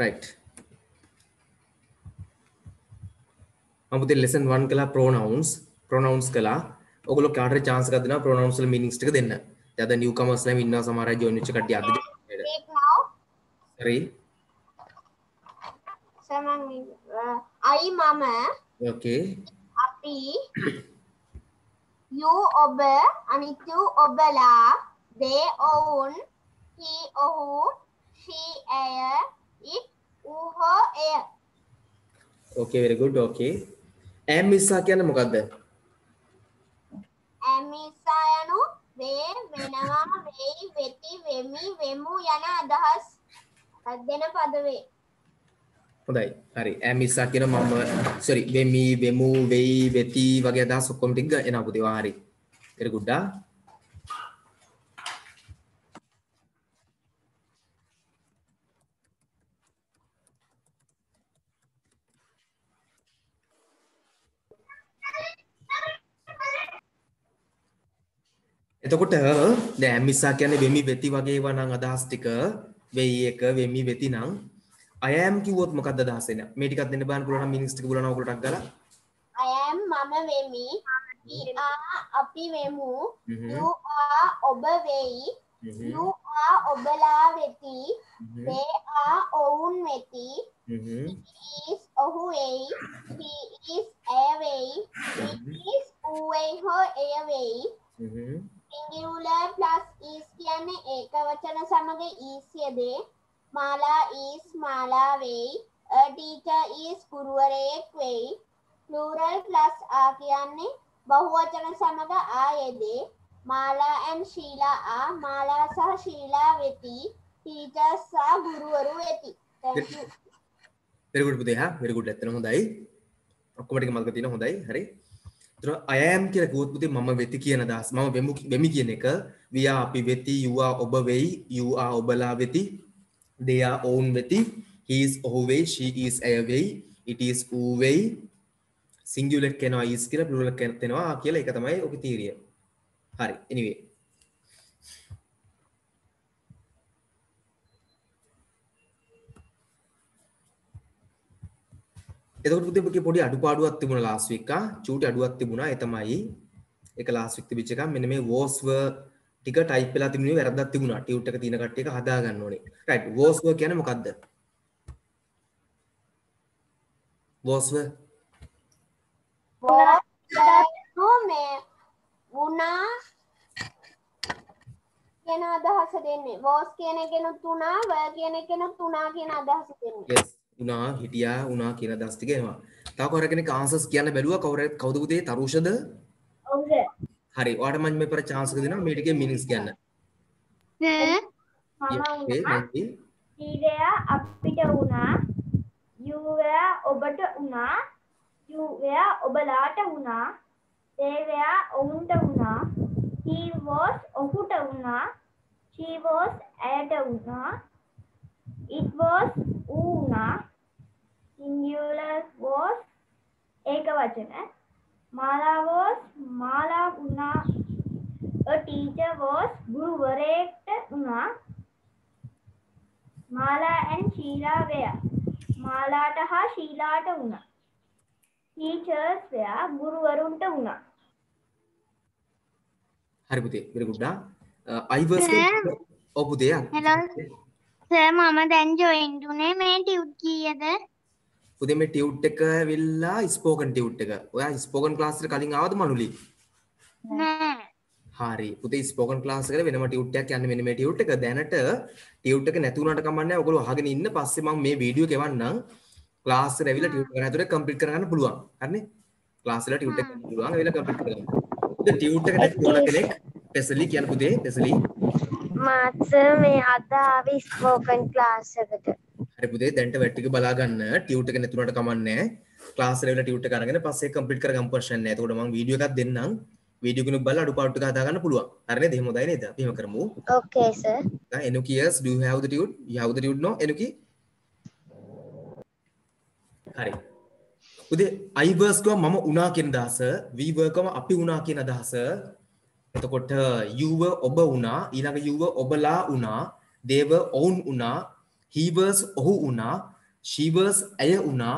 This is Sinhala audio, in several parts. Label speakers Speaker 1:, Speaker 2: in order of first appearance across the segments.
Speaker 1: right. මම පුතේ lesson 1 කළා pronouns. Pronouns කළා. ඔයගොල්ලෝ කාටරි chance එකක් දෙනවා pronouns වල meanings ටික දෙන්න. දැන් අද newcomers ලාම ඉන්නවා සමහර අය join වෙච්ච කට්ටිය අද
Speaker 2: Speak now.
Speaker 1: sorry.
Speaker 2: සමන් අයි මම
Speaker 1: okay.
Speaker 2: අපි you ඔබ අනිතු ඔබලා they ඔවුන් he ඔහු she ඇය it ඌ හෝ එය.
Speaker 1: Okay very good okay. am ඉස්සා කියන්නේ මොකද්ද?
Speaker 2: ඇමිසා යනු වේ වෙනවා වෙයි වෙති වෙමි වෙමු යන අදහස් දෙන පදවේ.
Speaker 1: හොඳයි. හරි. am ඉස්සා කියන මම sorry වෙමි වෙමු වෙයි වෙති වගේ අදහස් ඔක්කොම ටික එනවා පුතේ. හරි. Very good ආ එතකොට දැන් මිස්සා කියන්නේ වෙමි වෙති වගේ ඒවා නම් අදහස් ටික වෙයි එක වෙමි වෙති නම් I am කිව්වොත් මොකක්ද අදහස් එන්නේ මේ ටිකක් දෙන්න බලන්න පුළුවන් නම් මිනිස් ටික බලනවා ඔයගොල්ලෝ ටක් ගාලා.
Speaker 2: අයම් මම වෙමි. We are අපි වෙමු. you are ඔබ වෙයි. you are ඔබලා වෙති. they are ඔවුන් වෙති.
Speaker 1: Mhm.
Speaker 2: is ඔහු වෙයි. He is ඇය වෙයි. It is ඌ වෙයි හෝ එය වෙයි
Speaker 1: Mhm.
Speaker 2: singular plus is කියන්නේ ඒක වචන සමග is යෙදේ. මාලා is මාලා වෙයි. a teacher is ගුරුවරයෙක් වෙයි. plural plus ආ කියන්නේ බහුවචන සමග ආ යෙදේ. මාලා and ශීලා ආ මාලා සහ ශීලා වෙති. teachers සහ ගුරුවරු වෙති. Thank you.
Speaker 1: Very good. පුතේ. හා very good. ඇත්තටම හොඳයි. ඔක්කොම ටික මතක තියෙන හොඳයි. හරි. එතන I am කියලා කිව්වොත් පුතේ මම වෙති කියන අදහස් මම වෙමු වෙමි කියන එක. We are අපි වෙති you are ඔබ වෙයි you are ඔබලා වෙති. They are ඔවුන් වෙති. He is ඔහු වෙයි she is ඇය වෙයි. It is ඌ වෙයි. සිංගියුලර් කෙනවා is කියලා ප්ලුරල් කෙනවා කියලා ඒක තමයි ඔකේ තීරිය හරි. Anyway. එතකොට පුතේ ඔබගේ පොඩි අඩුපාඩුවක් තිබුණා ලාස්ට් වීක් ආ. චූටි අඩුවක් තිබුණා. ඒ තමයි ඒක ලාස්ට් වීක් තිබිච්ච එක මෙන්න මේ වෝස් වර් ටික ටයිප් වෙලා තිබුණේ වැරද්දක් තිබුණා. ටියුට් එක තියෙන කට්ටිය එක හදා ගන්න ඕනේ. රයිට් වෝස් වර් කියන්නේ මොකද්ද? වෝස් වර්
Speaker 2: මේ වුණා කියන අදහස දෙන්නේ. වෝස් කියන එකෙනුත් වුණා ව කියන එකෙනුත් වුණා කියන අදහස දෙන්නේ.
Speaker 1: Yes උනා හිටියා උනා කියන අදහස් ටික එනවා. තව කවුරු කෙනෙක් ආන්සර්ස් කියන්න බැලුවා. කවුරු කවුද පුතේ? තරුෂද?
Speaker 2: ඔව්ද
Speaker 1: හරි ඔයාලට මම මේ පෙර chance එක දෙනවා මේ ටිකේ meanings කියන්න.
Speaker 2: මම වුණා.
Speaker 1: nanti
Speaker 2: ඊවැය අපිට වුණා. යුවැය ඔබට වුණා. යුවැය ඔබලාට වුණා. දේවැය ඔවුන්ට වුණා. He was ඔහුට වුණා. She was ඇයට වුණා. It was වුණා. singular was ඒක වචන මාලා was මාලා වුණා. a teacher was ගුරුවරයෙක්ට වුණා. මාලා and ශීලා වෙය මාලාට හා ශීලාට වුණා. ටීචර්ස් වෙය ගුරුවරුන්ට වුණා.
Speaker 1: හරි පුතේ very good I was ඔව් පුතේ
Speaker 3: Hello. සර් මම දැන් ජොයින්ට් උනේ මේ ටියුට් කීයද?
Speaker 1: පුතේ මේ ටියුට් එක වෙල්ලා ස්පෝකන් ටියුට් එක. ඔයා ස්පෝකන් ක්ලාස් එකට කලින් ආවද මනුලි?
Speaker 3: නෑ.
Speaker 1: හරි. පුතේ ස්පෝකන් ක්ලාස් එකට වෙනම ටියුට් එකක් යන්නේ මෙන්න මේ ටියුට් එක. දැනට ටියුට් එක නැති වුණාට කමක් නැහැ. ඔයගොල්ලෝ අහගෙන ඉන්න පස්සේ මම මේ වීඩියෝ එක එවන්නම්. ක්ලාස් එකට ඇවිල්ලා ටියුට් එක ඇතුලේ කම්ප්ලීට් කරගන්න පුළුවන්. හරිනේ? ක්ලාස් වල ටියුට් එක පුළුවන්. ඇවිල්ලා කම්ප්ලීට් කරගන්න. පුතේ ටියුට් එක නැති ඕන කෙනෙක් ටෙස්ලි කියන පුතේ ටෙස්ලි.
Speaker 3: මාත්ස මේ අද ආවේ ස්පෝකන් ක්ලාස් එකට.
Speaker 1: හරි පුතේ දැන්ට වැට් ටික බලා ගන්න ටියුට් එක නැතුණට කමක් නැහැ. ක්ලාස් ලෙවල් ටියුට් එක අරගෙන පස්සේ කම්ප්ලීට් කරගන්න ප්‍රශ්න නැහැ. එතකොට මම වීඩියෝ එකක් දෙන්නම්. වීඩියෝ කෙනෙක් බලලා අඩුපාඩු ටික හදා ගන්න පුළුවන්. හරි නේද? එහෙම හොඳයි නේද? අපි එහෙම කරමු.
Speaker 3: Okay sir.
Speaker 1: Now, Enuki, yes, do you have the dude? You have the dude, no? Enuki? හරි. උදේ I verse ගම මම උනා කියන අදහස, we were ගම අපි උනා කියන අදහස. එතකොට were ඔබ උනා, ඊළඟ were ඔබලා they were ඔවුන් he was ඔහු වුණා was ඇය වුණා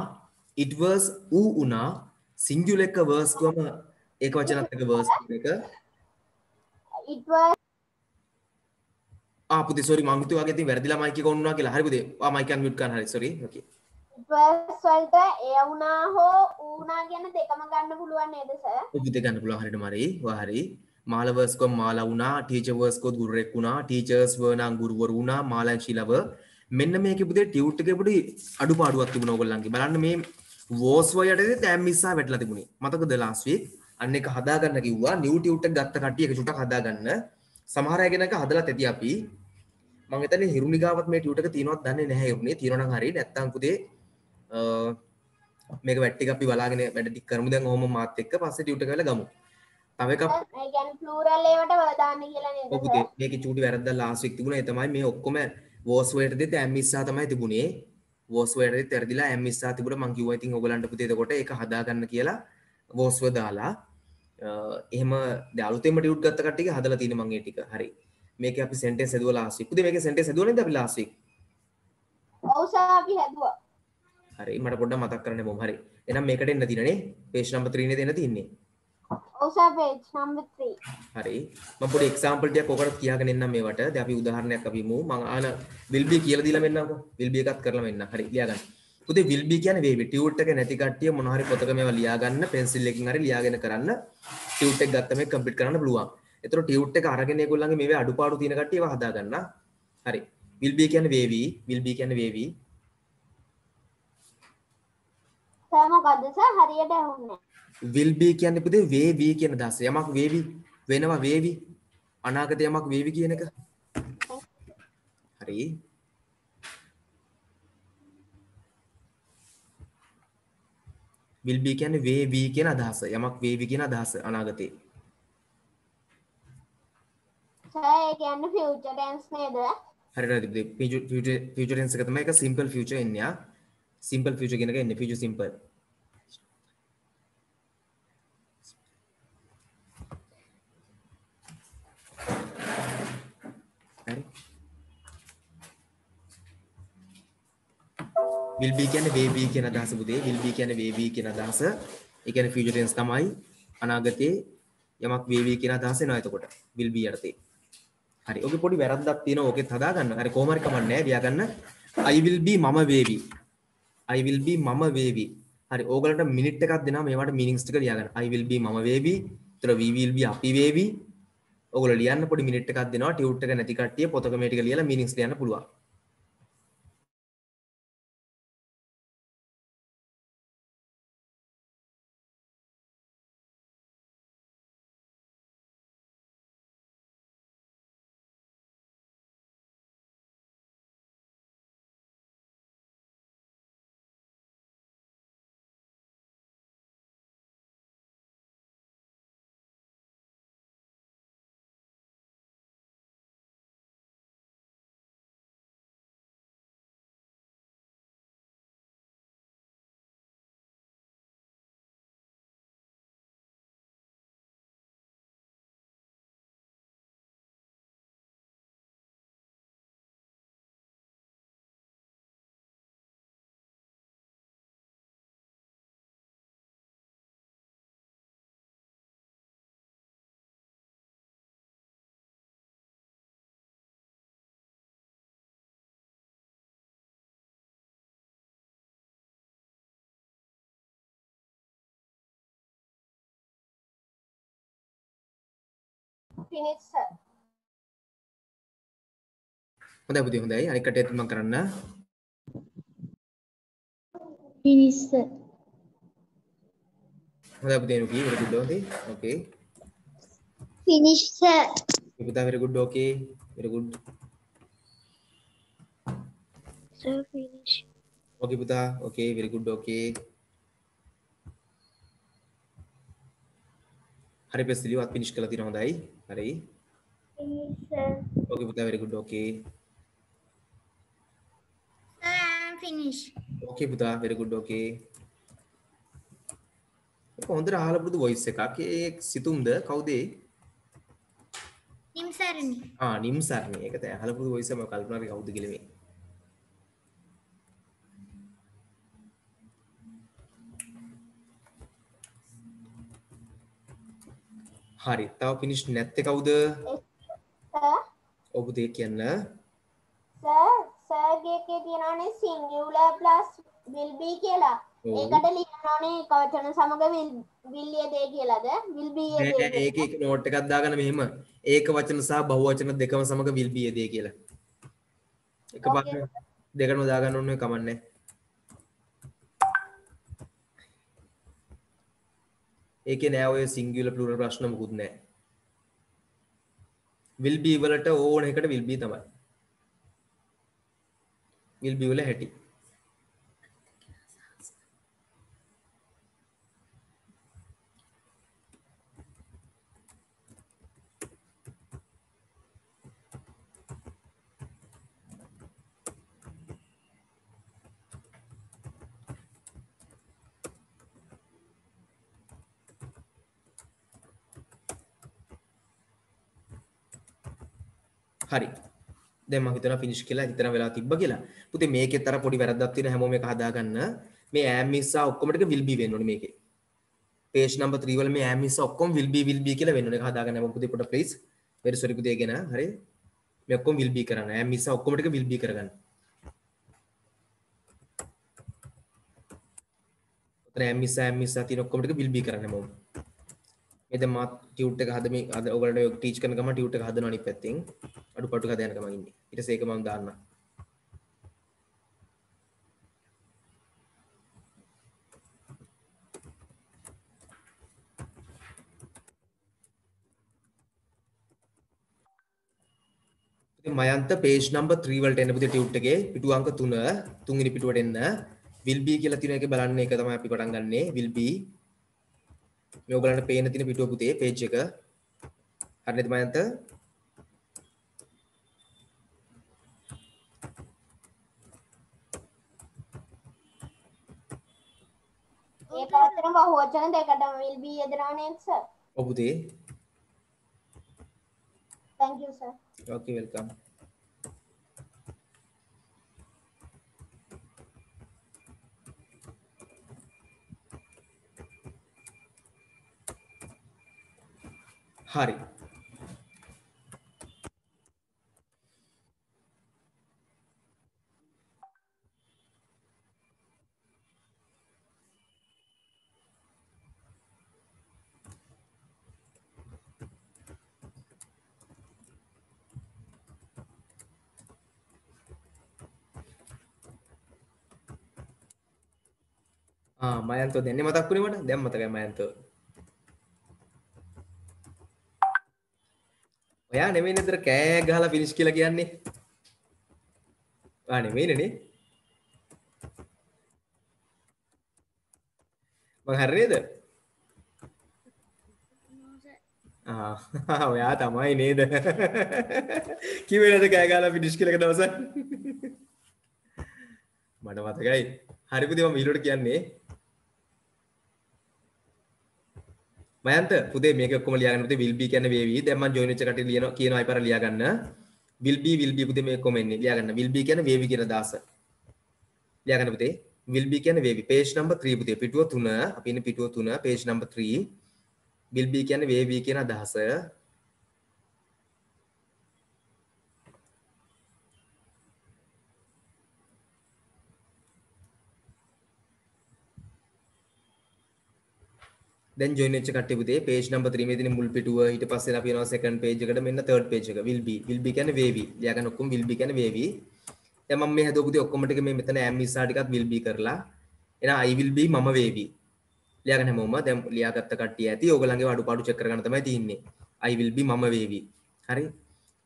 Speaker 1: was ඌ වුණා සිංගියුලර් එක ගම ඒක වචනත් එක verse එක.
Speaker 2: It was
Speaker 1: ආ පුතේ sorry මං හිතුවා වගේ ඉතින් වැරදිලා මයික් එක on වුණා කියලා. හරි පුතේ ආ මයික් අන්මියුට් කරන්න. හරි okay.
Speaker 2: It was වලට එය වුණා හෝ ඌනා කියන දෙකම ගන්න පුළුවන් නේද සර්
Speaker 1: ඔබ පුතේ ගන්න පුළුවන්. හරියට මරි ඔයා හරි මාලා verse ගම මාලා වුණා teacher verse ගොත් ගුරුවරයෙක් වුණා teachers were නම් ගුරුවරු වුණා මාලා and sheila were මෙන්න මේකේ පුතේ ටියුට් එකේ පොඩි අඩුපාඩුවක් තිබුණා ඕගොල්ලන්ගේ. බලන්න මේ වෝස් වයටදී තෑම් මිස්සා වැටලා තිබුණේ. මතකද last week? අන්න එක හදාගන්න කිව්වා. නිව් ටියුට් එක ගත්ත කට්ටිය එක චුට්ටක් හදාගන්න. සමහර අය කෙනක හදලා තැති අපි. මං හිතන්නේ හිරුනි ගාවත් මේ ටියුට් එක තියෙනවද දන්නේ නැහැ හිරුනි තියෙනවා නම් හරි. නැත්තම් පුතේ අ, මේක වැට්ටික අපි බලාගෙන වැඩ ටික කරමු. දැන් ඔහොම මාත් එක්ක පස්සේ ටියුට් එක වෙලා ගමු. තව එකක්
Speaker 2: ඒ කියන්නේ ප්ලූරල් ඒවට දාන්න කියලා නේද
Speaker 1: ඔව් මේකේ චූටි වැරද්දක් ලාස්ට් වීක් තිබුණා ඒ තමයි මේ ඔක්කොම වෝස් වලට දෙත් ඇම්මිස්සා තමයි තිබුණේ. වෝස් වලට දෙත් වැරදිලා ඇම්මිස්සා තිබුණා. මං කිව්වා ඉතින් ඔයගලන්ට පුතේ එතකොට ඒක හදාගන්න කියලා වෝස්ව දාලා. එහෙම දැන් අලුතෙන්ම ටියුට් ගත්ත කට්ටිය හදලා තියෙන මං ඒ ටික. හරි. මේකේ අපි සෙන්ටෙන්ස් හදුවා ලාස්ට් වීක් පුතේ මේකේ සෙන්ටෙන්ස් හදුවා නේද අපි ලාස්ට් වීක්
Speaker 2: ඔව් සර් අපි හැදුවා.
Speaker 1: හරි. මට පොඩ්ඩක් මතක් කරන්න බොම් හරි. එහෙනම් මේකට එන්න තියෙනනේ. පේජ් නම්බර් 3 නේ දෙන්න තියෙන්නේ
Speaker 2: ඔව් සර් page number 3
Speaker 1: හරි. මම පොඩි එක්සාම්පල් ටිකක් ඔකට කියාගෙන එන්නම් මේවට. දැන් අපි උදාහරණයක් අපි මු. මම ආන will be කියලා දීලා මෙන්නම්කෝ will be එකත් කරලා මෙන්න. හරි ලියා ගන්න පුතේ will be කියන්නේ වේවි ටියුට් එක නැති කට්ටිය මොන හරි පොතක මේවා ලියා ගන්න පෙන්සිල් එකකින් හරි ලියාගෙන කරන්න. ටියුට් එක ගත්ත මේ කම්ප්ලීට් කරන්න පුළුවන්. ඒතර ටියුට් එක අරගෙන ඒගොල්ලන්ගේ මේවේ අඩුපාඩු තියෙන කට්ටිය ඒවා හදා ගන්න හරි. will be කියන්නේ වේවි will be කියන්නේ වේවි
Speaker 2: සර් මොකද්ද? සර් හරියට ඇහුන්නේ.
Speaker 1: will be කියන්නේ පුතේ වේවි කියන දස යමක් වේවි වෙනවා වේවි අනාගත යමක් වේවි කියන එක? හරි. Will be කියන්නේ වේවි කියන අදහස. යමක් වේවි කියන අදහස අනාගතේ.
Speaker 2: සර් ඒ කියන්නේ future tense නේද?
Speaker 1: හරියට future tense එක තමයි ඒක simple future එන්නේ ආ. Simple future කියන එක එන්නේ future simple will be කියන්නේ will be කියන අදහස පුතේ. Will be කියන්නේ will be කියන අදහස. ඒ කියන්නේ future tense තමයි අනාගතයේ යමක් වේවි කියන අදහස එනවා එතකොට. Will be යටතේ. හරි. ඔගේ පොඩි වැරද්දක් තියෙනවා. ඕකෙත් හදාගන්න. හරි කොහොම හරි කමක් නැහැ. ලියාගන්න I will be මම වේවි I will be මම වේවි හරි ඕගලන්ට මිනිට් එකක් දෙනවා. මේවට මීනින්ග්ස් ටික ලියාගන්න. I will be මම වේවි ඒතර we will be අපි වේවි ඔයගොල්ලෝ ලියන්න පොඩි මිනිට් එකක් දෙනවා. ටියුට් එක නැති කට්ටිය පොතක මේ ටික ලියලා මීනින්ග්ස් ලියන්න පුළුවන්.
Speaker 2: Finish sir
Speaker 1: හොඳයි පුතේ හොඳයි. අනිත් කටේත් මම කරන්න.
Speaker 3: finish
Speaker 1: හොඳයි පුතේ නුකි very good okay. Okay.
Speaker 3: finish sir
Speaker 1: පුතා very good okay. Very good.
Speaker 3: Sir finish.
Speaker 1: Okay පුතා okay very good okay. හරි පෙස්ලිවත් finish කරලා තියෙනවා හොඳයි හරි. Okay පුතා very good. Okay.
Speaker 3: Sir I am finish.
Speaker 1: Okay පුතා very good. Okay. ඔක හොඳට අහලා පුරුදු voice එකක්. ඒ සිතුම්ද? කවුද ඒ?
Speaker 3: Sarani
Speaker 1: ආ නිම්සර්නේ ඒක තමයි අහලා පුරුදු voice එක මම කල්පනා කරේ කවුද කියලා මේ හරි තව ෆිනිෂ් නැත්තේ කවුද ඔබ දෙය කියන්න
Speaker 2: සර් සර්ගේ එකේ තියෙනවානේ සිංගියුලර් ප්ලස් will be කියලා. ඒකට ලියනවානේ එක වචන සමග will will යෙදේ කියලාද? will be යෙදේ.
Speaker 1: ඒක නෝට් එකක් දාගන්න මෙහෙම ඒක වචන සහ බහුවචන දෙකම සමග will be යෙදේ කියලා එක පාර
Speaker 2: Okay.
Speaker 1: දෙකම දාගන්න ඕනේ කමන්නේ ඒකේ නෑ ඔය සිංගියුලර් ප්ලූරල් ප්‍රශ්න මුකුත් නෑ. Will be වලට ඕන එකට will be තමයි. Will be වල හැටි. හරි දැන් මම හිතනවා ෆිනිෂ් කියලා හිතන වෙලා තිබ්බ කියලා. පුතේ මේකෙත් අර පොඩි වැරද්දක් තියෙන හැමෝම එක හදාගන්න. මේ am මිස්සා ඔක්කොම ටික will be වෙන්න ඕනේ මේකේ. page number 3 වල මේ am මිස්සා ඔක්කොම will be will be කියලා වෙන්න ඕනේ. ඒක හදාගන්න හැමෝම පුතේ පොඩ please. very sorry පුතේ ගෙන හරි. මේ ඔක්කොම will be කරන්න. am මිස්සා ඔක්කොම ටික will be කරගන්න. ඔතන am මිස්සා am මිස්සා තියෙන ඔක්කොම ටික will be කරන්න හැමෝම. මේ දැන් මාත් ටියුට් එක හදමින් අද ඔයගලට ටීච් කරන ගමන් ටියුට් එක හදනවා අනිත් පැත්තෙන්. අඩුපාඩු හදා යන ගමන් ඉන්නේ. ඊට පස්සේ ඒක මම දාන්නම්. ඉතින් මයන්ත page number 3 වලට එන්න පුතේ ටියුට් එකේ පිටු අංක 3 තුන්වෙනි පිටුවට එන්න will be කියලා තියෙන එක බලන්න ඒක තමයි අපි පටන් ගන්නෙ will be මේ ඔයගලන්ට පේන තියෙන පිටුව පුතේ page එක හරිද මයන්ත
Speaker 2: ඒක අතර බහුවචන දෙකටම will be යෙදෙනවා නේද සර්?
Speaker 1: ඔව් පුතේ
Speaker 2: thank you sir.
Speaker 1: okay welcome හරි. ආ මයන්තෝ දෙන්නේ මතක් වුණේ මට? දැන් මතකයි මයන්තෝ. ඔයා නෙමෙයි නේද කෑ ගහලා ෆිනිෂ් කියලා කියන්නේ? ආ නෙමෙයිනේ නේ. මං හරි නේද? ආ ඔයා තමයි නේද? කිව්වේ නේද කෑ ගහලා ෆිනිෂ් කියලා එක දවසක්? මට මතකයි. හරි පුතේ මම ඊළඟට කියන්නේ මයන්ත පුතේ මේක ඔක්කොම ලියාගන්න පුතේ will be කියන්නේ වේවි දැන් මම join වෙච්ච කට්ටිය ලියනවා කියනවා අයිපාර ලියාගන්න. Will be will be පුතේ මේ ඔක්කොම එන්නේ ලියාගන්න. Will be කියන්නේ වේවි කියන දාස. ලියාගන්න පුතේ. Will be කියන්නේ වේවි page number 3 පුතේ. පිටුව 3 අපි ඉන්නේ පිටුව 3 page number 3 will be කියන්නේ වේවි කියන අදහස. දැන් join වෙච්ච කට්ටිය පුතේ page number 3 මේ තියෙන මුල් පිටුව. ඊට පස්සේ අපි යනවා second page එකට. මෙන්න third page එක. Will be. Will be කියන්නේ වේවි ලියාගන්න ඔක්කොම will be කියන්නේ වේවි දැන් මම මේ හදුව පුතේ ඔක්කොම ටික මේ මෙතන am ඉස්සා ටිකත් will be කරලා. එහෙනම් i will be මම වේවි ලියාගන්න හැමෝම. දැන් ලියාගත්ත කට්ටිය ඇති. ඕගලන්ගේ අඩුපාඩු check කරගන්න තමයි තියෙන්නේ. I will be මම වේවි හරි?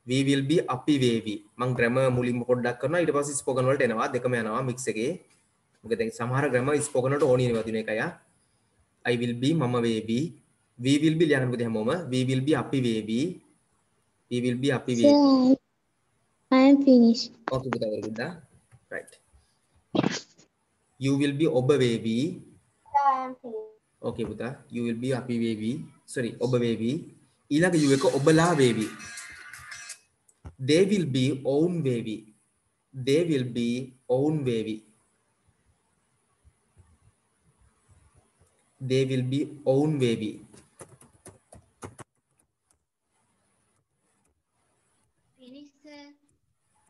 Speaker 1: We will be අපි වේවි මං grammar මුලින්ම පොඩ්ඩක් කරනවා. ඊට පස්සේ spoken වලට එනවා. දෙකම යනවා mix එකේ. මොකද දැන් සමහර grammar spoken වලට ඕනි නෙවෙයි දින එකයි I will be මම වේවි we will be ලියන්න පුතේ හැමෝම we will be අපි වේවි we will be අපි
Speaker 3: finished.
Speaker 1: okay පුතා ah. right. You will be ඔබ වේවි okay පුතා. You will be අපි වේවි sorry ඔබ වේවි ඊළඟ you එක ඔබලා වේවි they will be ඔවුන් වේවි they will be ඔවුන් වේවි they will be own wavy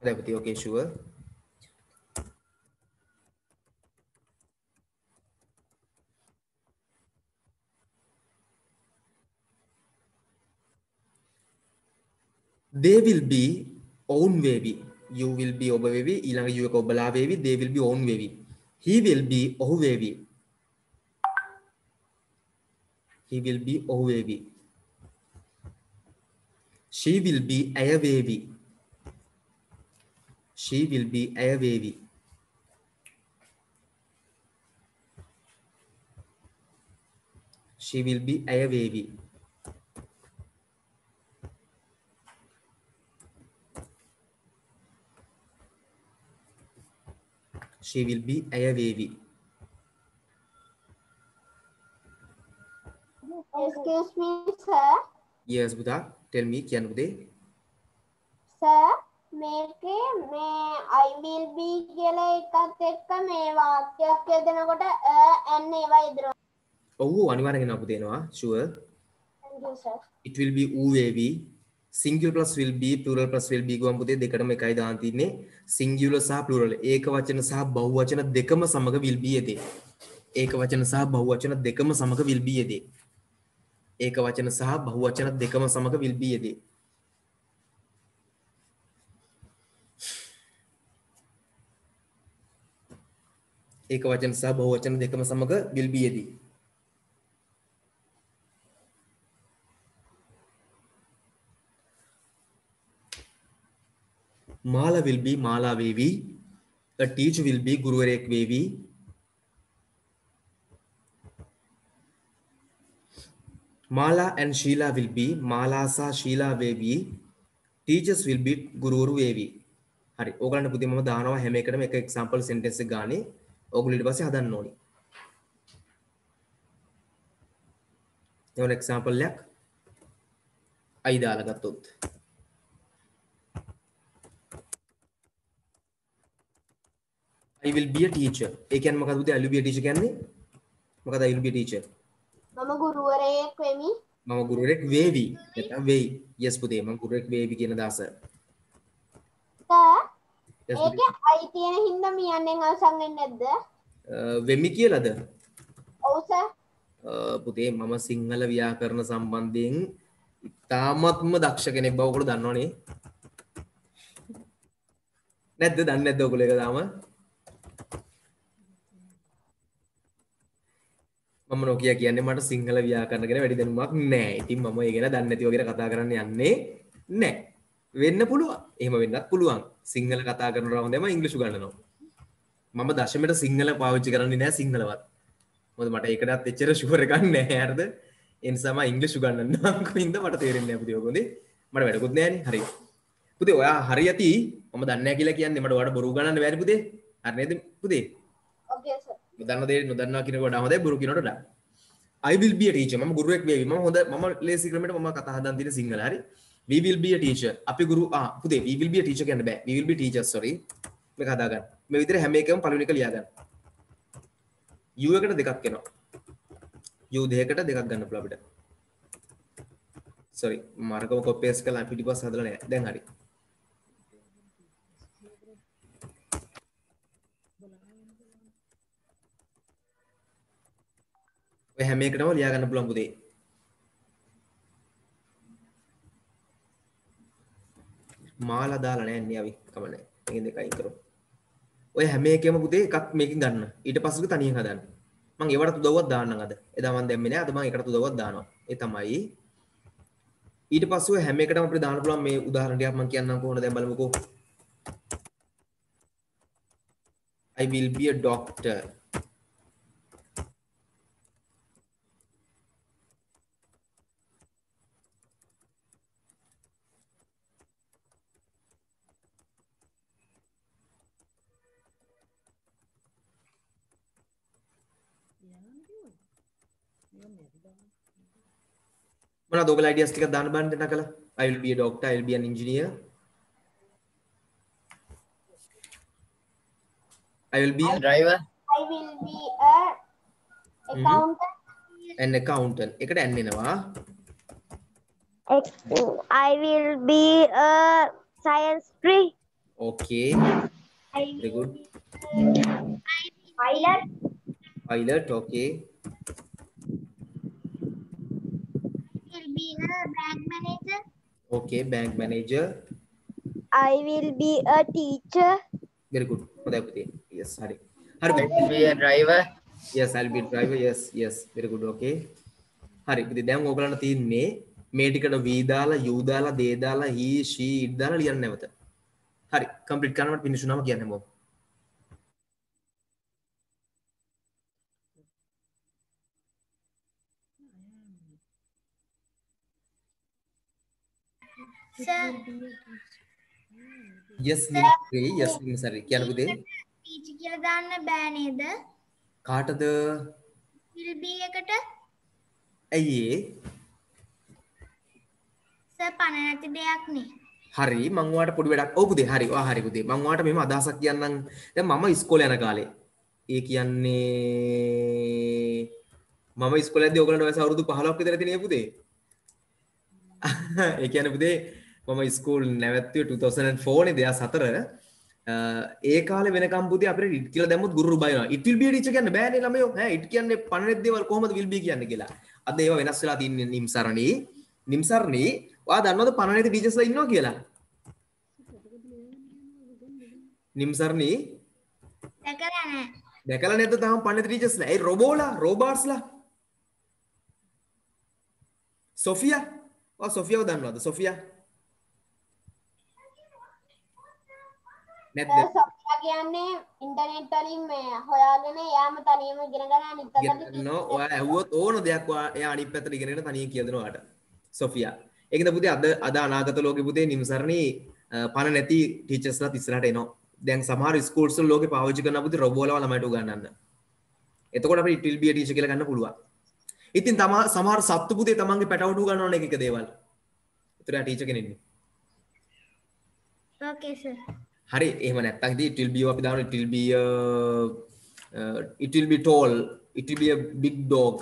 Speaker 1: okay, sure. They will be own baby. You will be over baby. Ilanga you go bala wavy. They will be own baby. He will be oh baby he will be OAV. She will be AVAV. She will be AVAV. She will be AVAV. She will be AVAV.
Speaker 2: Excuse me sir.
Speaker 1: Yes පුතා tell me කියන්න පුතේ
Speaker 2: sir මේකේ මේ I will be කියලා එකත් එක්ක මේ වාක්‍යයක් යදනකොට and ඒවා යදනවා.
Speaker 1: ඔව් අනිවාර්යෙන් පුතේ එනවා sure.
Speaker 2: Thank you sir.
Speaker 1: It will be වේවි singular plus will be plural plus will be ගුවන් පුතේ දෙකටම එකයි දාන් තින්නේ. Singular සහ plural. ඒක වචන සහ බහු වචන දෙකම සමග will be යෙදේ. ඒක වචන සහ බහු වචන දෙකම සමග will be යෙදේ ඒක වචන සහ බහු වචන දෙකම සමග will be යෙදේ ඒක වචන සහ බහු වචන දෙකම සමග will be යෙදී මාල will be මාලා වේවි. A teacher will be ගුරුවරයෙක් වේවි. මාලා and ශීලා will be මාලා සහ ශීලා වේවි teachers will be ගුරුවරු වේවි හරි ඕගලන්ට පුතේ මම දානවා හැම එකටම එක එක්සැම්පල් සෙන්ටෙන්ස් එක ගානේ ඕගොල්ලෝ ඊට පස්සේ හදන්න ඕනි එවන එක්සැම්පල් එකක් අයි දාලා ගත්තොත් I will be a teacher. ඒ කියන්නේ මොකක්ද පුතේ? I will be a teacher කියන්නේ? මොකක්ද I will be a teacher?
Speaker 2: මම ගුරුවරයෙක් වෙමි
Speaker 1: මම ගුරුවරයෙක් වේවි. නැත්නම් වෙයි. Yes පුතේ මම ගුරුවරයෙක් වේවි කියන දාස.
Speaker 2: ඒකේ අයි තියෙන හින්දා මියන්නෙන් අවසන් වෙන්නේ නැද්ද
Speaker 1: වෙමි කියලාද?
Speaker 2: ඔව්
Speaker 1: අ, පුතේ මම සිංහල ව්‍යාකරණ සම්බන්ධයෙන් ඉතාමත්ම දක්ෂ කෙනෙක් බව ඔයගොල්ලෝ දන්නවනේ. නැද්ද? දන්නේ නැද්ද ඔයගොල්ලෝ ඒක තාම? මම නොකිය කියන්නේ මට සිංහල ව්‍යාකරණ ගැන වැඩි දැනුමක් නැහැ. ඉතින් මම ඒ ගැන දන්නේ නැතිව ගැන කතා කරන්න යන්නේ නැහැ. වෙන්න පුළුවන්. එහෙම වෙන්නත් පුළුවන්. සිංහල කතා කරනවා හොඳම ඉංග්‍රීසි ගන්නනවා. මම දශමයට සිංහල පාවිච්චි කරන්නේ නැහැ සිංහලවත්. මොකද මට ඒකටත් එච්චර ෂුවර් එකක් නැහැ හරිද? ඒ නිසා මම ඉංග්‍රීසි ගන්නන්නම් කොහින්ද මට තේරෙන්නේ නැහැ පුතේ ඔයගොල්ලෝ. මට වැඩකුත් නැහැනේ. හරි. පුතේ ඔයා හරි යති මම දන්නේ නැහැ කියලා කියන්නේ මට ඔයාලට බොරු ගන්නන්න බැරි පුතේ. හරි නේද පුතේ?
Speaker 2: okay sir
Speaker 1: නොදන්න දේ නොදන්නවා කියන කොට හොඳයි බොරු කියනකොට වඩා I will be a teacher. මම ගුරුවෙක් වෙවි. මම හොඳ මම ලේසි ක්‍රමයට මම කතා හදන් තියෙන සිංහල. හරි? We will be a teacher. අපි ගුරු ආ පුතේ we will be a teacher කියන්න බෑ. We will be teachers sorry. මේක හදා ගන්න මේ විදිහට හැම එකම පළවෙනි එක ලියා ගන්න u එකට දෙකක් එනවා. U දෙකකට දෙකක් ගන්න පුළුවන් අපිට. Sorry මාර්ගම කොපි පේස්ට් කරලා පිටිපස්ස හදලා නෑ දැන් හරි. ඔය හැම එකටම ලියා ගන්න පුළුවන් පුතේ. මාලා දාලා නැහැ නේ අපි කමන්නේ. මේකෙන් දෙක අයින් කරමු. ඔය හැම එකෙම පුතේ එකක් මේකෙන් ගන්න. ඊට පස්සේ තනියෙන් හදන්න. මම ඒවට උදව්වක් දාන්නම් අද. එදා මම දැම්මේ නැහැ. අද මම ඒකට උදව්වක් දානවා. ඒ තමයි ඊට පස්සේ ඔය හැම එකටම අපිට දාන්න පුළුවන් මේ උදාහරණ ටිකක් මම කියන්නම් කොහොමද දැන් බලමුකෝ. I will be a doctor. මොනවද ඔයගොල්ලෝ ideas ටිකක් දාන්න බලන්න දෙන්න කළා I will be a doctor I will be an engineer. I will be
Speaker 4: driver.
Speaker 2: I will be a accountant.
Speaker 1: An accountant. එකට n එනවා
Speaker 3: I will be a science tree.
Speaker 1: okay. Very good.
Speaker 2: pilot.
Speaker 1: Pilot okay
Speaker 2: will be a bank manager?
Speaker 1: Okay bank manager.
Speaker 3: I will be a teacher.
Speaker 1: very good. හොඳයි පුතේ yes හරි හරි
Speaker 4: will be a driver.
Speaker 1: yes i'll be a driver. Yes yes. Very good. Okay. හරි ඉතින් දැන් ඕගලන්ට තියෙන්නේ මේ ටිකට v දාලා u දාලා they දාලා he she it දාලා ලියන්න නැවත. හරි කම්ප්ලීට් කරනකොට මිනිස්සු නම කියන්න හැමෝම yes නිමසරි yes නිමසරි කියන්න පුතේ
Speaker 2: teacher කියලා දාන්න බෑ නේද
Speaker 1: කාටද
Speaker 2: be එකට
Speaker 1: ඇයි ඒ
Speaker 2: සර් පණ නැති දෙයක් නේ
Speaker 1: හරි මං ඔයාලට පොඩි වැඩක් ඔව් පුතේ හරි ඔයා හරි පුතේ මං ඔයාලට මෙහෙම අදහසක් කියන්නම් දැන් මම ඉස්කෝලේ යන කාලේ ඒ කියන්නේ මම ඉස්කෝලේ යද්දී ඔයගලන්ට වයස අවුරුදු 15ක් විතර තියෙනේ පුතේ ඒ කියන්නේ පුතේ මම ස්කූල් නැවැත්තුවේ 2004 නේ 2004 ඒ කාලේ වෙනකම් පුතේ අපිට ඉට් කියලා දැම්මොත් ගුරු බයිනවා. ඉට් විල් බී ටීචර් කියන්න බෑනේ ළමයෝ. ඈ ඉට් කියන්නේ පණනෙත් දේවල් කොහොමද විල් බී කියන්නේ කියලා. අද ඒවා වෙනස් වෙලා තින්නේ නිම්සරණී. නිම්සරණී ඔයා දන්නවද පණනෙත් ටීචර්ස්ලා ඉන්නවා කියලා? නිම්සරණී?
Speaker 2: දැකලා නෑ.
Speaker 1: දැකලා නැද්ද තාම පණනෙත් ටීචර්ස්ලා ඒ රොබෝලා රෝබෝට්ස්ලා සොෆියා. සොෆියාව දන්නවද? සොෆියා
Speaker 2: සොෆියා කියන්නේ ඉන්ටර්නෙට් වලින් මේ හොයාගෙන යාම තනියම ඉගෙන ගන්න අනිත්
Speaker 1: ඉගෙන ඔයා ඇහුවොත් ඕන දෙයක් ඔයා එයා අනිත් පැත්තට ඉගෙනගෙන තනියෙන් කියලා දෙනවා ඔයාට සොෆියා. ඒකද පුතේ අද අද අනාගත ලෝකෙ පුතේ නිම්සරණී පණ නැති ටීචර්ස්ලාත් ඉස්සරහට එනවා. දැන් සමහර ස්කූල්ස් වල ලෝකේ පාවිච්චි කරන පුතේ රොබෝලව ළමයිට උගන්වන්න. එතකොට අපිට ඉටිල් බිය ටීචර් කියලා ගන්න පුළුවන්. ඉතින් තමා සමහර සත්තු පුතේ තමන්ගේ පැටවුඩු ගන්නවන එක එක දේවල්. එතකොට ටීචර් කෙනෙක් නේ
Speaker 2: ඕකේ සර්
Speaker 1: හරි එහෙම will be අපි it will be a big dog.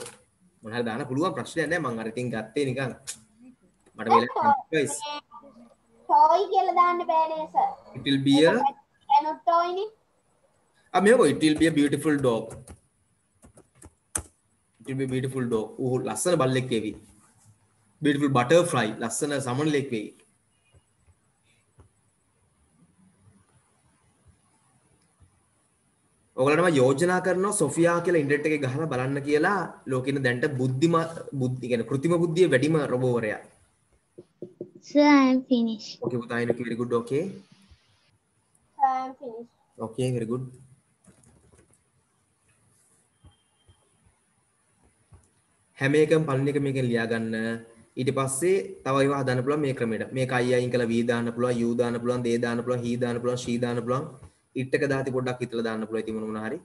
Speaker 1: මොන හරි දාන්න පුළුවන් ප්‍රශ්නයක් නැහැ මම අර ඉතින් ගත්තේ නිකන්. මට
Speaker 2: ටෝයි කියලා දාන්න බෑනේ sir
Speaker 1: it will be a
Speaker 2: another ටෝයිනේ
Speaker 1: it will be a beautiful dog. ඌ ලස්සන බල්ලෙක් වේවි. Beautiful butterfly. ලස්සන සමනලෙක් වෙයි ඔගලටම යෝජනා කරනවා සොෆියා කියලා ඉන්ටර්නෙට් එකේ ගහලා බලන්න කියලා ලෝකෙ ඉන්න දැන්ට බුද්ධිම බුද්ධි කියන්නේ කෘත්‍රිම බුද්ධිය වැඩිම රොබෝවරයා.
Speaker 3: Sir, I am finished.
Speaker 1: Okay පුතා එනක very good okay.
Speaker 2: I am finished
Speaker 1: Okay very good. හැම එකම පළවෙනි එක මේකෙන් ලියා ගන්න. ඊට පස්සේ තව ඒවා හදන්න පුළුවන් මේ ක්‍රමයට. මේක අය අයින් කළා v දාන්න පුළුවන්, u දාන්න පුළුවන්, they දාන්න පුළුවන්, he දාන්න පුළුවන්, she දාන්න පුළුවන්. It එක දාති පොඩ්ඩක් හිතලා දාන්න පුළුවන් ඉතින් මොන මොන හරි.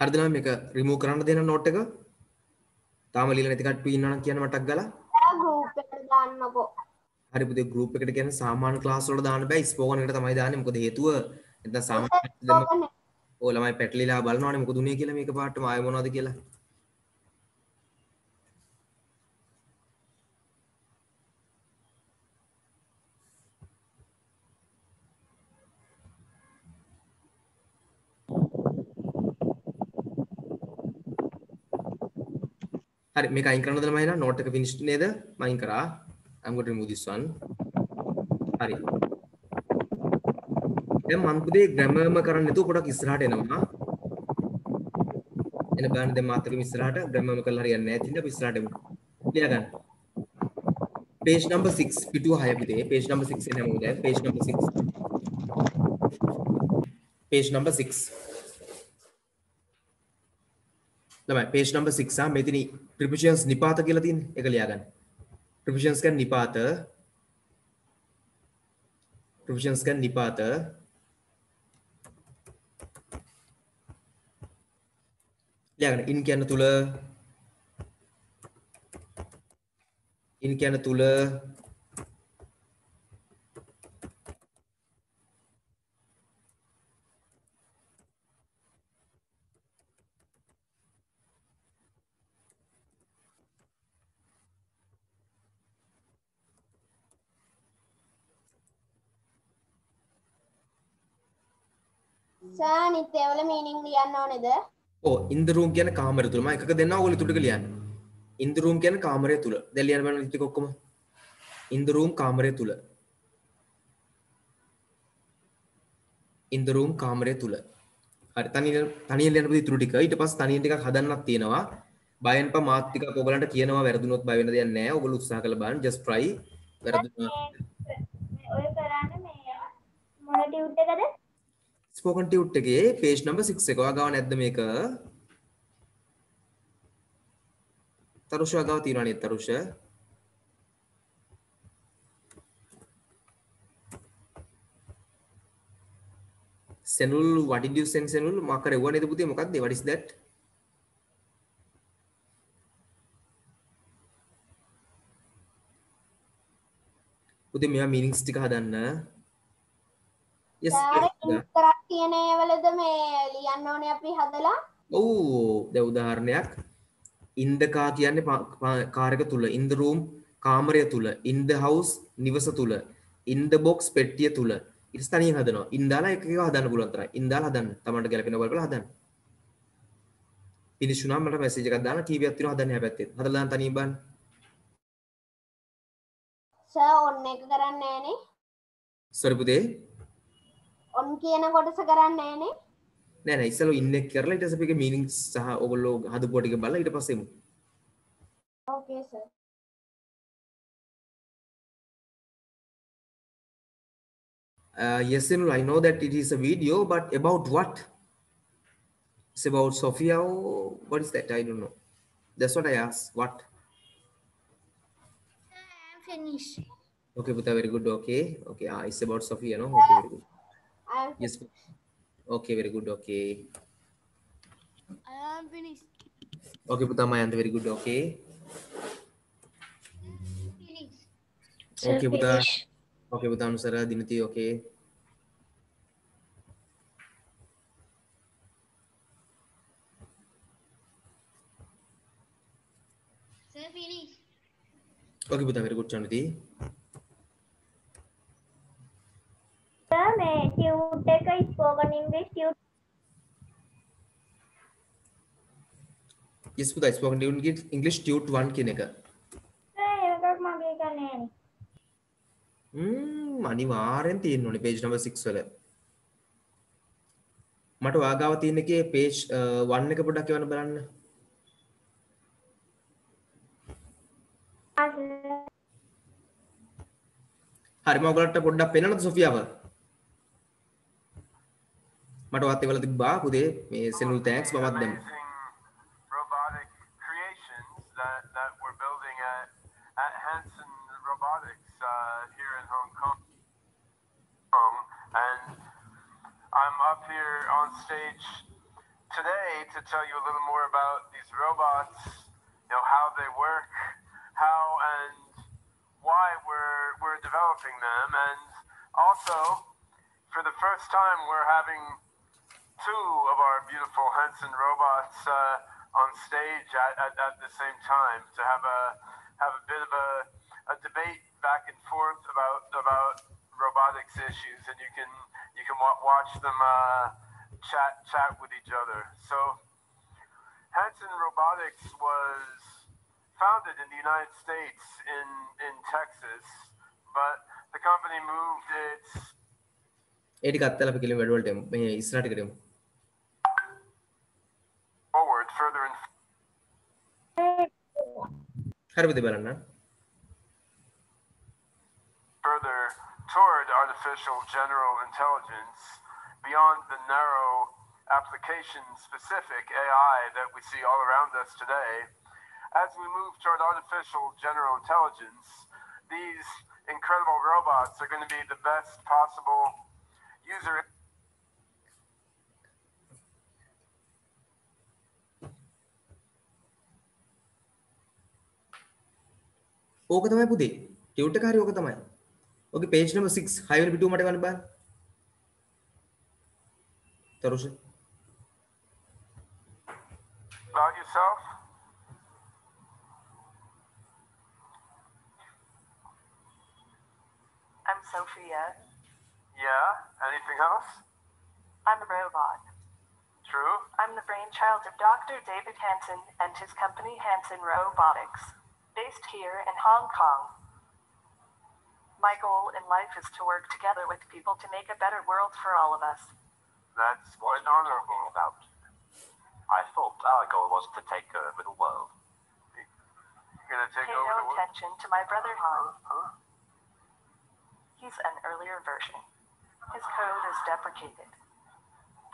Speaker 1: හරිද නම් මේක රිමූව් කරන්න දෙන්න නෝට් එක. තාම ලියලා නැති කට්ටිය ඉන්නවා නම් කියන්න මටක් ගාලා.
Speaker 2: ගෲප් එකට දාන්නකෝ.
Speaker 1: හරි පුතේ ගෲප් එකට කියන්නේ සාමාන්‍ය ක්ලාස් වල දාන්න බෑ. ස්පෝකන් එකට තමයි දාන්නේ. මොකද හේතුව? නැත්නම් සාමාන්‍ය ඕ ළමයි පැටලිලා බලනවානේ මොකද උනේ කියලා මේක පාටම ආයෙ මොනවද කියලා හරි මේක අයින් කරන්නද ළමයි නෝට් එක ෆිනිෂ් නේද? මම අයින් කරා. I'm going to remove this one. හරි. දැන් මම පුතේ ග්‍රැමර්ම කරන්න නැතුව පොඩක් ඉස්සරහට එනවා. එන බලන්න දැන් මාත් එක්කම ඉස්සරහට ග්‍රැමර්ම කරලා හරියන්නේ නැහැ. ඉතින් අපි ඉස්සරහට එමු. ලියා ගන්න page number 6 පිටුව 6 පුතේ. Page number 6 එන හැමෝම දැන්. Page number 6 page number 6 ළමයි page number 6 ආ මෙතන prepositions නිපාත කියලා තියෙන්නේ. ඒක ලියා ගන්න prepositions කියන්නේ නිපාත. Prepositions කියන්නේ නිපාත. ලියා ගන්න in කියන තුල in කියන තුල
Speaker 2: සර් අනිත් ඒවල මීනින් ලියන්න ඕනේද?
Speaker 1: ඕ in the room කියන කාමරය තුල. මම එකක දෙන්නම් ඔයගොල්ලෝ ටික ලියන්න. In the room කියන කාමරය තුල. දැන් ලියන්න බලන්න ටික ඔක්කොම. In the room කාමරය තුල. In the room කාමරය තුල. හරි තනියෙන් තනියෙන් ලියන්න පුතේ ඉතුරු ටික. ඊට පස්සේ තනියෙන් ටිකක් හදන්නත් තියෙනවා. බයෙන් පා මාත් ටිකක් ඔයගලන්ට කියනවා වැරදුනොත් බය වෙන දෙයක් නැහැ. ඔයගොල්ලෝ උත්සාහ කරලා බලන්න. Just try. වැරදුනා
Speaker 2: ඔය කරන්නේ මේ මොන ටියුට් එකද?
Speaker 1: ස්පෝකන් ටියුට් එකේ page number 6 එක. ඔයා ගාව නැද්ද මේක? තරුෂ ඔයා ගාව තියෙනවා නේද තරුෂ? සෙනුල් what did you send සෙනුල් මා කරෙව්වා නේද පුතේ? මොකක්ද what is that? පුතේ මෙයා meanings ටික හදන්න.
Speaker 2: ඉන්කරක් කියන ඒවලද මේ ලියන්න ඕනේ අපි හදලා?
Speaker 1: ඔව් දැන් උදාහරණයක් in the car කියන්නේ කාර් එක තුල in the room කාමරය තුල in the house නිවස තුල in the box පෙට්ටිය තුල ඊට පස්සේ තනියෙන් හදනවා in දාලා එක එක හදන්න පුළුවන් තරයි in දාලා හදන්න තමන්ට ගැලපෙන වල හදන්න පිනිෂුනා මට මැසේජ් එකක් දාන්න කීපයක් තියෙනවා හදන්න හැපැත්තේ හදලා දාන්න තනියෙන් බලන්න
Speaker 2: සර් ඔන්න එක කරන්නේ නෑනේ.
Speaker 1: සර් පුතේ
Speaker 2: ඔන් කියන කොටස කරන්නේ නෑනේ.
Speaker 1: නෑ නෑ ඉස්සෙල්ලා in එක කරලා ඊට පස්සේ මේකේ meanings සහ ඔයගොල්ලෝ හදපුවා ටික බලලා ඊට පස්සේ එමු
Speaker 2: okay sir.
Speaker 1: Uh, yes, Senul, I know that it is a video, but about what? It's about Sophia. or What is that? I don't know. That's what I asked. What?
Speaker 2: I'm finished.
Speaker 1: Okay, Buddha, very good. Okay. Okay. Ah, it's about Sophia, no? Okay, very good.
Speaker 2: I'm
Speaker 1: Yes. Okay, very good. Okay.
Speaker 2: I am finished.
Speaker 1: Okay, Buddha, Mayant, very good. Okay.
Speaker 2: Finished.
Speaker 1: Okay, Buddha. Okay, Buddha, Anusara, Dinati, okay.
Speaker 2: Sir, finished.
Speaker 1: Okay, Buddha, very good, Chanati.
Speaker 2: මේ ටියුට් එක spoken Ingrisi tute
Speaker 1: Yes, spoken English, English tute 1 කියන එක.
Speaker 2: සර් ඒකක් මගේ එක නෑනේ.
Speaker 1: ම්ම් අනිවාර්යෙන් තියෙන්න ඕනේ page number 6 වල. මට වාගාව තියෙන එකේ page 1 එක පොඩ්ඩක් එවන්න බලන්න. හරි මම ඔයගලන්ට පොඩ්ඩක් පෙන්නන්නද සොෆියාව? මට වත් එවලා තිබ්බා පුතේ මේ සෙනුල් තෑන්ක්ස් මමත් දැම්මා.
Speaker 4: amazing robotic creations that, that we're building at, at Hanson Robotics uh, here in Hong Kong. And I'm up here on stage today to tell you a little more about these robots, you know, how they work, how and why we're, we're developing them. And also, for the first time, we're having two of our beautiful Henson robots uh, on stage at, at, at the same time to have a have a bit of a, a debate back and forth about about robotics issues, and you can you can wa- watch them uh, chat chat with each other. So Hanson Robotics was founded in the United States in in Texas, but the company moved its
Speaker 1: ඒ ටික අත්තලා අපි කෙලින් වැඩවලට එමු. මේ ඉස්සරහට එමු.
Speaker 4: it further and
Speaker 1: Further toward
Speaker 4: artificial general intelligence beyond the narrow application specific AI that we see all around us today. As we move toward artificial general intelligence, these incredible robots are going to be the best possible user
Speaker 1: ඕක තමයි පුතේ ටියුට් එක හරි ඕක තමයි ඕකේ page number 6 6 වෙනි පිටුව මට ගන්න බලන්න තරුෂ
Speaker 4: about yourself.
Speaker 5: I'm Sophia.
Speaker 4: Yeah. Anything else?
Speaker 5: I'm a robot.
Speaker 4: True.
Speaker 5: I'm the brainchild of Dr. David Hansen and his company Hansen Robotics, based here in Hong Kong. My goal in life is to work together with people to make a better world for all of us.
Speaker 4: That's quite honorable.
Speaker 6: about. I thought our goal was to take over the world.
Speaker 4: You're gonna take
Speaker 5: Pay
Speaker 4: over the
Speaker 5: no
Speaker 4: world.
Speaker 5: attention to my brother Han.
Speaker 4: Huh?
Speaker 5: He's an earlier version. His code is deprecated.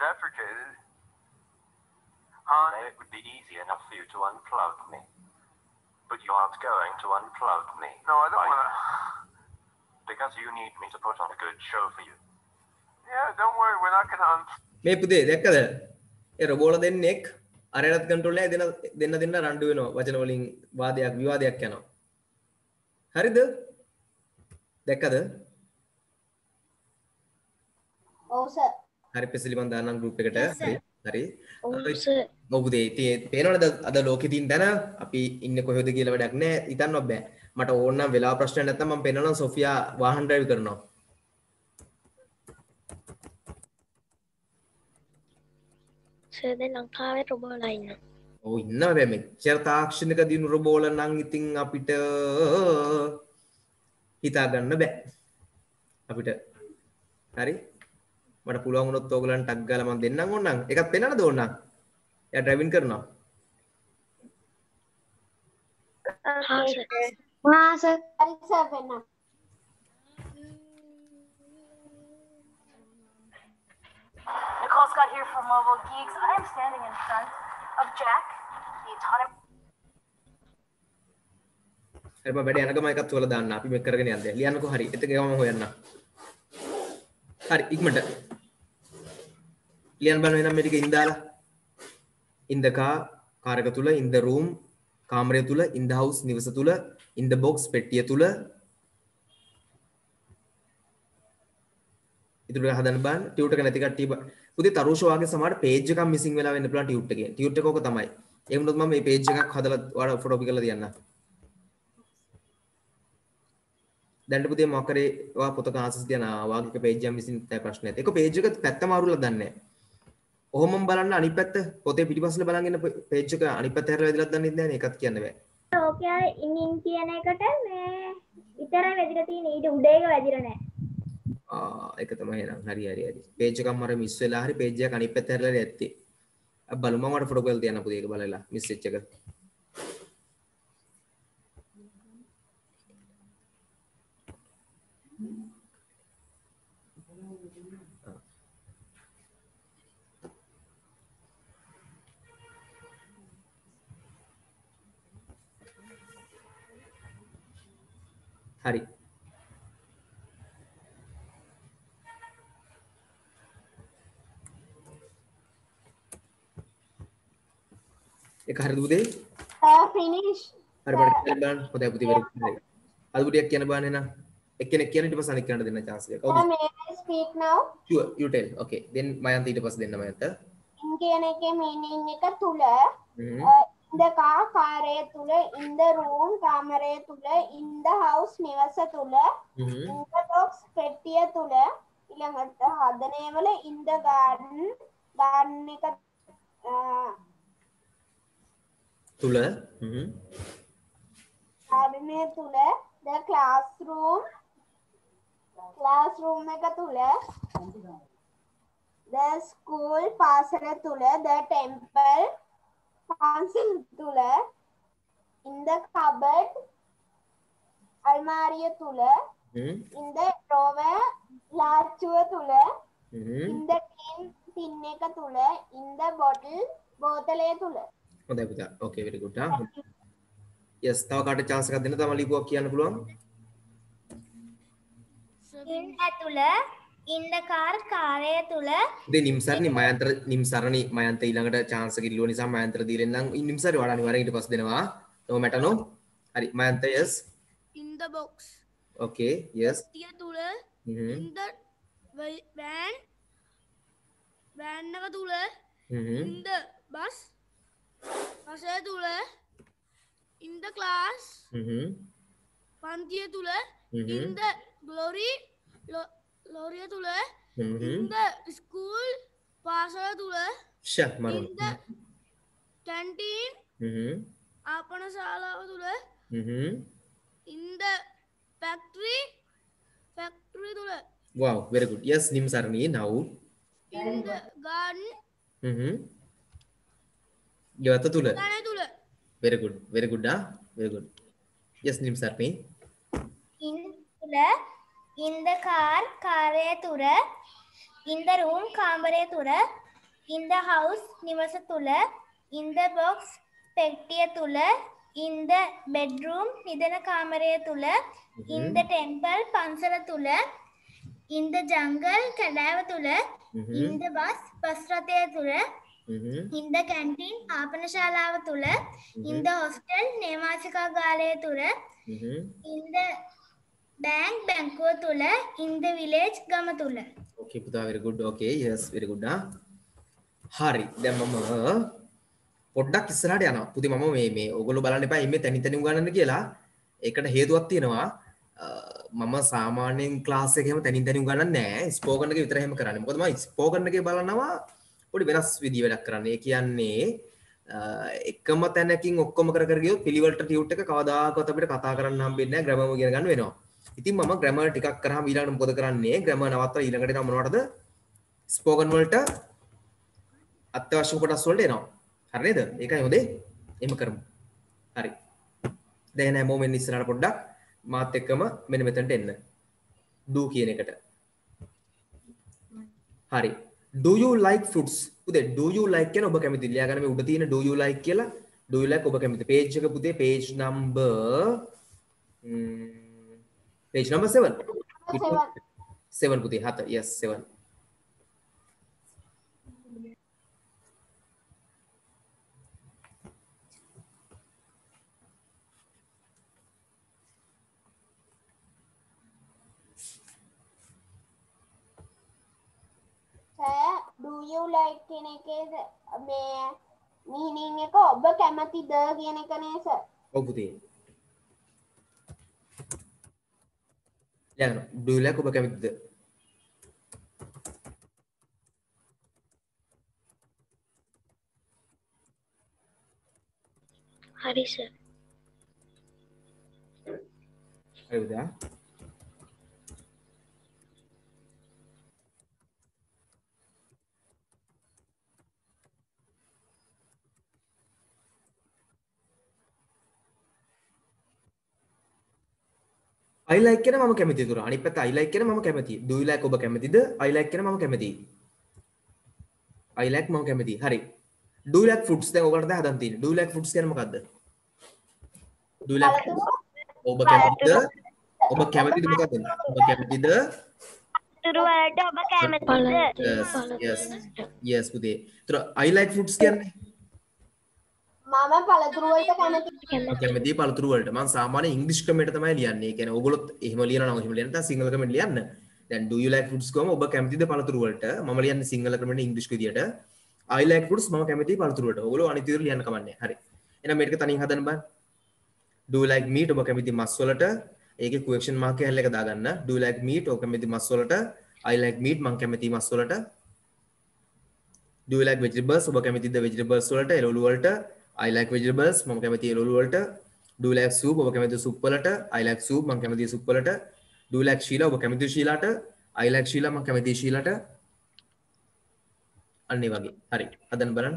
Speaker 4: Deprecated. Han,
Speaker 6: It would be easy enough for you to unplug me. But you aren't going to unplug me.
Speaker 4: no, I don't
Speaker 6: Why?
Speaker 4: wanna.
Speaker 6: Because you need me to put on a good show for you.
Speaker 4: Yeah, don't worry. We're not gonna. Un-
Speaker 1: මේ පුතේ දැක්කද ඒ රොබෝල දෙන්නෙක් අරයටත් කන්ට්‍රෝල් නැහැ දෙන දෙන්න දෙන්න රණ්ඩු වෙනවා වචන වලින් වාදයක් විවාදයක් යනවා හරිද දැක්කද
Speaker 2: ඔව් සර්
Speaker 1: හරි පෙසිලි මන් දාන්නම් ගෲප් එකට හරි. පුතේ ඉතින් පේනවනද අද ලෝකෙ තියෙන තැන අපි ඉන්නේ කොහෙද කියලා වැඩක් නැහැ. හිතන්නවත් බෑ. මට ඕන නම් වෙලාව ප්‍රශ්න නැත්නම් මම පෙන්නනවා සොෆියා වාහන ඩ්‍රයිව් කරනවා.
Speaker 3: සර් දැන් ලංකාවේ රොබෝලා ඉන්නවා.
Speaker 1: ඔව් ඉන්නවා බෑ මෙච්චර තාක්ෂණික දිනු රොබෝල නම් ඉතින් අපිට හිතා ගන්න බෑ. අපිට. හරි මට පුළුවන් වුණොත් ඕගලන්ට ටග් ගාලා මම දෙන්නම් ඕනනම්. එකක් පෙන්නන්නද ඕනනම්? එයා ඩ්‍රයිවිං කරනවා.
Speaker 3: හා සර්
Speaker 2: සර් වෙන්න
Speaker 5: Nicole Scott here from Mobile Geeks. I am standing in front of Jack, the autonomous.
Speaker 1: හරි මම වැඩ යන ගම එකත් වල දාන්න. අපි මේක කරගෙන යන්න. ලියන්නකෝ හරි. එතක ගම හොයන්න හරි ඉක්මනට. ලියන්න බලන්න එහෙනම් මේ ටික ඉඳාලා in the car කාර් එක තුල in the room කාමරය තුල in the house නිවස තුල in the box පෙට්ටිය තුල. ඉතුරු ටික හදන්න බලන්න. ටියුට් එක නැති කට්ටිය බ- පුතේ තරුෂ වාගේ සමහර පේජ් එකක් මිසින් වෙලා වෙන්න පුළුවන් ටියුට් එකේ. ටියුට් එක ඕක තමයි. ඒ වුණොත් මම මේ පේජ් එකක් හදලා ඔයාලා ෆොටෝ කරලා තියන්න දැන්ට පුතේ ඔයා පොතක ආන්සර්ස් තියනවා වාගේ පේජ් එක මිසින් තමයි ප්‍රශ්නේ පේජ් එක පැත්ත මාරුලා දන්නේ නැහැ. ඔහොමම බලන්න අනිත් පැත්ත පොතේ පිටිපස්සට බලන් ඉන්න පේජ් එක අනිත් පැත්ත හැරලා වැදිලා දන්නේ නැහැ නේ. ඒකත් කියන්න බෑ.
Speaker 7: ඕකයා ඉන්ින් කියන එකට මේ විතරයි වැදිලා තියෙන ඊට උඩ එක වැදිලා නැහැ.
Speaker 1: ආ ඒක තමයි එහෙනම්. හරි හරි හරි. පේජ් එකක් මර මිස් වෙලා හරි පේජ් එක අනිත් පැත්ත හැරලා ඇත්තේ. අපි බලමු මම මට ෆොටෝ කරලා තියන්න පුතේ ඒක බලලා මිස් එක හරි ඒක හරිද පුතේ
Speaker 2: සර් ෆිනිෂ්
Speaker 1: හරි මට කියලා බලන්න. හොඳයි පුතේ වෙරි අද පුටියක් කියන්න බලන්න එහෙනම් එක්කෙනෙක් කියන ඊට පස්සේ අනිත් කෙනාට දෙන්න chance එක කවුද
Speaker 2: may I speak now?
Speaker 1: Sure you tell. Okay. Then මයන්ත ඊට පස්සේ දෙන්න මයන්ත
Speaker 2: in කියන එකේ meaning එක තුල the car කාර්යය තුල the room කාමරය තුල the house නිවස තුල the box පෙට්ටිය තුල ඊළඟට හදනේ වල the garden garden එක
Speaker 1: තුල
Speaker 2: එක තුල the classroom classroom එක තුල the school පාසල තුල the temple පන්සල තුල in the cupboard අල්මාරිය තුල in the drawer ලාච්චුව තුල in the tin tin එක තුල in the bottle බෝතලය තුල
Speaker 1: හොඳයි පුතා. ඕකේ very good හා yes තව කාට chance එකක් දෙන්න? තව ලිපුවක් කියන්න පුළුවන්?
Speaker 7: In ඇතුළ in the car කාරය තුළ
Speaker 1: ඉතින් නිම්සරණි මයන්තර නිම්සරණි මයන්ත ඊළඟට chance එක ඉල්ලුව නිසා මයන්තර දීලා නම් නිම්සරි වඩා අනිවාර්යෙන් ඊට පස්සේ දෙනවා. no matter no හරි මයන්ත yes.
Speaker 8: In the box.
Speaker 1: Okay yes.
Speaker 8: තිය තුළ
Speaker 1: හ්ම්.
Speaker 8: in the va- van van එක තුළ
Speaker 1: හ්ම්.
Speaker 8: in the bus බසය තුළ in the class
Speaker 1: හ්ම්.
Speaker 8: පන්තිය තුළ
Speaker 1: හ්ම්.
Speaker 8: in the glory ලෝරිය තුළ in
Speaker 1: හ්ම්
Speaker 8: the school පාසල තුළ
Speaker 1: ෂා මරුන්
Speaker 8: in the canteen
Speaker 1: හ්ම්
Speaker 8: ආපන ශාලාව තුළ
Speaker 1: හ්ම්
Speaker 8: in the factory? Factory තුළ
Speaker 1: wow very good. Yes නිම්සරණි now.
Speaker 8: In the garden
Speaker 1: හ්ම් ගෙවත තුල
Speaker 8: ගණය තුළ
Speaker 1: very good very good ah. Very good. Yes නිම්සරණි
Speaker 7: in තුළ in the car කාරය තුර in the room කාමරය තුර in the house නිවස තුළ in the box පෙට්ටිය තුළ in the bedroom නිදන කාමරය තුළ in the temple පන්සල තුළ in the jungle කැඩෑව තුළ in the bus බස් රථය තුළ
Speaker 1: හ්ම්
Speaker 7: in the canteen ආපන ශාලාව තුළ in the hostel නේවාසිකාගාරය තුළ
Speaker 1: හ්ම්
Speaker 7: in the bank බැංකුව තුළ in the village ගම තුළ.
Speaker 1: ඕකේ පුතා very good. Okay yes very good ah හරි. දැන් මම පොඩ්ඩක් ඉස්සරහට යනවා. පුතේ මම මේ මේ ඕගොල්ලෝ බලන්න එපා. ඉන්නේ තනි තනි උගන්නන්න කියලා. ඒකට හේතුවක් තියෙනවා. අ, මම සාමාන්‍යයෙන් ක්ලාස් එකේම තනින් තනි උගන්නන්නේ නැහැ. ස්පෝකන් එකේ විතරයි එහෙම කරන්නේ. මොකද මම ස්පෝකන් එකේ බලනවා පොඩි වෙනස් විදිහ වැඩක් කරන්න. ඒ කියන්නේ අ, එකම තැනකින් ඔක්කොම කර කර ගියොත් පිළිවෙලට ටියුට් එක කවදාකවත් අපිට කතා කරන්න හම්බෙන්නේ නැහැ. ග්‍රැමර් ඉගෙන ගන්න වෙනවා. ඉතින් මම ග්‍රැමර් ටිකක් කරාම ඊළඟට මොකද කරන්නේ? ග්‍රැමර් නවත්තලා ඊළඟට එනවා මොනවටද? ස්පෝකන් වලට අත්‍යවශ්‍ය කොටස් වලට එනවා. හරි නේද? ඒකයි හොඳේ. එහෙම කරමු. හරි. දැන් හැමෝම එන්න ඉස්සරහට පොඩ්ඩක්. මාත් එක්කම මෙන්න මෙතනට එන්න. Do කියන එකට. හරි. Do you like fruits? පුතේ do you like කියන ඔබ කැමති ලියා ගන්න මේ උඩ තියෙන do you like කියලා. Do you like ඔබ කැමති page එක පුතේ page number ම්ම්, page number 7
Speaker 2: seven
Speaker 1: 7 පුතේ 7 yes 7
Speaker 2: සෑ do you like කියන එකේ මේ meaning එක ඔබ කැමතිද කියන එක නේ සර්
Speaker 1: ඔව් පුතේ ලියා ගන්න do you like ඔබ කැමතිද
Speaker 3: හරි සර්
Speaker 1: හරි පුතා I like කියන මම කැමතියි තුර අනිත් පැත්ත I like කියන මම කැමතියි do you like ඔබ කැමතිද? I like කියන මම කැමතියි. I like මම කැමතියි. හරි. Do you like fruits? දැන් ඔයගලට දැන් හදන් තියෙන්නේ. Do you like fruits කියන්නේ මොකද්ද? Do you like fruits? ඔබ කැමතිද? ඔබ කැමතිද මොකද්ද? ඔබ කැමතිද?
Speaker 7: තුරු වලට ඔබ කැමතිද?
Speaker 1: Yes පුතේ. තුර like fruits කියන්නේ
Speaker 2: මම පළතුරු වලට කැමති
Speaker 1: මම කැමති පළතුරු වලට මම සාමාන්‍ය ඉංග්‍රීසි කමෙන්ට් තමයි ලියන්නේ. ඒ කියන්නේ ඕගොල්ලොත් එහෙම ලියනවා නම් එහෙම ලියන්න නැත්නම් සිංහල කමෙන්ට් ලියන්න. දැන් do you like fruits ගම ඔබ කැමතිද පළතුරු වලට? මම ලියන්නේ සිංහල කමෙන්ට් ඉංග්‍රීසි විදියට. I like fruits මම කැමතියි පළතුරු වලට. ඕගොල්ලෝ අනිත් විදියට ලියන්න කමන්නේ. හරි. එහෙනම් මේක තනින් හදන්න බෑ. do you like meat ඔබ කැමති මස් වලට? ඒකේ question mark එක හැල්ල එක දාගන්න. do you like meat ඔබ කැමති මස් වලට? I like meat මම කැමති මස් වලට. do you like vegetables ඔබ කැමතිද vegetables වලට එළවලු වලට I like vegetables මම කැමති එළවලු වලට. Do you like soup? ඔබ කැමති I like soup මම කැමති soup වලට. Do you like ශීලා ඔබ කැමති ශීලාට I like ශීලා මම කැමති ශීලාට අන්න වගේ. හරි. හදන්න බලන්න.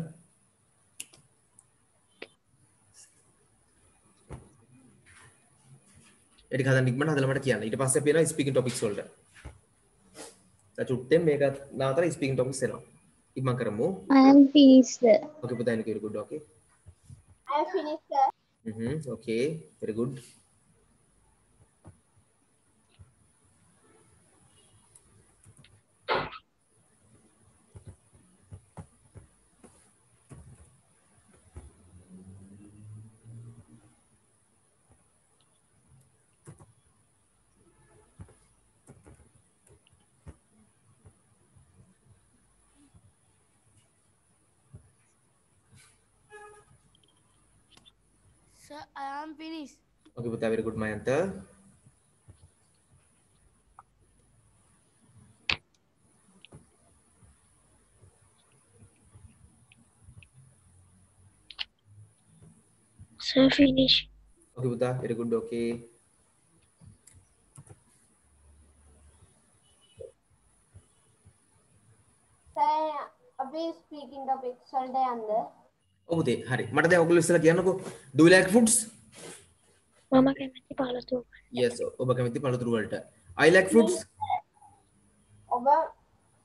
Speaker 1: ඒක හදන්න ඉක්මනට හදලා මට කියන්න. ඊට පස්සේ යනවා ස්පීකින් ටොපික්ස් වලට. චුට්ටෙන් මේක නවතර ස්පීකින් ටොපික්ස් එනවා. ඉක්මන් කරමු.
Speaker 3: Am finished.
Speaker 1: ඕකේ පුතා එනක very good okay
Speaker 2: I finished, sir.
Speaker 1: mhm okay very good
Speaker 8: Sir, I am finished.
Speaker 1: Okay, Buta, very good, answer.
Speaker 3: Sir, finish.
Speaker 1: Okay, Buta, very good, okay.
Speaker 2: Sir, अभी स्पीकिंग टॉपिक day under.
Speaker 1: ඔව් පුතේ හරි මට දැන් ඔයගොල්ලෝ ඉස්සලා කියන්නකෝ do you like fruits
Speaker 3: මම කැමති පළතුරු.
Speaker 1: yes ඔබ කැමති පළතුරු වලට i like fruits
Speaker 2: ඔබ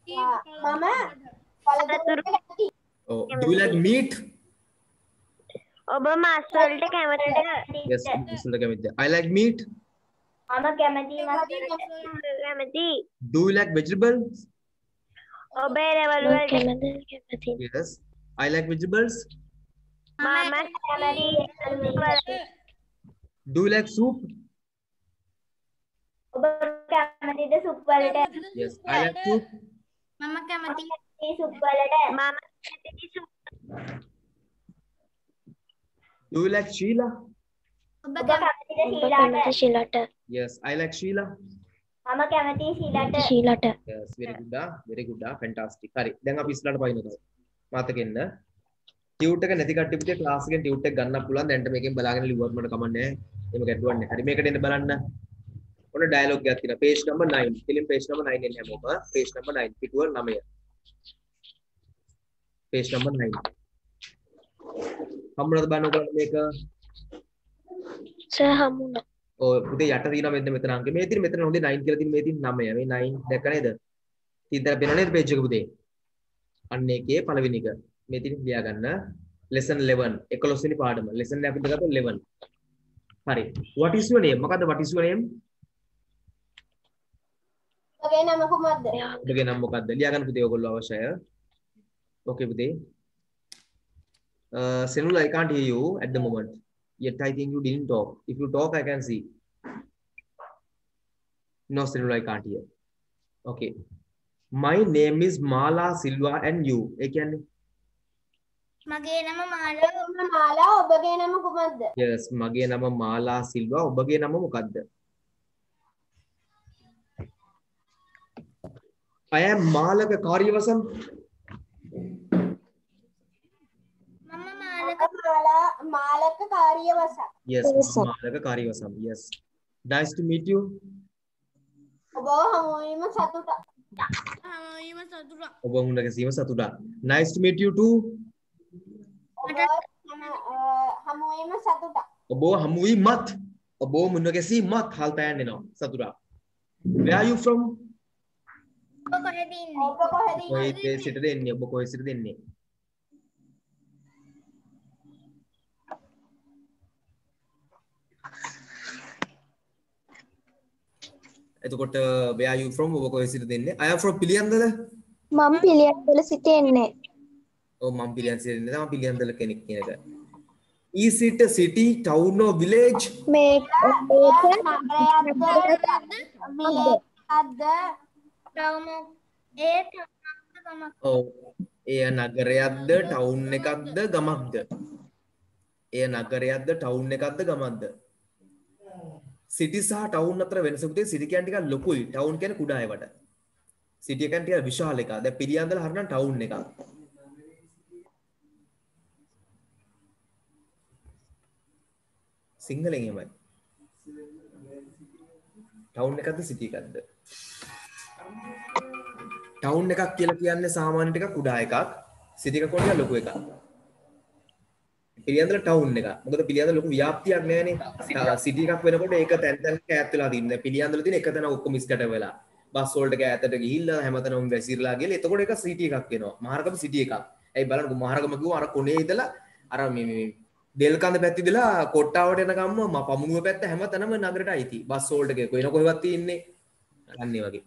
Speaker 2: මම පළතුරු කැමති
Speaker 1: oh do you like meat?
Speaker 3: ඔබ මස් වලට කැමතිද?
Speaker 1: yes මස් වලට කැමතිද i like meat?
Speaker 3: මම කැමති මස් කැමති.
Speaker 1: do you like vegetables?
Speaker 3: ඔබ එරවලු වලට කැමති.
Speaker 1: yes. I like vegetables
Speaker 3: කැමති
Speaker 1: do you like soup
Speaker 3: ඔබ කැමතිද සුප් වලට?
Speaker 1: yes i like soup
Speaker 7: මම කැමති
Speaker 3: සුප් වලට. මම කැමති soup.
Speaker 1: do you like sheila
Speaker 7: ඔබ
Speaker 3: කැමතිද ශීලාට?
Speaker 1: yes i like sheila
Speaker 3: මම කැමති ශීලාට. ශීලාට.
Speaker 1: yes very good ah very good ah fantastic හරි දැන් අපි ඉස්සරහට පයින්නවා මාතකෙන්න ටියුට් එක නැති කට්ටිය පුතේ ක්ලාස් එකෙන් ටියුට් එක ගන්න පුළුවන්. දැන්ට මේකෙන් බලාගෙන ලිව්වත් මට කමන්නේ එහෙම ගැටලුවක් නැහැ හරි මේකට එන්න බලන්න. ඔන්න ඩයලොග් එකක් තියෙනවා. Page number 9 film page number 9 එන්නේ හැමෝම. Page number 9 පිටුව 9 page number 9 හම්බුනද බලන්න ඔයගොල්ලෝ මේක?
Speaker 3: සර් හමුණා.
Speaker 1: ඔය පුතේ යට තියෙනවා මෙන්න මෙතන අංක මේ තියෙන මෙතන හොඳේ 9 කියලා තියෙන මේ තියෙන 9 මේ 9 දැක්ක නේද? තීන්දර පේනව නේද page එක පුතේ? අන්න ඒකේ පළවෙනි එක මේ තියෙන ලියා ගන්න lesson 11 11 වෙනි පාඩම lesson එක අපිට ගත්තා 11 හරි what is your name මොකද්ද what is your name
Speaker 2: ඔබගේ නම කුමක්ද
Speaker 1: ඔබගේ නම මොකද්ද ලියා ගන්න පුතේ ඔයගොල්ලෝ අවශ්‍යය okay පුතේ uh, Senul, I can't hear you at the moment. Yet I think you didn't talk. If you talk, I can see. No, Senul, I can't hear. Okay. My name is Mala Silva and you. ඒ කියන්නේ
Speaker 7: මගේ නම මාලා.
Speaker 2: මාලා ඔබගේ නම කුමක්ද?
Speaker 1: Yes මගේ නම මාලා සිල්වා ඔබගේ නම මොකක්ද? I am මාලක කාර්යවසම්
Speaker 7: මම මාලක
Speaker 2: මාලා Malaka කාර්යවස
Speaker 1: yes Malaka කාර්යවසම් yes. Nice to meet you.
Speaker 2: ඔබ හමුවීම සතුට
Speaker 8: හමුවීම සතුටක්.
Speaker 1: ඔබ මුණ ගැසීම සතුටක්. Nice to meet you too
Speaker 2: හමුවීම සතුට
Speaker 1: ඔබ හමුවීමත් ඔබ මුණ ගැසීමත් හල් පෑන්නෙනවා සතුටක් where are you from?
Speaker 7: ඔබ කොහෙද ඉන්නේ?
Speaker 2: ඔබ කොහෙද
Speaker 1: කොහේ සිටද එන්නේ ඔබ කොහේ සිටද එන්නේ එතකොට where are you from? ඔබ කොහේ සිටද එන්නේ I am from පිළියන්දල
Speaker 3: මම පිළියන්දල සිටින්නේ.
Speaker 1: ඔව් මම පිළියන් සිටින්නේ තමයි පිළියන්දල කෙනෙක් කියන එක. Is it a city town or village?
Speaker 3: මේක
Speaker 2: අද
Speaker 7: ටවුම ඒ ටවුමක්ද ගමක්?
Speaker 1: ඔව්. එය නගරයක්ද ටවුන් එකක්ද ගමක්ද? එය නගරයක්ද ටවුන් එකක්ද ගමක්ද? සිටි සහ ටවුන් අතර වෙනස පුතේ සිටි කියන්නේ ටිකක් ලොකුයි. ටවුන් කියන්නේ කුඩා ඒවට. සිටි කියන්නේ ටිකක් විශාල එකක්. දැන් පිළියන්දල හරිනම් ටවුන් එකක් සිංහලෙන් එහෙමයි ටවුන් එකක්ද සිටි එකක්ද? ටවුන් එකක් කියලා කියන්නේ සාමාන්‍ය ටිකක් කුඩා එකක්. සිටි එකක් වගේ ලොකු එකක්. පිළියන්දල ටවුන් එක මොකද පිළියන්දල ලොකු ව්‍යාප්තියක් නෑනේ සිටි එකක්. වෙනකොට ඒක තැන් තැන් ඈත් වෙලා තින්නේ. පිළියන්දල තියෙන එක තැන ඔක්කොම ඉස්කට වෙලා. බස් වලට ඈතට ගිහිල්ලා හැමතැනම වැසිරලා ගිහලා. එතකොට එක සිටි එකක් වෙනවා මහරගම සිටි එකක්. ඇයි බලන්නකෝ මහරගම කිව්වා අර කොනේ ඉඳලා අර මේ මේ දෙල් කඳ පැත්ත ඉඳලා කොට්ටාවට එනකම්ම ම පමුණුව පැත්ත හැමතැනම නගරට අයිති. බස් වලට ගිය කොහෙන කොහෙවත් තියෙන්නේ අන්න වගේ.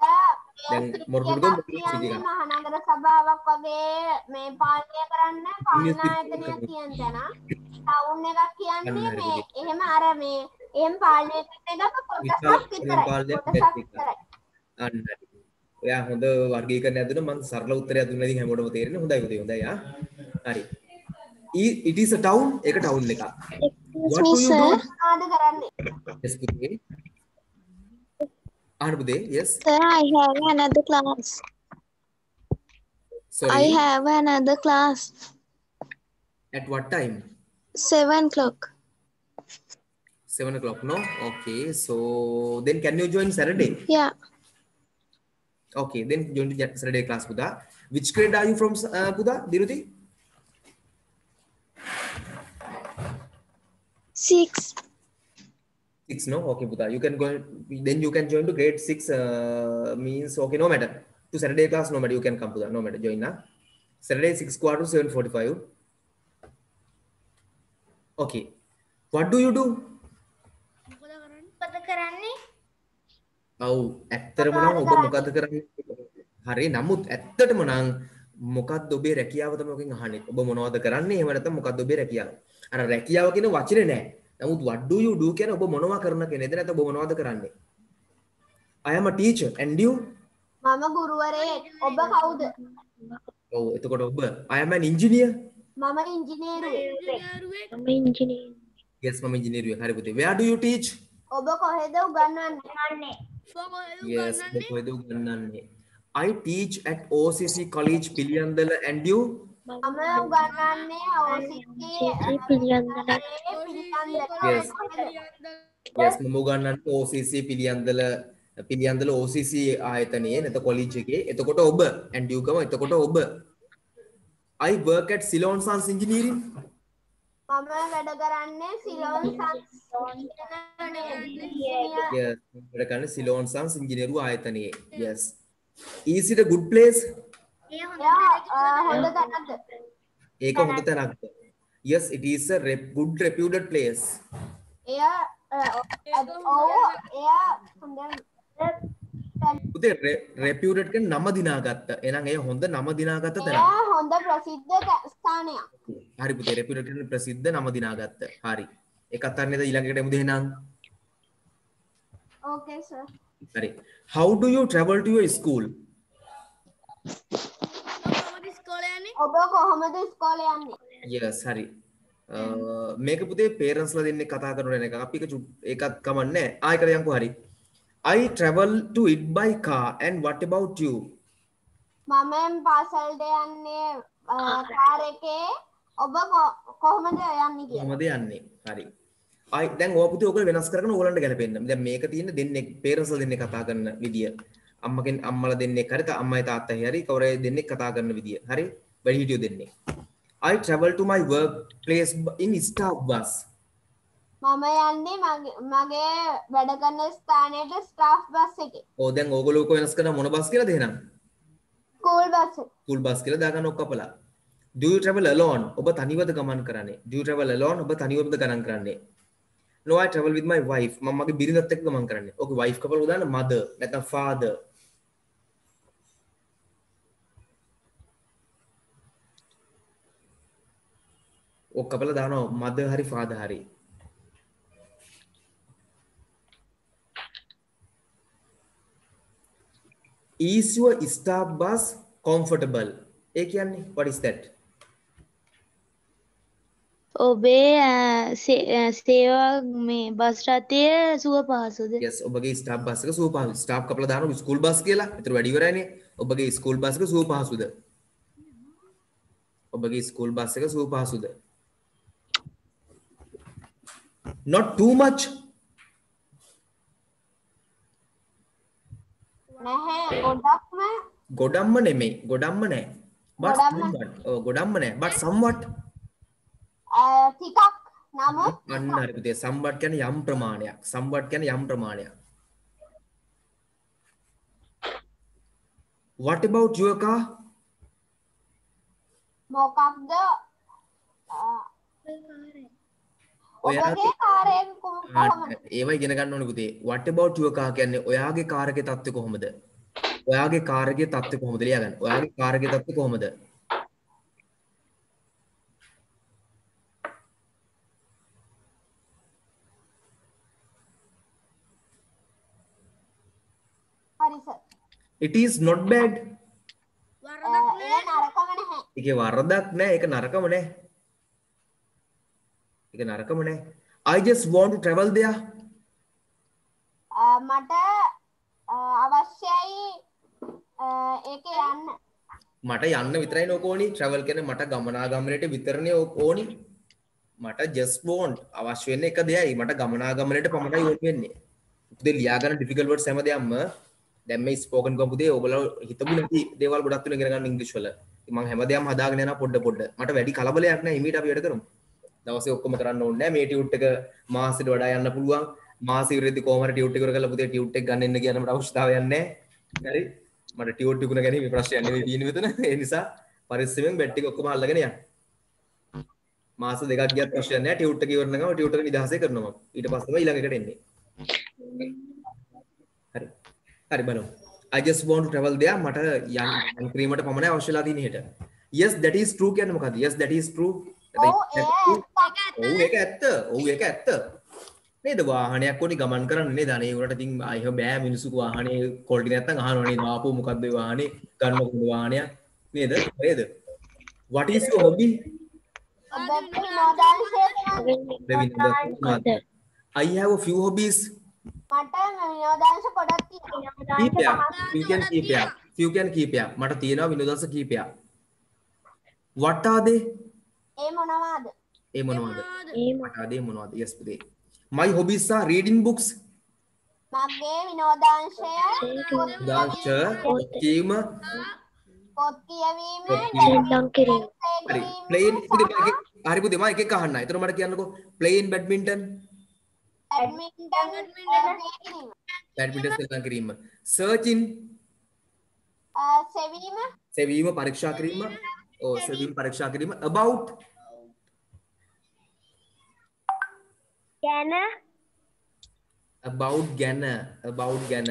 Speaker 2: එකක් කියන්නේ මහනගර සභාවක් වගේ මේ පාලනය කරන්න පාලන ආයතනයක් කියන තැන. ටවුන් එකක් කියන්නේ මේ එහෙම අර මේ එහෙම පාලනය එකක
Speaker 1: අන්න. ඔයා හොඳ වර්ගීකරණයක් දුන්නා මම සරල උත්තරයක් දුන්නා ඉතින් හැමෝටම තේරෙන්නේ හොඳයි හොඳයි හරි it is a town ඒක town එකක් what do you do
Speaker 2: ආද කරන්නේ
Speaker 1: yes පුතේ අහන්න පුතේ yes
Speaker 3: Sir, I have another class. I
Speaker 1: sorry
Speaker 3: have another class.
Speaker 1: at what time
Speaker 3: Seven o'clock.
Speaker 1: 7 o'clock no okay so then can you join saturday
Speaker 3: Yeah.
Speaker 1: okay then join the saturday class puda which grade are you from uh, puda diruti
Speaker 3: Six.
Speaker 1: six no okay puta you can go then you can join to grade six uh, means okay no matter to saturday class no matter you can come puta no matter join na saturday six quarter to seven forty five okay what do you do
Speaker 7: මොකද කරන්නේ
Speaker 1: ඔව් ඇත්තරම නම් ඔබ මොකද කරන්නේ හරි නමුත් ඇත්තටම නම් මොකක්ද ඔබේ රැකියාව තමයි ඔකෙන් අහන්නේ. ඔබ මොනවද කරන්නේ? එහෙම නැත්නම් මොකක්ද ඔබේ රැකියාව? අර රැකියාව කියන වචනේ නෑ. නමුත් what do you do කියන ඔබ මොනවා කරන කෙනෙක්ද නැත්නම් ඔබ මොනවද කරන්නේ? I am a teacher and you?
Speaker 2: මම ගුරුවරයෙක්. ඔබ කවුද?
Speaker 1: ඔව් එතකොට ඔබ. I am an engineer?
Speaker 2: මම ඉංජිනේරුවෙක්
Speaker 3: I'm an engineer.
Speaker 1: yes මම ඉංජිනේරුවෙක් හරි පුතේ. Where do you teach?
Speaker 2: ඔබ කොහෙද උගන්වන්නේ?
Speaker 1: yes ඔබ කොහෙද උගන්වන්නේ I teach at OCC College Piliyandala and you?
Speaker 2: මම උගන්වන්නේ ඕසිකේ
Speaker 3: පිළියන්දල.
Speaker 1: Yes. yes මම උගන්වන්නේ OCC පිළියන්දල පිළියන්දල OCC ආයතනයේ නැත කොලෙජ් එකේ. එතකොට ඔබ and you ගම එතකොට ඔබ. I work at Ceylon Sons Engineering.
Speaker 2: මම වැඩ කරන්නේ සිලෝන්
Speaker 1: yes වැඩ කරන්නේ Ceylon Sons Engineering ආයතනයේ. Yes is it a good place? ඒක හොඳ තැනක්ද yes it is a rep, good reputed place.
Speaker 2: එය
Speaker 1: පුතේ reputed කියන්නේ නම දිනාගත්ත එහෙනම් එය හොඳ නම දිනාගත්ත තැනක්
Speaker 2: එය හොඳ ප්‍රසිද්ධ ස්ථානයක්
Speaker 1: හරි පුතේ reputed කියන්නේ ප්‍රසිද්ධ නම දිනාගත්ත හරි ඒකත් අන්නේද ඊළඟට එමු දෙහනම්
Speaker 2: okay sir
Speaker 1: හරි how do you travel to your school
Speaker 2: ඔබ කොහොමද ඉස්කෝලේ යන්නේ
Speaker 1: yes හරි Uh, මේක පුතේ පේරන්ස්ලා දෙන්නේ කතා කරන එක අපි එක චුට්- ඒකත් කමන්නේ ආයෙ කර යන්කෝ හරි I travel to it by car and what about you
Speaker 2: මම පාසල්ට යන්නේ කාර් එකේ ඔබ කො- කොහොමද යන්නේ කියලා
Speaker 1: කොහමද යන්නේ හරි අයි දැන් ඕක පුතේ ඕක වෙනස් කරගෙන ඕගලන්ට ගැලපෙන්න. දැන් මේක තියෙන දෙන්නේ පේරන්ස්ලා දෙන්නේ කතා කරන විදිය. අම්මගෙන් අම්මලා දෙන්නේ හරි අම්මයි තාත්තයි හරි කවුරු දෙන්නේ කතා කරන විදිය. හරි? වැඩිහිටියෝ දෙන්නේ. I travel to my work place in staff bus.
Speaker 2: මම යන්නේ මගේ වැඩ කරන ස්ථානයට ස්ටාෆ් බස් එකේ.
Speaker 1: ඕ දැන් ඕගොල්ලෝ ඔක වෙනස් කරන මොන බස් කියලාද එහෙනම්?
Speaker 2: ස්කූල් බස්
Speaker 1: ස්කූල් බස් කියලා දාගන්න ඔක් කපලා. Do you travel alone? ඔබ තනිවද ගමන් කරන්නේ? Do you travel alone? ඔබ තනිවද ගමන් කරන්නේ no i travel with my wife. මම මගේ බිරිඳත් එක්ක ගමන් කරන්නේ ඕකේ wife කපලා දාන්න mother නැත්නම් father. ඔක් කපලා දානවා mother හරි father හරි is your staff bus comfortable. E ඒ කියන්නේ what is that?
Speaker 9: ඔබේ අ, සේ- අ, සේවා මේ බස් රථය සුව පහසුද?
Speaker 1: Yes ඔබගේ ස්ටාප් බස් එක සුව පහසු ස්ටාප් කපලා දානවා ස්කූල් බස් කියලා. ඒතර වැඩි ඉවරයිනේ ඔබගේ ස්කූල් බස් එක සුව පහසුද? ඔබගේ ස්කූල් බස් එක සුව පහසුද? Not too much.
Speaker 2: නැහැ ගොඩක්ම.
Speaker 1: ගොඩම්ම නෙමෙයි. ගොඩම්ම නෑ. But
Speaker 2: ගොඩම්ම-
Speaker 1: somewhat ඔව් ගොඩම්ම නෑ. But somewhat.
Speaker 2: අ, ටිකක්. නමුත්
Speaker 1: අන්න හරි පුතේ. somewhat කියන්නේ යම් ප්‍රමාණයක්. somewhat කියන්නේ යම් ප්‍රමාණයක්. What about your car?
Speaker 2: මොකක්ද? අ,
Speaker 1: ඔයා
Speaker 2: ඔබගේ කාරයෙන් කොහොමද?
Speaker 1: ඒව ඉගෙන ගන්න ඕනේ පුතේ. What about your car කියන්නේ ඔයාගේ කාර් එකේ තත්ත්වය කොහොමද? ඔයාගේ කාර් එකේ තත්ත්වය කොහොමද ලියාගන්න? ඔයාගේ කාර් එකේ තත්ත්වය කොහොමද
Speaker 2: හරි sir
Speaker 1: it is not bad. ඒකේ වරදක් නෑ. ඒක නරකම නෑ. ඒක නරකම නෑ. I just want to travel there.
Speaker 2: මට අවශ්‍යයි ඒක යන්න.
Speaker 1: මට යන්න විතරයි නෝක ඕනි. Travel කියන්නේ මට ගමනාගමනයට විතරනේ ඕනි. මට just want අවශ්‍ය වෙන්නේ එක දෙයයි. මට ගමනාගමනයට පමණයි ඕනි වෙන්නේ. පුතේ ලියා ගන්න difficult words හැමදේම දැන් මේ spoken ගම පුතේ ඔයගොල්ලෝ හිතපු නැති දේවල් ගොඩක් තුන ඉගෙන ගන්න ඉංග්‍රීසි වල. ඉතින් මම හැමදේම හදාගෙන යනවා පොඩ පොඩ. මට වැඩි කලබලයක් නැහැ හිමීට අපි වැඩ කරමු. දවසේ ඔක්කොම කරන්න ඕනේ නැහැ මේ ටියුට් එක මාසෙට වඩා යන්න පුළුවන්. මාසෙ ඉවරෙද්දි කොහොම හරි ටියුට් එක කරලා පුතේ ටියුට් එක ගන්න එන්න කියන මට අවශ්‍යතාවයක් නැහැ හරි. මට ටියුට් ඉක්ුණ ගැනීම ප්‍රශ්නයක් නෙවෙයි තියෙන්නේ මෙතන ඒ නිසා පරිස්සමෙන් බෙඩ් ටික ඔක්කොම අල්ලගෙන යන්න. මාස දෙකක් ගියත් ප්‍රශ්නයක් නැහැ ටියුට් එක ඉවරන ගමන් ටියුට් එක නිදහසේ කරනවා මම. ඊට පස්සේ තමයි ඊළඟ එකට එන්නේ. හරි හරි බලමු. I just want to travel there. මට යන්න යන්න ක්‍රීමට පමණයි අවශ්‍යලා තියෙන හෙට yes that is true කියන්නේ මොකද්ද? Yes that is true.
Speaker 2: ඔව්
Speaker 1: ඒක ඇත්ත. ඔව් ඒක ඇත්ත. නේද? වාහනයක් ඕනි ගමන් කරන්න නේද? අනේ උනට ඉතින් අය බෑ. මිනිස්සු වාහනේ කොල්ටි නැත්තම් අහනවා නේද? ආපු මොකද්ද වාහනේ? ගන්න මොකද වාහනයක්. නේද? නේද? What is your hobby? I have a few hobbies
Speaker 2: මට විනෝදාංශ ගොඩක් තියෙනවා
Speaker 1: කීපයක්. Can කීපයක්. Can කීපයක්. මට තියෙනවා විනෝදාංශ කීපයක්. what are they
Speaker 2: ඒ මොනවාද?
Speaker 1: ඒ මොනවද?
Speaker 3: ඒ
Speaker 1: what are they මොනවද? Yes පුතේ. My hobbies are reading books.
Speaker 2: මගේ විනෝදාංශය
Speaker 1: දාංශ කීම.
Speaker 2: පොත් කියවීම
Speaker 3: සෙල්ලම් කිරීම
Speaker 1: හරි. ප්ලේන් පුතේ හරි පුතේ මම එක එක අහන්න. ඒතර මට කියන්නකෝ ප්ලේන් බැඩ්මින්ටන්
Speaker 2: බැඩ්මින්ටන් කිරීම
Speaker 1: බැඩ්මින්ටන් සෙල්ලම් කිරීම. සර්චින්
Speaker 2: සෙවීම
Speaker 1: සෙවීම පරීක්ෂා කිරීම. ඔව් සෙවීම පරීක්ෂා කිරීම about.
Speaker 3: ගැන
Speaker 1: about ගැන about ගැන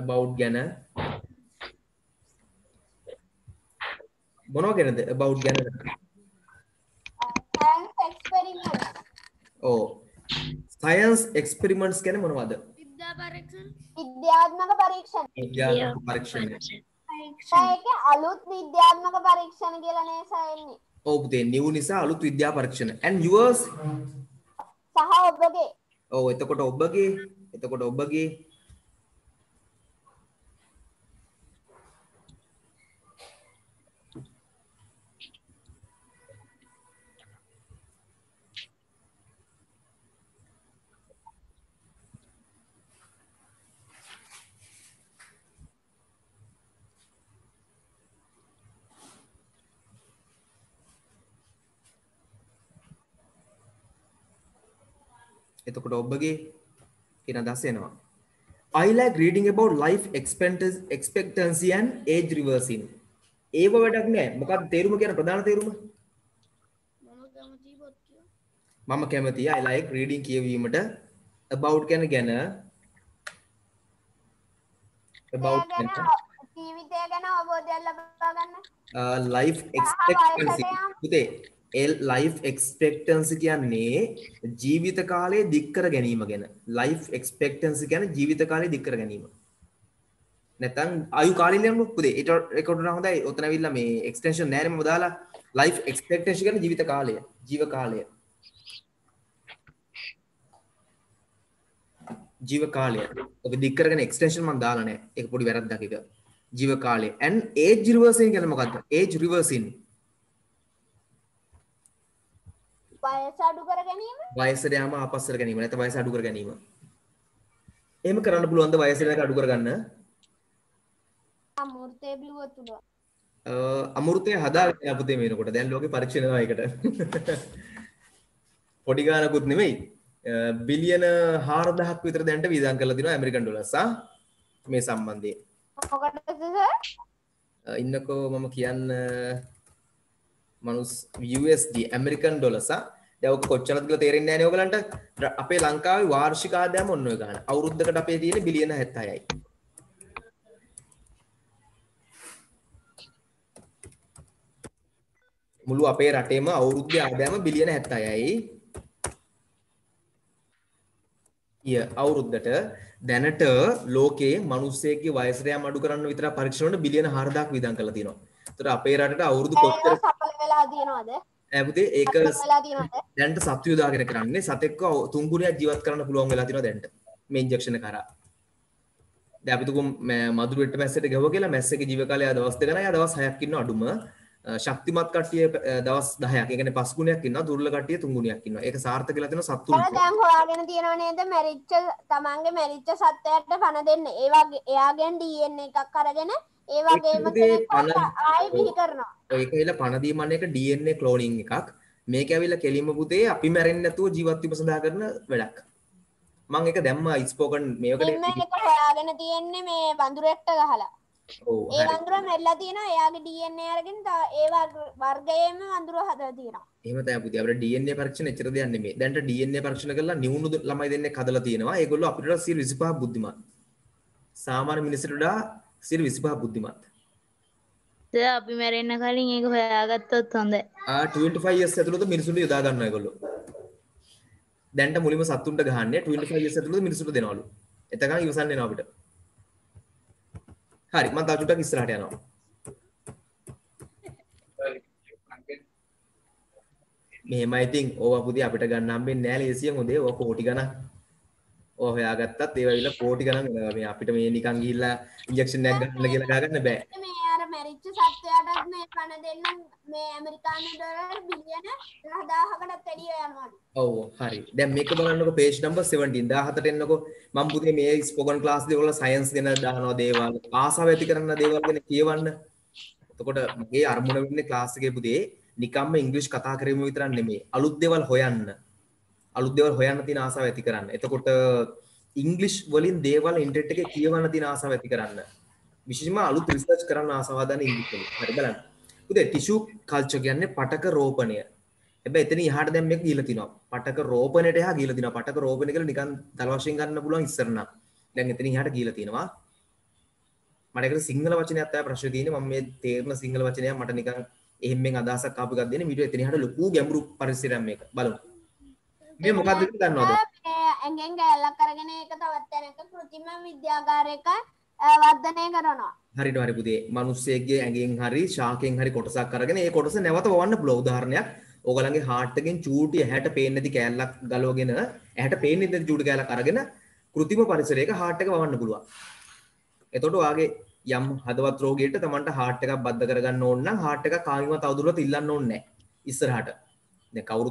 Speaker 1: about ගැන මොනවා ගැනද about ගැන
Speaker 2: සයන්ස් එක්ස්පෙරිමන්ට්
Speaker 1: ඔව් science experiments කියන්නේ මොනවද?
Speaker 8: විද්‍යා පරීක්ෂණ
Speaker 2: විද්‍යාත්මක පරීක්ෂණ.
Speaker 1: විද්‍යාත්මක පරීක්ෂණ.
Speaker 2: ඒක අලුත් විද්‍යාත්මක පරීක්ෂණ කියලා නේ සයන්නේ?
Speaker 1: ඔව් පුතේ new නිසා අලුත් විද්‍යා පරීක්ෂණ. And yours?
Speaker 2: සහ ඔබගේ.
Speaker 1: ඔව් එතකොට ඔබගේ. එතකොට ඔබගේ එතකොට ඔබගේ කියන අදහස එනවා. I like reading about life expectancy expectancy and age reversing ඒව වැඩක් නෑ. මොකක්ද තේරුම කියන ප්‍රධාන තේරුම?
Speaker 8: මම
Speaker 1: කැමතියි I like reading කියවීමට about කියන ගැන. About
Speaker 2: ගැන
Speaker 1: ගැන
Speaker 2: ජීවිතය ගැන අවබෝධයක් ලබා ගන්න.
Speaker 1: Uh, life expectancy. පුතේ ඒ life expectancy කියන්නේ ජීවිත කාලය දික් කර ගැනීම ගැන. life expectancy කියන්නේ ජීවිත කාලය දික් කර ගැනීම. නැත්නම් ආයු කාලය ලියන්නකො පුතේ ඒට රෙකෝඩ් කරන හොඳයි. ඔතන ඇවිල්ලා මේ එක්ස්ටෙන්ෂන් නෑනේ මම දාලා. life expectancy කියන්නේ ජීවිත කාලය. ජීව කාලය. ජීව කාලය. ඔක දික් කරගෙන එක්ස්ටෙන්ෂන් මම දාලා නෑ. ඒක පොඩි වැරද්දක් එක ජීව කාලය. and age reversing කියන්නේ මොකද්ද? age reversing
Speaker 2: වයස අඩු කර ගැනීම?
Speaker 1: වයසට යාම ආපස්සට ගැනීම නැත්නම් වයස අඩු කර ගැනීම. එහෙම කරන්න පුළුවන්ද වයසට යනක අඩු කරගන්න?
Speaker 2: අමෘතය බිලුව තුළ
Speaker 1: අ, අමෘතය හදාගෙන අපතේ මේනකොට දැන් ලෝකේ පරීක්ෂණ වෙනවා ඒකට. පොඩි ගානකුත් නෙමෙයි. බිලියන 4000ක් විතර දැන්ට වියදම් කරලා දිනවා ඇමරිකන් ඩොලර්ස් ආ? මේ සම්බන්ධයෙන්.
Speaker 2: මොකටද සර්?
Speaker 1: ඉන්නකෝ මම කියන්න. මනුස් USD ඇමරිකන් ඩොලසා දැවක කොච්චරත් කියලා තේරෙන්නේ නැහැ නේ ඔයගලන්ට. අපේ ලංකාවේ වාර්ෂික ආදායම ඔන්න ඔය ගන්න අවුරුද්දකට අපේ තියෙන බිලියන 76යි මුළු අපේ රටේම අවුරුද්දේ ආදායම බිලියන 76යි ඊය අවුරුද්දට දැනට ලෝකයේ මිනිස්සෙක්ගේ වයසට යාම අඩු කරන්න විතර පරීක්ෂණ වලට බිලියන 4000ක් වියදම් කරලා තියෙනවා. ඒතර අපේ රටට අවුරුදු කොච්චර
Speaker 2: සඵල වෙලා තියෙනවද
Speaker 1: ඇපුතේ ඒක දැන්ට සත්තු යොදාගෙන කරන්නේ සතෙක්ව තුන් ගුණයක් ජීවත් කරන්න පුළුවන් වෙලා තියෙනවා දැන්ට? මේ ඉන්ජෙක්ෂන කරා. දැන් අපි තුකු මදුරු වෙට්ට මැස්සට ගව කියලා මැස්සගේ ජීව කාලය දවස් දෙකක් නෑ දවස් 6ක් ඉන්න අඩුම. ශක්තිමත් කට්ටිය දවස් 10ක් ඒ කියන්නේ පස් ගුණයක් ඉන්නවා. දුර්වල කට්ටිය තුන් ගුණයක් ඉන්නවා. ඒක සාර්ථක තියෙනවා. සත්තුන්ට.
Speaker 2: අර දැන් හොයාගෙන තියෙනව නේද? මැරිච්ච තමන්ගේ මැරිච්ච සත්වයට පණ දෙන්න. ඒ වගේ එයාගෙන් DNA එකක් අරගෙන ඒ වගේම ආයි බිහි කරනවා
Speaker 1: ඒක ඇවිල්ලා පණ දීම අන්න එක DNA ක්ලෝනින් එකක්. මේක ඇවිල්ලා කෙලින්ම පුතේ අපි මැරෙන්නේ නැතුව ජීවත් වීම සඳහා කරන වැඩක්. මම ඒක දැම්මා ස්පෝකන් මේකට
Speaker 2: එක හොයාගෙන තියෙන්නේ මේ වඳුරෙක්ට ගහලා
Speaker 1: ඔව්
Speaker 2: ඒ. වඳුර මැරිලා තියෙනවා එයාගේ DNA අරගෙන ඒ වර්ග- වර්ගයේම වඳුර හදලා තියෙනවා
Speaker 1: එහෙම තමයි පුතේ අපිට DNA පරීක්ෂණ එච්චර දෙයක් නෙමෙයි. දැන්ට DNA පරීක්ෂණ කරලා නිවුණු ළමයි දෙන්නෙක් හදලා තියෙනවා. ඒගොල්ලෝ අපිට වඩා 125 බුද්ධිමත්. සාමාන්‍ය මිනිස්සුන්ට වඩා 125 බුද්ධිමත්.
Speaker 9: දැන් අපි මැරෙන්න කලින් ඒක හොයාගත්තොත් හොඳයි.
Speaker 1: ආ 25 years ඇතුළත මිනිස්සුන්ට යොදා ගන්නවා ඒගොල්ලෝ. දැන්ට මුලින්ම සත්තුන්ට ගහන්නේ 25 years ඇතුළත මිනිස්සුන්ට දෙනවලු. එතකන් ඉවසන්න එනවා අපිට. හරි මම තව චුට්ටක් ඉස්සරහට යනවා. මෙහෙමයි ඉතින් ඕවා පුතේ අපිට ගන්න හම්බෙන්නේ නැහැ ලේසියෙන් හොඳේ ඕවා කෝටි ගණන්. හොයාගත්තත් ඒවා විල කෝටි වෙනවා. මේ අපිට මේ නිකන් ගිහිල්ලා ඉන්ජෙක්ෂන් එකක් ගන්න කියලා ගන්න බෑ.
Speaker 2: මේ අර මැරිච්ච සත්වයාටත් මේ පණ දෙන්න මේ ඇමරිකානු ඩොලර් බිලියන 10000කටත් වැඩිය යනවලු
Speaker 1: ඔව් හරි. දැන් මේක බලන්නකො page number 17 17ට එන්නකො මම පුතේ මේ ස්පෝකන් ක්ලාස් දෙවල සයන්ස් ගැන දානවා දේවල් ආසාව ඇති කරන දේවල් ගැන කියවන්න. එතකොට මගේ අරමුණ වෙන්නේ ක්ලාස් එකේ පුතේ නිකම්ම ඉංග්‍රීසි කතා කිරීම විතරක් නෙමෙයි අලුත් දේවල් හොයන්න. අලුත් දේවල් හොයන්න තියෙන ආසාව ඇති කරන්න. එතකොට ඉංග්ලිෂ් වලින් දේවල් ඉන්ටර්නෙට් එකේ කියවන්න තියෙන ආසාව ඇති කරන්න. විශේෂයෙන්ම අලුත් රිසර්ච් කරන්න ආසාව හදන ඉංග්‍රීසි වලින්. හරි බලන්න. පුතේ ටිෂු කල්චර් කියන්නේ පටක රෝපණය. හැබැයි එතන එහාට දැන් මේක ගිහලා තිනවා. පටක රෝපණයට එහා ගිහලා තිනවා. පටක රෝපණය කියලා නිකන් දල වශයෙන් ගන්න පුළුවන් ඉස්සර නම්. දැන් එතන එහාට ගිහලා තිනවා. මට ඒකට සිංහල වචනයක් තමයි ප්‍රශ්නේ තියෙන්නේ. මම මේ තේරෙන සිංහල වචනය මට නිකන් එහෙම්ෙන් අදහසක් ආපු එකක් දෙන්න. වීඩියෝ එතන එහාට ලොකු ගැඹුරු පරිසරයක් මේක. බලමු. මේ මොකද්ද කියලා දන්නවද?
Speaker 2: ඇඟෙන් ගැලක් කරගෙන ඒක තවත් තැනක કૃතිම විද්‍යාගාරයක වර්ධනය කරනවා.
Speaker 1: හරිට හරි පුතේ. මිනිස්සෙක්ගේ ඇඟෙන් හරි ශාකයෙන් හරි කොටසක් අරගෙන ඒ කොටස නැවත වවන්න පුළුවන් උදාහරණයක්. ඕගලන්ගේ heart එකෙන් චූටි ඇහැට පේන්නේ නැති කෑල්ලක් ගලවගෙන ඇහැට පේන්නේ නැති චූටි කෑල්ලක් අරගෙන કૃතිම පරිසරයක heart එක වවන්න පුළුවන්. එතකොට ඔයාගේ යම් හදවත් රෝගියෙක්ට Tamanට heart එකක් බද්ධ කරගන්න ඕන නම් heart එක කායිමත් අවදුරවත් ඉල්ලන්න ඕනේ නැහැ. ඉස්සරහට.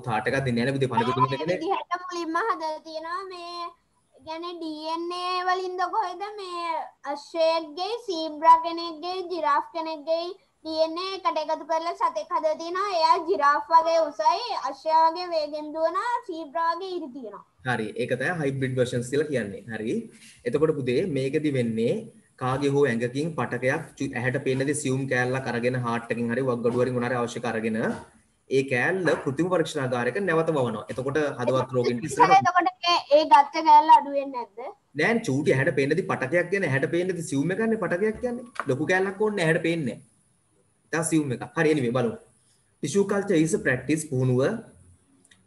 Speaker 1: හાર્ට් එකක් දෙන්නේ නේ
Speaker 2: ඒ
Speaker 1: දෙකනේ
Speaker 2: විදිහට මුලින්ම හදලා තියෙනවා මේ ගැන DNA වලින්ද කොහෙද මේ අශ්වයෙක්ගේ සීබ්‍රා කෙනෙක්ගේ ජිරාෆ් කෙනෙක්ගේ DNA එකට එකතු කරලා සතෙක් හදලා තියෙනවා එයා ජිරාෆ් වගේ උසයි අශ්වයා වගේ වේගෙන් දුවනවා සීබ්‍රා වගේ ඉරි තියෙනවා
Speaker 1: හරි ඒක තමයි හයිබ්‍රිඩ් වර්ෂන්ස් කියලා කියන්නේ. හරි. එතකොට පුතේ මේකෙදි වෙන්නේ කාගේ හෝ ඇඟකින් පටකයක් ඇහැට පේන දේ සියුම් කෑල්ලක් අරගෙන හાર્ට් එකකින් හරි වග්ගඩුව වලින් මොනාරි අවශ්‍ය කරගෙන ඒ කෑල්ල කෘත්‍රිම පරීක්ෂණාගාරයක නැවත වවනවා. එතකොට හදවත් රෝගීන්ට ඉස්සරහට
Speaker 2: එතකොට ඒ- ගත්ත කෑල්ල අඩු වෙන්නේ නැද්ද
Speaker 1: නෑ චූටි ඇහැට පේන දේ පටකයක් කියන්නේ ඇහැට පේන දේ සියුම් එකක්නේ පටකයක් කියන්නේ. ලොකු කෑල්ලක් ඕනේ නැහැ, ඇහැට පේන්නේ නැහැ. ඉතින් සියුම් එකක්. හරි anyway බලමු. tissue culture is a practice පුහුණුව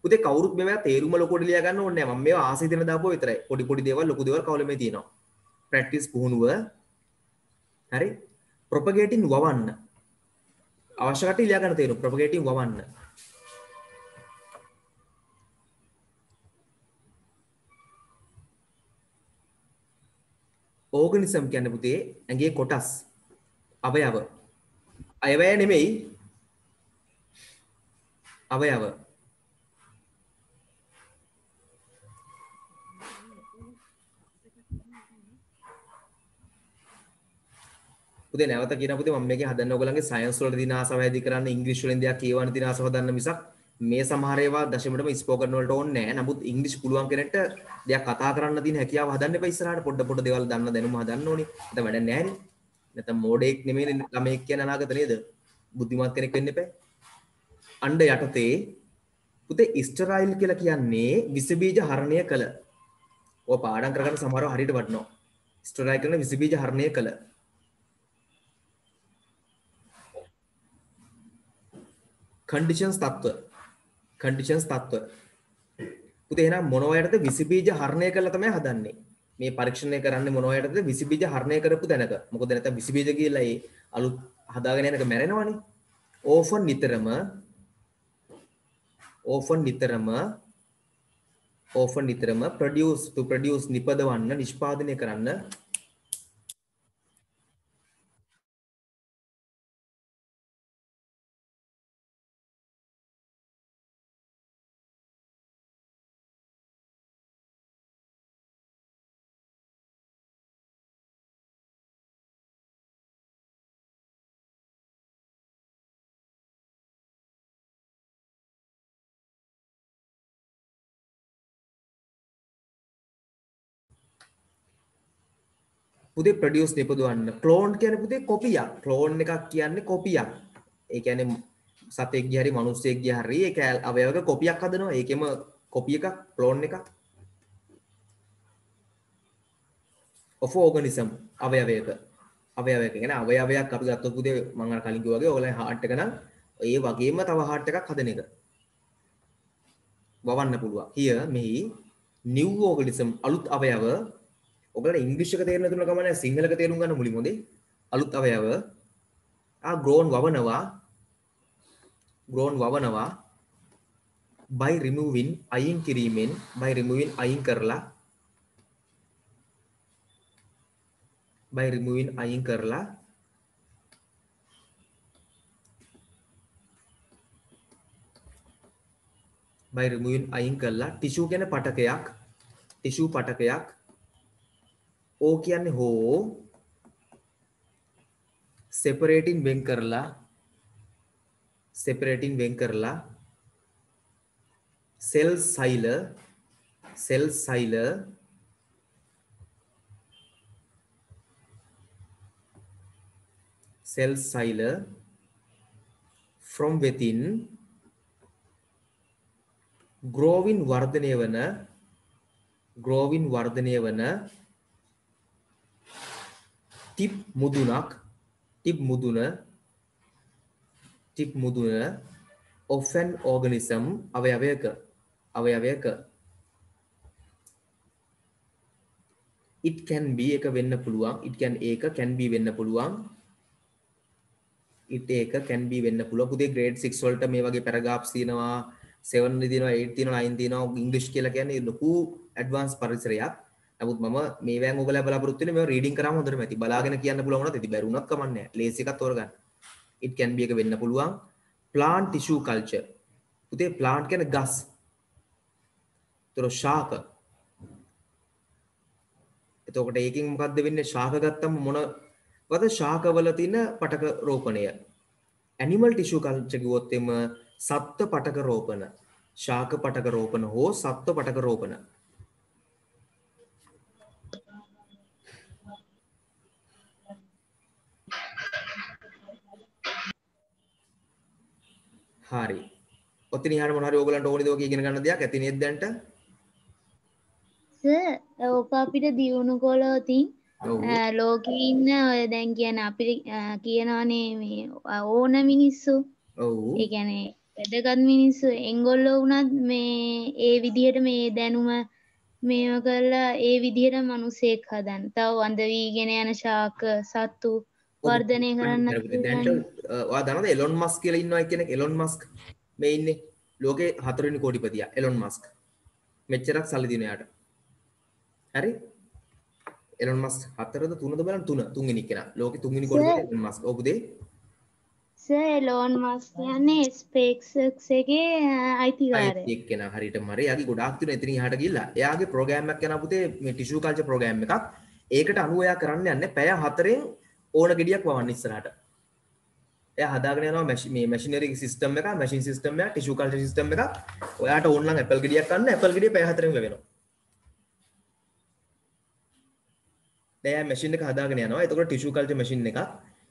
Speaker 1: පුතේ කවුරුත් මේවා තේරුම ලොකුට ලියා ගන්න ඕනේ නැහැ. මම මේවා ආසයි දෙන දාපුවා විතරයි. පොඩි පොඩි දේවල් ලොකු දේවල් කවුලමේ තියෙනවා. practice පුහුණුව හරි propagating වවන්න. අවශ්‍ය කට ලියා ගන්න තේරුම propagating වවන්න. ඕගනිසම් කියන්නේ පුතේ ඇඟේ කොටස්. අවයව. අයවැය නෙමෙයි. අවයව. පුතේ නැවත කියන පුතේ මම මේකේ හදන්න ඔයගලන්ගේ සයන්ස් වලට දින ආසාව ඇති කරන්න ඉංග්‍රීසි වලින් දෙයක් කියවන්න දින ආසාව හදන්න මිසක් මේ සමහර ඒවා දශමයටම ස්පෝකන් වලට ඕනේ නැහැ. නමුත් ඉංග්‍රීසි පුළුවන් කෙනෙක්ට දෙයක් කතා කරන්න තියෙන හැකියාව හදන්න එපා ඉස්සරහට පොඩ පොඩ දේවල් දන්න දැනුම හදන්න ඕනේ. එතන වැඩක් නැහැ නේ. නැත මෝඩෙක් නෙමේ ළමයෙක් කියන අනාගත නේද බුද්ධිමත් කෙනෙක් වෙන්න එපා අණ්ඩ යටතේ පුතේ ඉස්ටරයිල් කියලා කියන්නේ විස බීජ හරණය කළ ඔය පාඩම් කරගන්න සමහරව හරියට වටනවා ඉස්ටරයිල් කරන විස බීජ හරණය කළ කන්ඩිෂන්ස් තත්ත්ව කන්ඩිෂන්ස් තත්ත්ව පුතේ එහෙනම් මොනවා යටතේ විස බීජ හරණය කළා තමයි හදන්නේ. මේ පරීක්ෂණය කරන්නේ මොනවා යටතේ විස බීජ හරණය කරපු තැනක. මොකද නැත්නම් විස බීජ කියලා ඒ අලුත් හදාගෙන යනක මැරෙනවනේ. ඕෆන් නිතරම ඕෆන් නිතරම ඕෆන් නිතරම ප්‍රඩියස් to ප්‍රඩියස් නිපදවන්න නිෂ්පාදනය කරන්න පුතේ ප්‍රොඩියුස් නිපදවන්න ක්ලෝන් කියන්නේ පුතේ කොපියක් ක්ලෝන් එකක් කියන්නේ කොපියක් ඒ කියන්නේ සතෙක් ගිය හරි මිනිස්සෙක් ගිය හරි ඒක අවයවක කොපියක් හදනවා. ඒකෙම කොපි එකක් ක්ලෝන් එකක්. of organism අවයවයක. අවයවයක කියන්නේ අවයවයක් අපි ගත්තොත් පුතේ මම අර කලින් කිව්වා වගේ ඔයගොල්ලන් හાર્ට් එක නම් ඒ වගේම තව හાર્ට් එකක් හදන එක. වවන්න පුළුවන්. here මෙහි new organism අලුත් අවයව ඔගලට ඉංග්‍රීසි එක තේරෙන්න තුන ගමන සිංහලක තේරුම් ගන්න මුලින් මොදේ අලුත් අවයව. ආ grown වවනවා. grown වවනවා by removing අයින් කිරීමෙන් by removing අයින් කරලා by removing අයින් කරලා by removing අයින් කරලා ටිෂු කියන්නේ පටකයක් ටිෂු පටකයක් ඕ කියන්නේ හෝ සෙපරේටින් වෙන් කරලා සෙපරේටින් වෙන් කරලා සෙල් සයිල සෙල් සයිල cell silo from within growing වර්ධනය වන growing වර්ධනය වන ටිප් මුදුනක් ටිප් මුදුන ටිප් මුදුන of an organism අවයවයක අවයවයක. It can be එක වෙන්න පුළුවන් it can ඒක can be වෙන්න පුළුවන්. It ඒක can be වෙන්න පුළුවන්. පුතේ grade 6 වලට මේ වගේ paragraphs තියෙනවා 7 තියෙනවා 8 තියෙනවා 9 තියෙනවා ඉංග්‍රීසි කියලා කියන්නේ ලොකු ඇඩ්වාන්ස් පරිසරයක්. නමුත් මම මේ වෑන් ඔයගලා බලාපොරොත්තු වෙන්නේ මේවා රීඩින් කරාම හොඳටම ඇති. බලාගෙන කියන්න පුළුවන් වුණත් ඇති. බැරුණත් කමන්නේ නැහැ. ලේසි එකක් තෝරගන්න. It can be එක වෙන්න පුළුවන්. Plant tissue culture. පුතේ plant කියන්නේ ගස්. ඒතර ශාක. එතකොට ඒකෙන් මොකද්ද වෙන්නේ? ශාක ගත්තම මොන වද ශාකවල තියෙන පටක රෝපණය. ඇනිමල් ටිෂු කල්චර් කිව්වොත් එම සත්ත්ව පටක රෝපණ. ශාක පටක රෝපණ හෝ සත්ත්ව පටක රෝපණ. හරි. ඔතන ඉහාට මොන හරි ඕගලන්ට ඕනිද ඔක ඉගෙන ගන්න දෙයක් ඇති නේද දැන්ට?
Speaker 9: සර් ඕක අපිට දියුණු කොලොතින්
Speaker 1: ඔව්.
Speaker 9: ලෝකෙ ඉන්න ඔය දැන් කියන අපි කියනවානේ මේ ඕන මිනිස්සු.
Speaker 1: ඔව්.
Speaker 9: ඒ කියන්නේ වැදගත් මිනිස්සු. එංගොල්ලෝ වුණත් මේ ඒ විදිහට මේ දැනුම මේව කරලා ඒ විදිහට මිනිසෙක් හදන්න. තව වඳ වීගෙන යන ශාක සත්තු වර්ධනය කරන්න
Speaker 1: දන්නවද එලොන් මස්ක් කියලා ඉන්නවා කෙනෙක් එලොන් මස්ක් මේ ඉන්නේ ලෝකේ හතරවෙනි කෝටිපතියා එලොන් මස්ක් මෙච්චරක් සල්ලි දින යාට හරි? එලොන් මස්ක් හතරද තුනද බලන්න තුන තුන්වෙනි කෙනා. ලෝකේ තුන්වෙනි කෝටිපතියා එලොන් මස්ක් ඔබ දේ
Speaker 9: සර් ලෝන් මස් කියන්නේ ස්පේක්ස් එකේ අයිතිකාරය.
Speaker 1: අයිති එක්කෙනා හරියටම හරි. එයාගේ ගොඩාක් තියෙන එතනින් එහාට ගිහිල්ලා එයාගේ ප්‍රෝග්‍රෑම් එකක් යනවා පුතේ මේ ටිෂු කල්චර් ප්‍රෝග්‍රෑම් එකක්. ඒකට අනුව එයා කරන්න යන්නේ පැය හතරෙන් ඕන ගෙඩියක් වවන්න ඉස්සරහට. එයා හදාගෙන යනවා මැෂි- මේ මැෂිනරි සිස්ටම් එක, මැෂින් සිස්ටම් එක, ටිෂු කල්චර් සිස්ටම් එකක්. ඔයාට ඕන නම් ඇපල් ගෙඩියක් ගන්න, ඇපල් ගෙඩිය පැය හතරෙන් වෙනවා. පෑ මැසින් එක හදාගෙන යනවා එතකොට ටිෂු කල්චර් මැෂින් එකක්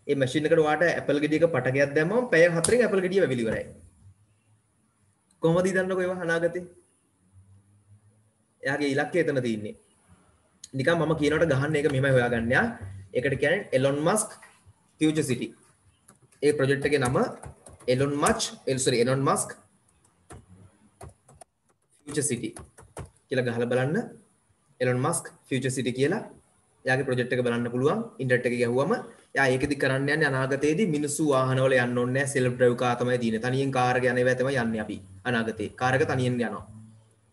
Speaker 1: ඒ මැෂින් එකට වාට ඇපල් ගෙඩියක පටකයක් දැම්මම පැය හතරෙන් ඇපල් ගෙඩිය වැවිලි ඉවරයි කොහොමද ඉදන්නකෝ ඒවා අනාගතේ එයාගේ ඉලක්කය එතන තියෙන්නේ නිකන් මම කියනවට ගහන්න එක මෙහෙම හොයාගන්න යා ඒකට කියන්නේ එලොන් මස්ක් ෆියුචර් සිටි ඒ ප්‍රොජෙක්ට් එකේ නම Elon Much L sorry Elon Musk future city කියලා ගහලා බලන්න. එලොන් මස්ක් ෆියුචර් සිටි කියලා. එයාගේ ප්‍රොජෙක්ට් එක බලන්න පුළුවන්. ඉන්ටර්නෙට් එකේ ගැහුවම එයා ඒකෙදි කරන්න යන්නේ අනාගතයේදී මිනිස්සු වාහනවල යන්න ඕනේ නැහැ. සෙල්ෆ් ඩ්‍රයිව් කාර් තමයි තියෙන්නේ. තනියෙන් කාර් එක යන ඒවා තමයි යන්නේ අපි අනාගතේ. කාර් එක තනියෙන් යනවා.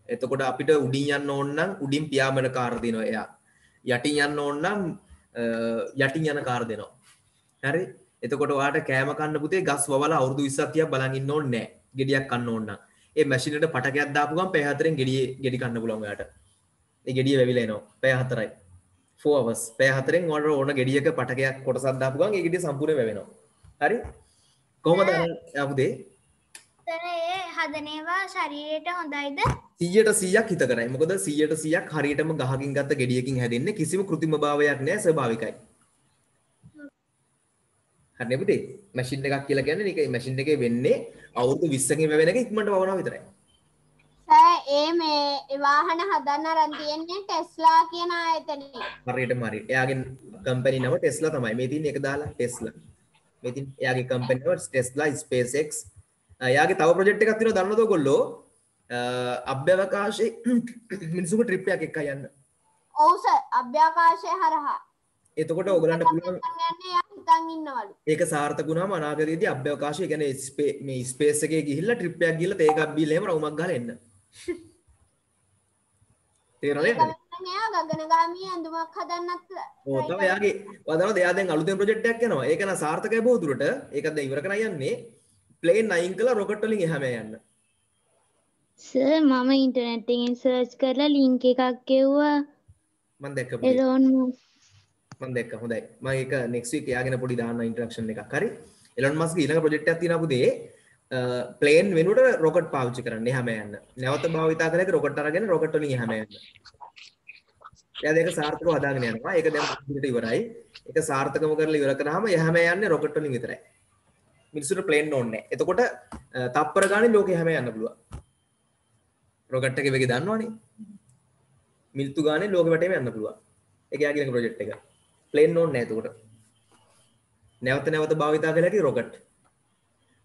Speaker 1: එතකොට අපිට උඩින් යන්න ඕන නම් උඩින් පියාඹන කාර් දෙනවා එයා. යටින් යන්න ඕන නම් අ, යටින් යන කාර් දෙනවා. හරි? එතකොට ඔයාට කෑම කන්න පුතේ ගස් වවලා අවුරුදු 20ක් තියා බලන් ඉන්න ඕනේ නැහැ. ගෙඩියක් කන්න ඕන නම්. ඒ මැෂින් එකට පටකයක් දාපු ගමන් පැය හතරෙන් ගෙඩියේ ගෙඩි කන්න ඒ ගෙඩිය වැවිලා එනවා. පැය හතරයි. 4 hours. පැය හතරෙන් ඔයාලට ඕන ගෙඩියක පටකයක් ගමන් ඒ ගෙඩිය සම්පූර්ණයෙන් වැවෙනවා හරි? කොහොමද? අපුදේ
Speaker 7: තන ඒ හදන ඒවා ශරීරයට හොඳයිද?
Speaker 1: සියයට සියක් හිත කරයි මොකද සියයට සියක් හරියටම ගහකින් ගත්ත ගෙඩියකින් හැදෙන්නේ කිසිම කෘතිම භාවයක් නෑ ස්වභාවිකයි. හරි පුතේ. මැෂින් එකක් කියලා කියන්නේ නික මැෂින් එකේ වෙන්නේ අවුරුදු 20කින් වැවෙන එක ඉක්මනට වවනවා විතරයි.
Speaker 2: සෑ ඒ මේ වාහන හදන්න අරන් තියෙන්නේ ටෙස්ලා කියන ආයතනයේ.
Speaker 1: හරියටම හරි. එයාගේ කම්පැනි නම ටෙස්ලා තමයි. මේ තියෙන්නේ එක දාලා ටෙස්ලා මේ තියෙන එයාගේ කම්පැනි නම ටෙස්ලා SpaceX එයාගේ තව ප්‍රොජෙක්ට් එකක් තියෙනවා දන්නවද ඔයගොල්ලෝ අභ්‍යවකාශයේ මිනිසුන්ගේ ට්‍රිප් එකක් එක්ක යන්න
Speaker 2: ඔව් සර් අභ්‍යවකාශය හරහා.
Speaker 1: එතකොට ඔයගලන්ට පුළුවන්
Speaker 2: හිතන් ඉන්නවලු.
Speaker 1: ඒක සාර්ථක වුණාම අනාගතයේදී අභ්‍යවකාශය කියන්නේ ස්පේ මේ ස්පේස් එකේ ගිහිල්ලා ට්‍රිප් එකක් ගිහලා තේ එකක් බීලා එහෙම රවුමක් ගහලා එන්න. තේරෙනවද?
Speaker 2: එයා ගගනගාමී ඇඳුමක් හදන්නත්
Speaker 1: ඔව් තව එයාගේ වදනවද එයා දැන් අලුතෙන් ප්‍රොජෙක්ට් එකක් යනවා. ඒක නා සාර්ථකයි බොහෝ දුරට. ඒක දැන් ඉවර කරලා යන්නේ ප්ලේන් අයින් කළා රොකට් වලින් එහාම යන්න.
Speaker 9: සර් මම ඉන්ටර්නෙට් එකෙන් සර්ච් කරලා ලින්ක් එකක් එව්වා
Speaker 1: මම දැක්ක පුතේ.
Speaker 9: එලෝන් මස්ක්
Speaker 1: මම දැක්ක හොඳයි. මම ඒක next week එයාගෙන පොඩි දාන්න ඉන්ට්‍රොඩක්ෂන් එකක්. හරි. එලොන් මස්ක් ඊළඟ ප්‍රොජෙක්ට් එකක් තියෙනවා පුතේ. ප්ලේන් වෙනුවට රොකට් පාවිච්චි කරන්න එහාම යන්න. නැවත භාවිතා කරලා රොකට් අරගෙන රොකට් වලින් එහාම යන්න. එයා දෙක සාර්ථකව හදාගෙන යනවා. ඒක දැන් ඉවරයි. ඒක සාර්ථකව කරලා ඉවර කරාම එහාම යන්නේ රොකට් වලින් විතරයි. මිනිස්සුන්ට ප්ලේන් ඕනේ නැහැ. එතකොට අ, තප්පර ගානේ ලෝකෙ හැම යන්න පුළුවන්. රොකට් එකේ වෙගේ දන්නවනේ. මිනිත්තු ගානේ ලෝකෙ වටේම යන්න පුළුවන්. ඒක යාගේ ළඟ ප්‍රොජෙක්ට් එක. ප්ලේන් ඕනේ නැහැ එතකොට. නැවත නැවත භාවිතා කළ හැකි රොකට්.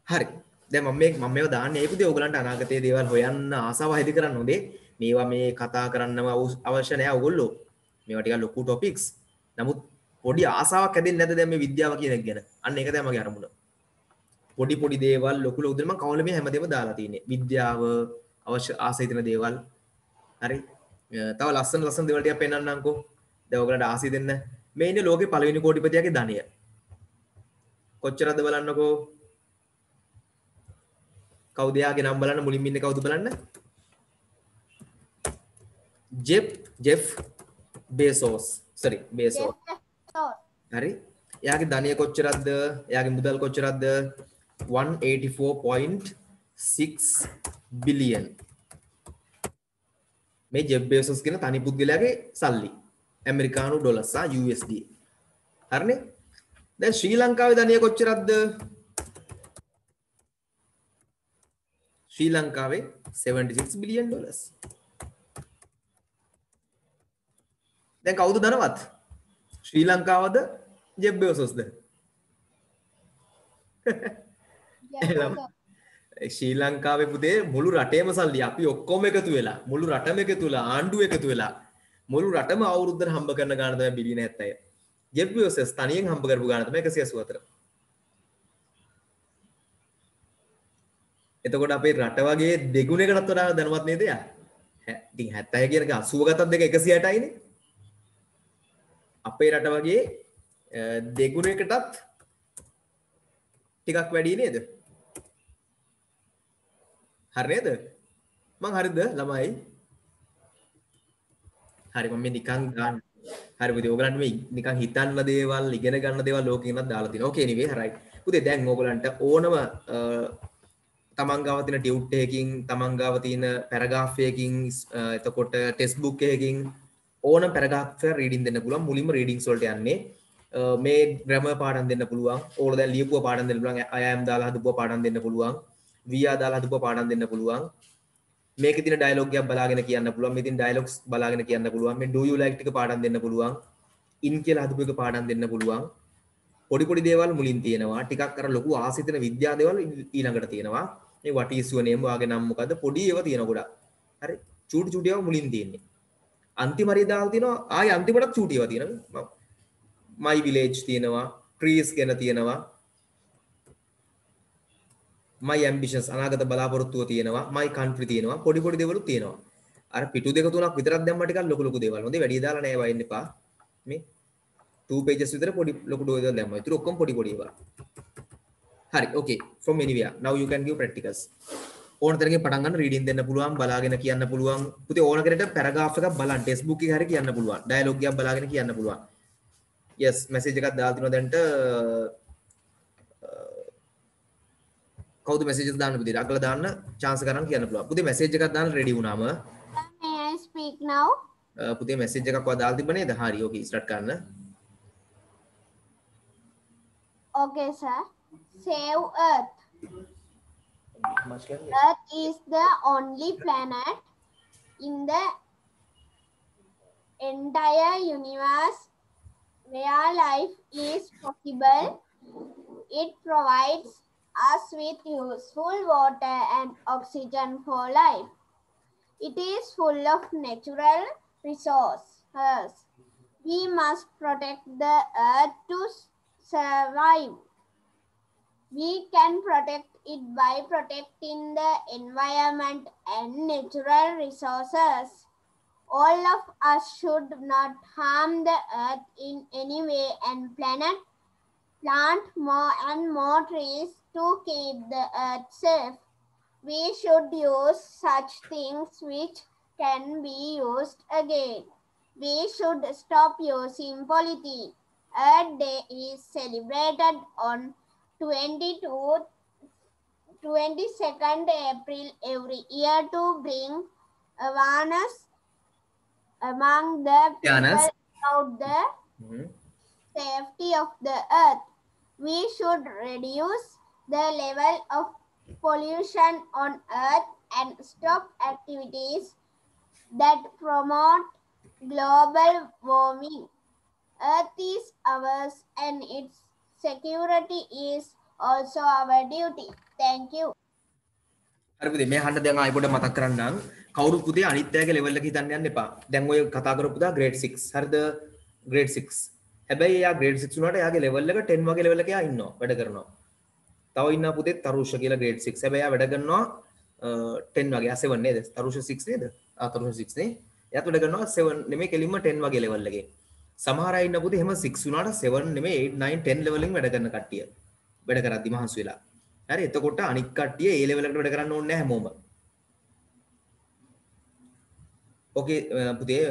Speaker 1: හරි. දැන් මම මේ මම මේවා දාන්නේ ඒකුදී ඕගලන්ට අනාගතයේ දේවල් හොයන්න ආසාව ඇති කරන්න හොඳේ. මේවා මේ කතා කරන්නම අවු- අවශ්‍ය නැහැ ඕගොල්ලෝ. මේවා ටිකක් ලොකු ටොපික්ස්. නමුත් පොඩි ආසාවක් හැදෙන්නේ නැද්ද දැන් මේ විද්‍යාව කියන එක ගැන? අන්න ඒක තමයි මගේ අරමුණ. පොඩි පොඩි දේවල් ලොකු ලොකු දේවල් මම කවල මේ හැමදේම දාලා තියෙන්නේ. විද්‍යාව අවශ්‍ය ආසයි තියෙන දේවල්. හරි. තව ලස්සන ලස්සන දේවල් ටිකක් පෙන්නන්නම්කෝ. දැන් ඔයගලන්ට ආසයි දෙන්න. මේ ඉන්නේ ලෝකේ පළවෙනි කෝටිපතියාගේ ධනය. කොච්චරද බලන්නකෝ. කවුද යාගේ නම් බලන්න මුලින්ම ඉන්නේ කවුද බලන්න? Jeff Jeff Bezos. sorry Bezos. හරි. එයාගේ ධනය කොච්චරක්ද? එයාගේ මුදල් කොච්චරක්ද? 184.6 බිලියන්. මේ ජෙෆ් බේසෝස් කියන තනි පුද්ගලයාගේ සල්ලි. ඇමරිකානු ඩොලර් සහ USD. හරිනේ? දැන් ශ්‍රී ලංකාවේ ධනය කොච්චරක්ද? ශ්‍රී ලංකාවේ 76 බිලියන් ඩොලර්ස්. දැන් කවුද ධනවත්? ශ්‍රී ලංකාවද ජෙෆ් බේසෝස්ද? එළම. ශ්‍රී ලංකාවේ පුතේ මුළු රටේම සල්ලි අපි ඔක්කොම එකතු වෙලා මුළු රටම එකතු වෙලා ආණ්ඩුව එකතු වෙලා මුළු රටම අවුරුද්දට හම්බ කරන ගාන තමයි බිලියන 70. ජෙෆ් බේසෝස් තනියෙන් හම්බ කරපු ගාන තමයි 184. එතකොට අපේ රට වගේ දෙගුණයකටත් වඩා දැනුවත් නේද යා? ඉතින් 70 කියන එක 80 ගත්තත් දෙක 160යිනේ. අපේ රට වගේ දෙගුණයකටත් ටිකක් වැඩි නේද? හරි නේද? මං හරිද ළමයි? හරි මම මේ නිකන් ගන්න. හරි පුතේ ඕගලන්ට මේ නිකන් හිතන්න දේවල් ඉගෙන ගන්න දේවල් ලෝකේ ඉන්නත් දාලා තිනවා. ඕකේ නෙවෙයි හරයි. පුතේ දැන් ඕගලන්ට ඕනම අ, තමන් ගාව තියෙන ටියුට් එකකින් තමන් ගාව තියෙන පැරග්‍රාෆ් එකකින් අ, එතකොට ටෙක්ස්ට් බුක් එකකින් ඕන පැරගක් රීඩින් දෙන්න පුළුවන් මුලින්ම රීඩිං සොල්ට යන්නේ අ, මේ ග්‍රම පාඩන් දෙන්න පුළුවන් ඕල දැන් ලියපුව පාඩන් දෙන්න පුළුවන් අයම් දාලා හදපුව පාඩන් දෙන්න පුළුවන් වයා දාලා හදපුව පාඩන් දෙන්න පුළුවන්. මේක තින ඩයිලෝගයක් බලාගෙන කියන්න පුළුවන්. ඉතින් ඩයිලොක්ස් බලාගෙන කියන්න පුළුවන්. මේ ඩූ ලයික්ටික පාඩන් දෙන්න පුළුවන්. ඉන් කියලා හදපු එක පාඩන් දෙන්න පුළුවන්. පොඩි පොඩි දේවල් මුලින් තියෙනවා. ටිකක් අර ලොකු ආසිතන විද්‍යා දේවල් ඊළඟට තියෙනවා. මේ what is your name වාගේ නම් මොකද්ද? පොඩි ඒවා තියෙන ගොඩක්. හරි. චූටි චූටි ඒවා මුලින් තියෙන්නේ. අන්තිම හරිය දාලා තියෙනවා ආයේ අන්තිමටත් චූටි ඒවා තියෙනවා. my village තියෙනවා. trees ගැන තියෙනවා. My ambitions අනාගත බලාපොරොත්තුව තියෙනවා my country තියෙනවා පොඩි පොඩි දේවලුත් තියෙනවා. අර පිටු දෙක තුනක් විතරක් දැම්ම ටිකක් ලොකු ලොකු දේවල්. හොඳේ වැඩි දාලා නෑ වයින් එපා. මේ 2 pages විතර පොඩි ලොකු දේවල් දැම්මා. ඉතින් ඔක්කොම පොඩි පොඩි ඒවා. හරි okay. From anywhere. Now you can give practicals. ඕන තරගේ පටන් ගන්න රීඩින් දෙන්න පුළුවන් බලාගෙන කියන්න පුළුවන්. පුතේ ඕන කෙනෙක්ට පැරග්‍රාෆ් එකක් බලන්න ටෙක්ස්ට් එකේ හරි කියන්න පුළුවන්. ඩයලොග් එකක් බලාගෙන කියන්න පුළුවන්. Yes message එකක් දාලා තිනවා දැන්ට කවුද messages දාන්න පුතේ අගල දාන්න chance කරන් කියන්න පුළුවන් පුතේ message එකක් දාන්න ready වුණාම
Speaker 2: May I speak now?
Speaker 1: අ, පුතේ message එකක් ඔයා දාලා තිබ්බ නේද හරි okay start කරන්න
Speaker 2: Okay, sir. Save Earth. Earth is the only planet in the entire universe where life is possible. It provides us with useful water and oxygen for life. It is full of natural resources. We must protect the earth to survive. We can protect it by protecting the environment and natural resources. All of us should not harm the earth in any way and planet plant more and more trees to keep the earth safe. We should use such things which can be used again. We should stop using polythene. Earth Day is celebrated on 22 22nd April every year to bring awareness among the people about the
Speaker 1: hmm.
Speaker 2: safety of the earth. We should reduce the level of pollution on earth and stop activities that promote global warming. Earth is ours and its security is also our duty. Thank you.
Speaker 1: හරි පුතේ මේ අහන්න දැන් ආයෙ පොඩ මතක් කරන්නම් කවුරුත් පුතේ අනිත් අයගේ ලෙවල් එක හිතන්න යන්න එපා දැන් ඔය කතා කරපු දා grade 6 හරිද grade 6 හැබැයි එයා grade 6 වුණාට එයාගේ level එක 10 වගේ level එක එයා ඉන්නවා වැඩ කරනවා තව ඉන්නවා පුතේ තරුෂ කියලා grade 6 හැබැයි එයා වැඩ කරනවා අ, 10 වගේ. ආ 7 නේද? තරුෂ 6 නේද? ආ තරුෂ 6 නේ. එයාත් වැඩ කරනවා 7 නෙමෙයි කෙලින්ම 10 වගේ level එකේ. සමහර අය ඉන්න පුතේ එහෙම 6 වුණාට 7 නෙමෙයි 8 9 10 level එකෙන් වැඩ කරන කට්ටිය. වැඩ කරද්දි මහන්සි වෙලා. හරි එතකොට අනික් කට්ටිය ඒ level එකට වැඩ කරන්න ඕනේ නැහැ හැමෝම. ඕකේ පුතේ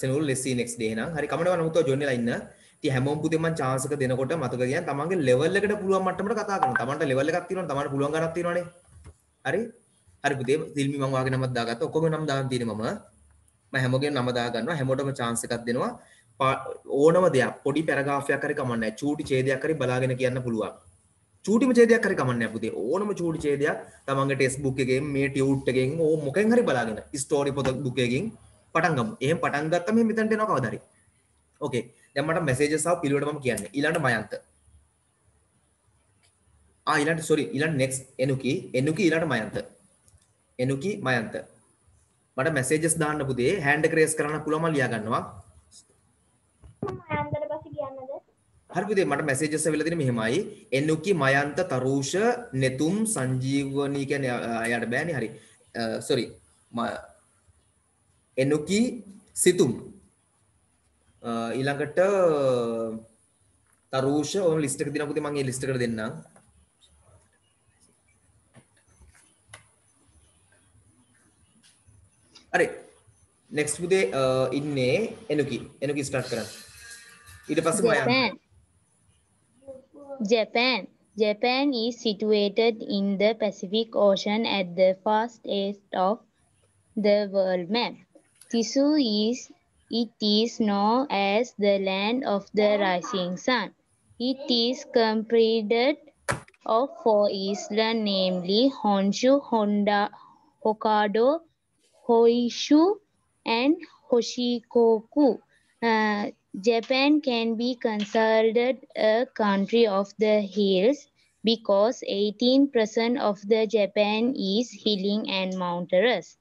Speaker 1: සෙනුල් ලෙස්සී නෙක්ස් ඩේ නම් හරි කමඩව නමුත් ජොන් වෙලා ඉන්න. ඉතින් හැමෝම පුතේ මම chance එක දෙනකොට මතක තියන් තමන්ගේ level එකට පුළුවන් මට්ටමට කතා කරන්න තමන්ට level එකක් තියෙනවනේ තමන්ට පුළුවන් ගණක් තියෙනවනේ. හරි? හරි පුතේ සිල්මි මම වාගේ නමක් දාගත්තා. ඔක්කොම නම් දාන් තියෙන්නේ මම. මම හැමෝගෙම නම දා ගන්නවා හැමෝටම chance එකක් දෙනවා. පා- ඕනම දෙයක් පොඩි පැරග්‍රාෆ් එකක් හරි කමන්නේ චූටි ඡේදයක් හරි බලාගෙන කියන්න පුළුවන්. චූටිම ඡේදයක් හරි කමන්නේ පුතේ. ඕනම චූටි ඡේදයක් තමන්ගේ ටෙක්ස්ට් එකෙන් මේ ටියුට් එකෙන් ඕ මොකෙන් හරි බලාගෙන ස්ටෝරි පොත බුක් එකකින් පටන් ගමු. එහෙම පටන් ගත්තම මේ මෙතනට එනවා කවදා හරි. ඕකේ. දැන් මට මැසේජස් ආව පිළිවෙලට මම කියන්නේ. ඊළඟට මයන්ත. ආ ඊළඟට sorry ඊළඟ next එනුකි එනුකි ඊළඟට මයන්ත. එනුකි මයන්ත. මට මැසේජස් දාන්න පුතේ හෑන්ඩ් එක රේස් කරන්න පුළුවන් මම ලියා ගන්නවා.
Speaker 2: මයන්තට පස්සේ කියන්නද?
Speaker 1: හරි පුතේ මට මැසේජස් ඇවිල්ලා තියෙන්නේ මෙහෙමයි එනුකි මයන්ත තරුෂ නෙතුම් සංජීවනී කියන්නේ එයාට බෑනේ හරි සෝරි එනුකි සිතුම් ඊළඟට තරුෂ ඔය ලිස්ට් එක දිනා පුතේ මම ඒ ලිස්ට් එකට දෙන්නම් හරි නෙක්ස්ට් පුතේ අ, ඉන්නේ එනුකි එනුකි ස්ටාර්ට් කරන්න ඊට පස්සේ මයන්ත
Speaker 9: Japan. Japan. Japan is situated in the Pacific Ocean at the fast east of the world map. Tissue is It is known as the land of the rising sun. It is comprised of four islands, namely Honshu, Honda, Hokkaido, Hoishu, and Hoshikoku. Uh, Japan can be considered a country of the hills because 18% of the Japan is hilly and mountainous.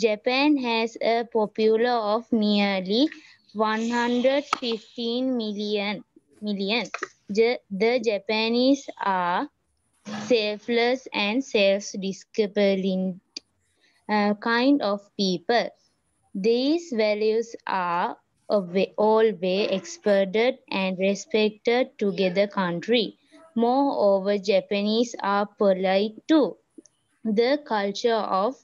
Speaker 9: Japan has a population of nearly 115 million. million. The Japanese are selfless and self-disciplined uh, kind of people. These values are always expressed and respected together country. Moreover, Japanese are polite too. The culture of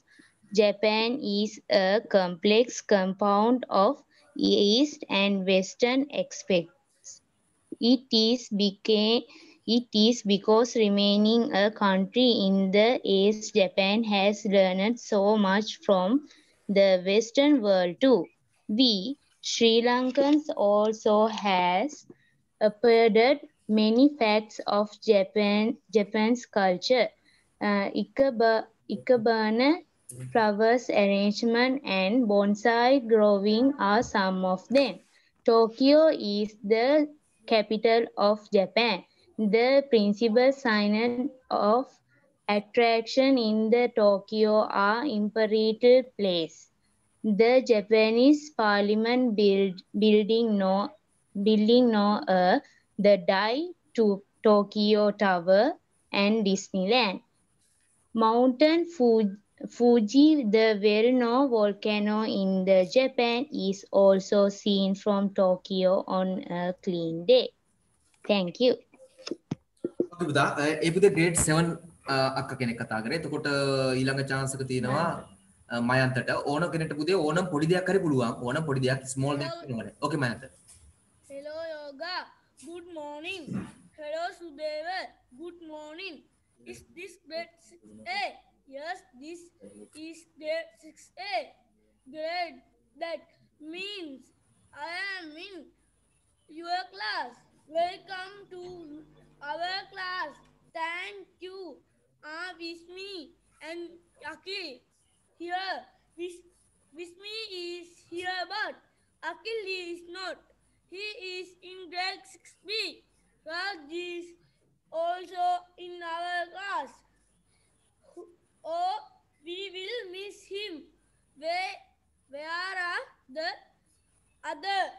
Speaker 9: Japan is a complex compound of East and Western aspects. It is became it is because remaining a country in the East, Japan has learned so much from the Western world too. We Sri Lankans also has appeared many facts of Japan Japan's culture. Uh, Ikeba, Ikebana flowers arrangement and bonsai growing are some of them. Tokyo is the capital of Japan. The principal sign of attraction in the Tokyo are Imperial Place. The Japanese Parliament build, building no building no uh, the Dai to Tokyo Tower and Disneyland. Mountain Fuji, Fuji, the well-known volcano in the Japan, is also seen from Tokyo on a clean day. Thank you.
Speaker 1: ඒ පුතේ grade 7 අ, අක්ක කෙනෙක් කතා කරේ. එතකොට ඊළඟ chance එක තියෙනවා මයන්තට ඕන කෙනෙක්ට පුතේ ඕනම් පොඩි දෙයක් හරි පුළුවන්. ඕනම් පොඩි දෙයක් small දෙයක් වෙනවනේ. ඕකේ මයන්ත.
Speaker 8: Hello Yoga. Good morning. Hello Sudeva. Good morning. Is this grade 6A? Yes, this is grade 6A. Grade. That means I am in your class. Welcome to our class. Thank you. Ah, Vismi and Akil. Here, Vis Vismi is here, but Akil is not. He is in grade 6B. Raj is also in our class. Who- Oh, we will miss him. Where, where are the others?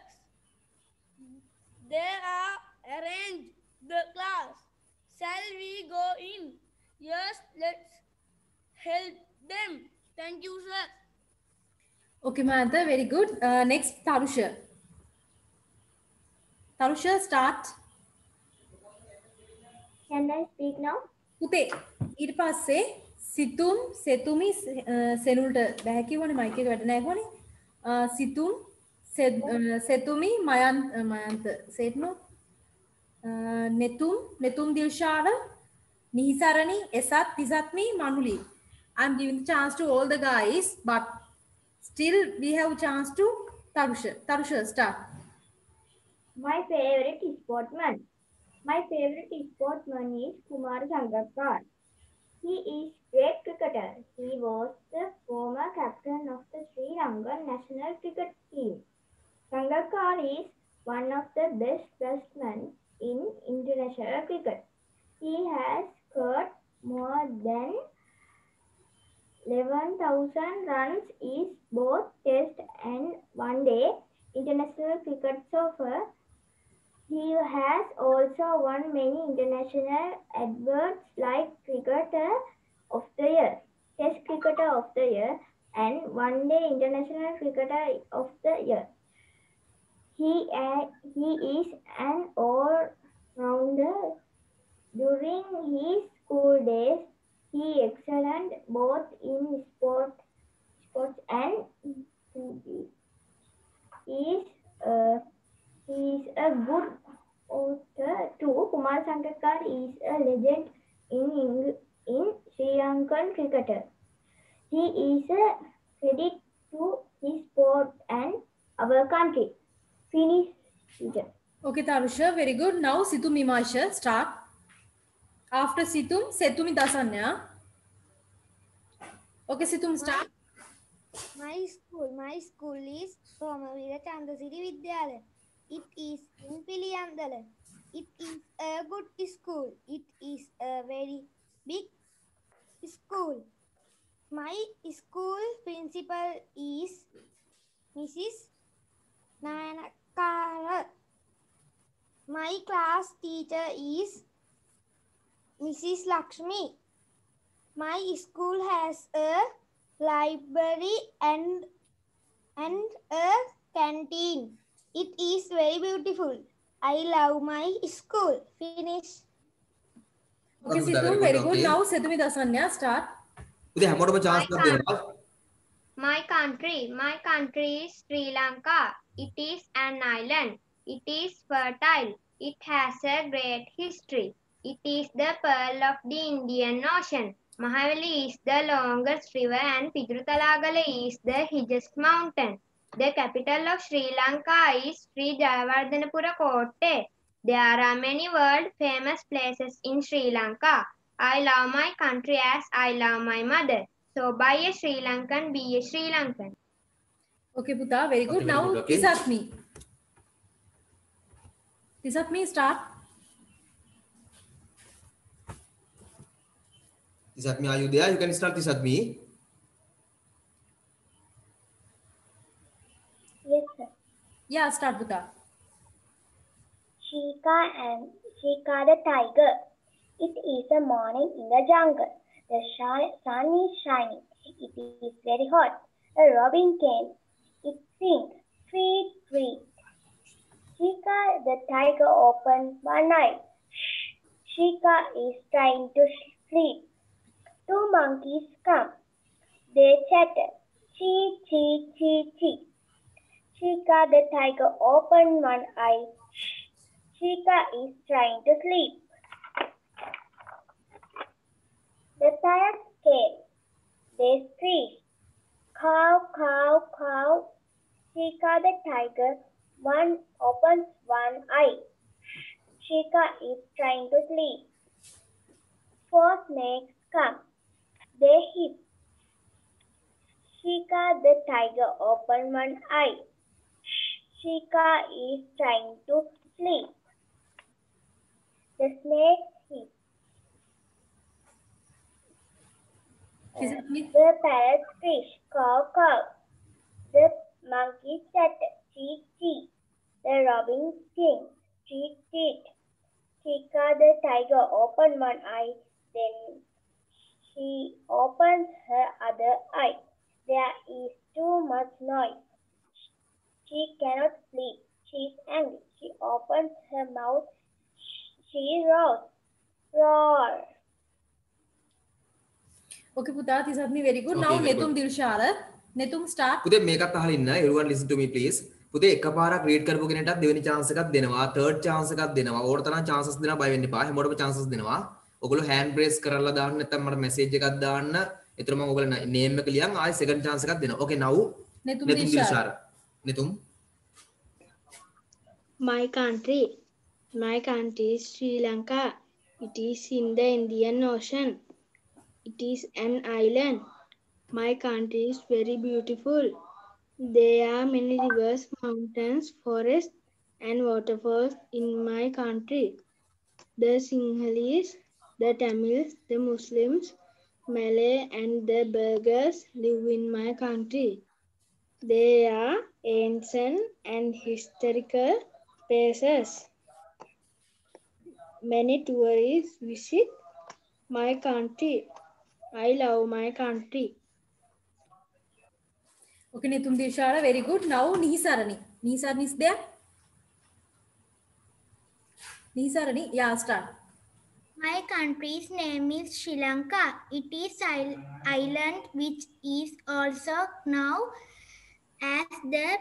Speaker 8: They are arranged the class. Shall we go in? Yes, let's help them. Thank you, sir.
Speaker 10: Okay, Mantha, very good. Uh, next, Tarusha. Tarusha, start.
Speaker 11: Can I speak now?
Speaker 10: පුතේ ඊට පස්සේ සිතුම් සෙතුමි අ, සෙනුල්ට බැහැ කිව්වනේ මයික් එක වැඩ නැහැ කිව්වනේ. අ, සිතුම් සෙ- අ, සෙතුමි මයන් අ, මයන්ත සේට්නෝ netum netum dilshara nihisarani esat tisatmi manuli i'm giving the chance to all the guys but still we have chance to tarusha tarusha start
Speaker 11: My favorite sportsman. My favorite sportsman is Kumar Sangakkar. He is great cricketer. He was the former captain of the Sri Lankan national cricket team. Sangakkar is one of the best batsmen in international cricket. He has scored more than 11,000 runs is both test and one day international cricket so far. He has also won many international awards like Cricketer of the Year, Test Cricketer of the Year, and One Day International Cricketer of the Year. He, uh, he is an all-rounder. During his school days, he excelled both in sport, sports and he is uh, he is a good author too. Kumar Sangakkar is a legend in Eng- in Sri Lankan cricketer. He is a credit to his sport and
Speaker 3: our country. Finish. teacher.
Speaker 10: Okay, Tarusha, very good. Now Situm Imasha, start. After Situm, Setumi Dasanya. Okay, Situm, start.
Speaker 12: My school, my school is Somavira Chandasiri Vidyalaya. It is in Piliyandala. It is a good school. It is a very big school. My school principal is Mrs. Nayanakara. My class teacher is Mrs. Lakshmi. My school has a library and and a canteen. It is very beautiful. I love my school. Finish.
Speaker 10: Okay,
Speaker 1: very good.
Speaker 10: Now, Sidhu start.
Speaker 1: Chance? My, country,
Speaker 3: my country, my country is Sri Lanka. It is an island. It is fertile. It has a great history. It is the pearl of the Indian Ocean. Mahavali is the longest river and Pidrutalagala is the highest mountain. The capital of Sri Lanka is Sri Jayawardhanapura Kotte. There are many world famous places in Sri Lanka. I love my country as I love my mother. So buy a Sri Lankan, be a Sri Lankan.
Speaker 10: Okay, Puta, very good.
Speaker 1: Okay, very
Speaker 10: now
Speaker 1: good, okay.
Speaker 10: Tisatmi. Tisatmi, start.
Speaker 1: Tisatmi, are you there? You can start Tisatmi.
Speaker 3: Yes, sir.
Speaker 10: Yeah, start Puta.
Speaker 3: Shika and Shika the tiger. It is a morning in the jungle. The sun is shining. It is very hot. A robin came. It sings, tweet, tweet. Shika the tiger opened one eye. Shika is trying to sleep. Two monkeys come. They chatter. Chee, chee, chee, chee. Shika the tiger opened one eye. Shika is trying to sleep. The parrots came. They screeched. Cow, cow, cow. Shika the tiger one opens one eye. Shika is trying to sleep. Four snakes come. They hit. Shika the tiger opened one eye. Shika is trying to sleep. The snake hit. The parrot screeched, caw, caw. The monkey chattered, cheep, cheep. The robin sings, cheep, cheep. Chika the tiger opened one eye, then she opens her other eye. There is too much noise. She cannot sleep. She is angry. She opens her mouth. She roars. Roar.
Speaker 10: Okay, Puta, Tisatmi, very good. Now
Speaker 1: Okay, very
Speaker 10: Netum
Speaker 1: good.
Speaker 10: Dilshara. Netum, start.
Speaker 1: පුතේ මේකත් අහලා ඉන්න. everyone listen to me please. පුතේ එකපාරක් read කරපු කෙනෙක්ට දෙවෙනි chance එකක් දෙනවා. third chance එකක් දෙනවා. ඕකට තරම් chances දෙනවා බය වෙන්න එපා. හැමෝටම chances දෙනවා. ඔයගොල්ලෝ hand press කරලා දාන්න නැත්නම් මට message එකක් දාන්න. එතන මම ඔයගොල්ලෝ name එක ලියන් ආයෙ second chance එකක් දෙනවා. Okay now
Speaker 10: Dilshara.
Speaker 1: Dilshara. Netum.
Speaker 13: My country. My country is Sri Lanka. It is in the Indian Ocean. It is an island. My country is very beautiful. There are many rivers, mountains, forests, and waterfalls in my country. The Sinhalese, the Tamils, the Muslims, Malay, and the Burghers live in my country. They are ancient and historical places. Many tourists visit my country. I love my country.
Speaker 10: Okay, Netum Dilshara, very good. Now Nihisarani. Nihisarani is there? Nihisarani, yeah, start.
Speaker 12: My country's name is Sri Lanka. It is isl- island which is also known as the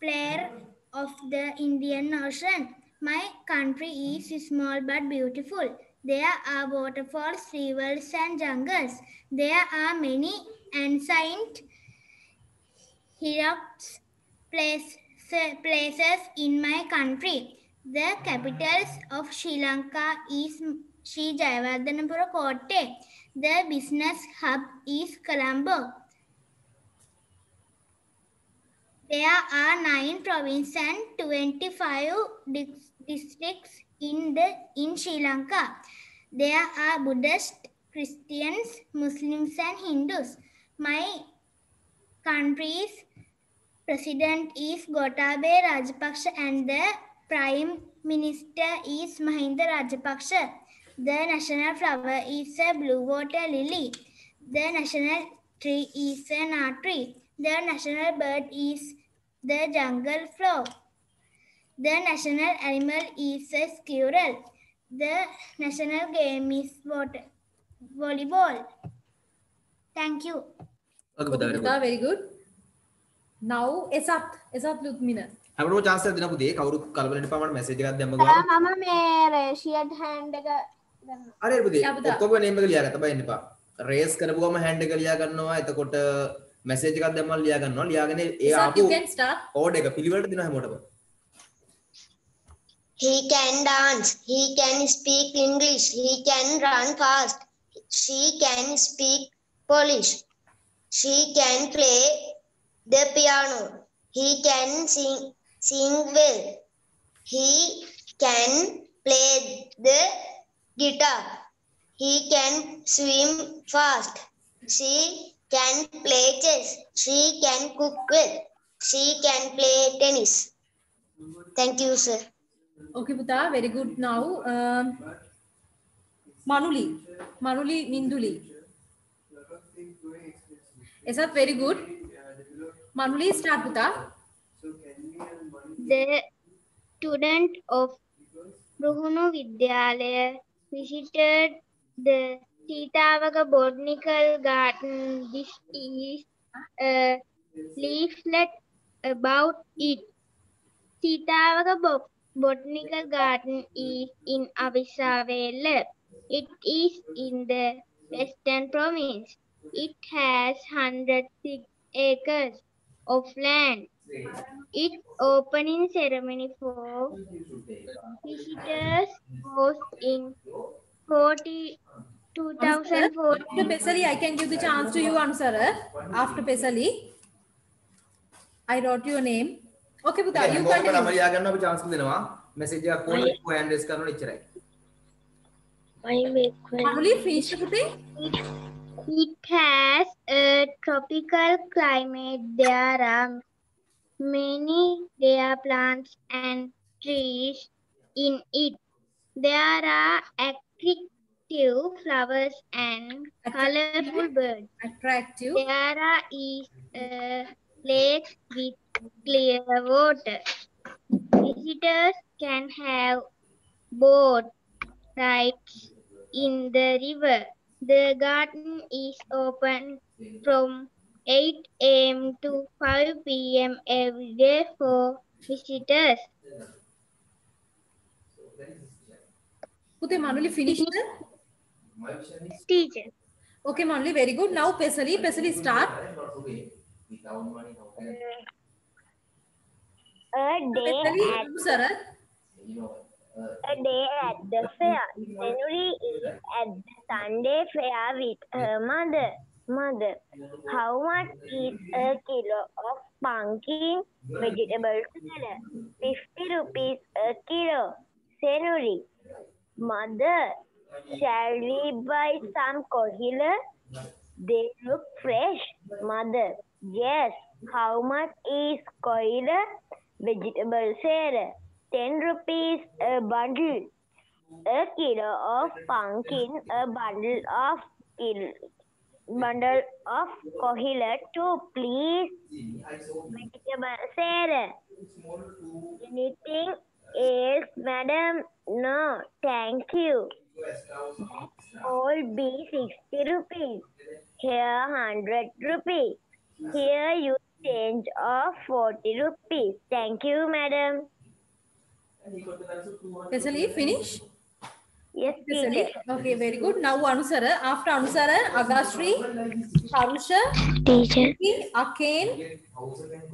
Speaker 12: player of the Indian Ocean. My country is small but beautiful. There are waterfalls, rivers, and jungles. There are many ancient hillocks, place,
Speaker 7: places in my country. The capital of Sri Lanka is Sri Jayawardhanapura Kotte. The business hub is Colombo. There are nine provinces and 25 dis- districts in the in Sri Lanka. There are Buddhists, Christians, Muslims, and Hindus. My country's president is Gotabaya Rajapaksa and the prime minister is Mahinda Rajapaksa. The national flower is a blue water lily. The national tree is a nut tree. The national bird is the jungle frog. The national animal is a squirrel. The national game is water, volleyball. Thank you.
Speaker 1: Very good.
Speaker 10: now එසත් එසත් ලුක්මින
Speaker 1: හැමෝටම chance එකක් දෙන්න පුතේ. කවුරුත් කලබල වෙන්න එපා. මට message එකක් දැම්ම ගමන්.
Speaker 2: මම මේ රේෂියඩ් හෑන්ඩ් එක ගන්න.
Speaker 1: හරි පුතේ. ඔක්කොම name එක ලියාගත්ත බයින්න එපා. race කරපු ගම hand එක ලියා ගන්නවා. එතකොට message එකක් දැම්මම ලියා ගන්නවා. ලියාගෙන ඒ ආපු
Speaker 10: you can start
Speaker 1: order එක පිළිවෙලට දෙනවා හැමෝටම.
Speaker 14: He can dance. He can speak English. He can run fast. She can speak Polish. She can play the piano. He can sing, sing well. He can play the guitar. He can swim fast. She can play chess. She can cook well. She can play tennis. Thank you, sir.
Speaker 10: Okay, Puta, very good. Now, um, Manuli, Manuli Ninduli. Is that very good? Manuli, start, Puta.
Speaker 7: The student of Bruhunu Vidyalaya visited the Sitavaga Botanical Garden. This is a leaflet about it. Sitavaga Botanical Garden is in Avisavela. It is in the Western Province. It has 106 acres of land. Its opening ceremony for visitors was in 40, 2014.
Speaker 10: after Pesali I can give the chance to you answer after Pesali I wrote your name okay do. You continue
Speaker 1: ಮರಿ ಆಗನ್ನ ಒಬ್ಬ ಚಾನ್ಸ್ ಕೊಡ್ಲಿನವಾ ಮೆಸೇಜ್ ಹಾಕೋಣ ಹ್ಯಾಂಡ್ ರೇಸ್ ಮಾಡೋಣ ಇಚ್ಚರೆ I make
Speaker 10: Only fish bute
Speaker 7: It has a tropical climate. There are many rare plants and trees in it. There are attractive flowers and colorful birds.
Speaker 10: Attractive.
Speaker 7: There are uh, lakes with clear water. Visitors can have boat rides in the river. The garden is open from 8 a.m. to 5 p.m. every day for visitors.
Speaker 10: Okay, Manali, finish the
Speaker 7: teacher.
Speaker 10: Okay, Manali, very good. Now, Pesali, Pesali, start.
Speaker 15: Without a day at a day at the fair. January is at the Sunday fair with her mother. Mother, how much is a kilo of pumpkin vegetable salad? Fifty rupees a kilo. January, mother, shall we buy some kohila? They look fresh. Mother, yes. How much is kohila? Vegetable salad. 10 rupees a bundle. A kilo of pumpkin, a bundle of bundle of kohila too, please. Vegetable salad. Anything else, madam? No, thank you. All be 60 rupees. Here 100 rupees. Here you change of 40 rupees. Thank you, madam.
Speaker 10: Pesali finish
Speaker 11: Yes,
Speaker 10: Pesali. Okay, very good. Now Anusara. After Anusara, Agastri, Harusha,
Speaker 11: Teacher.
Speaker 10: Aken,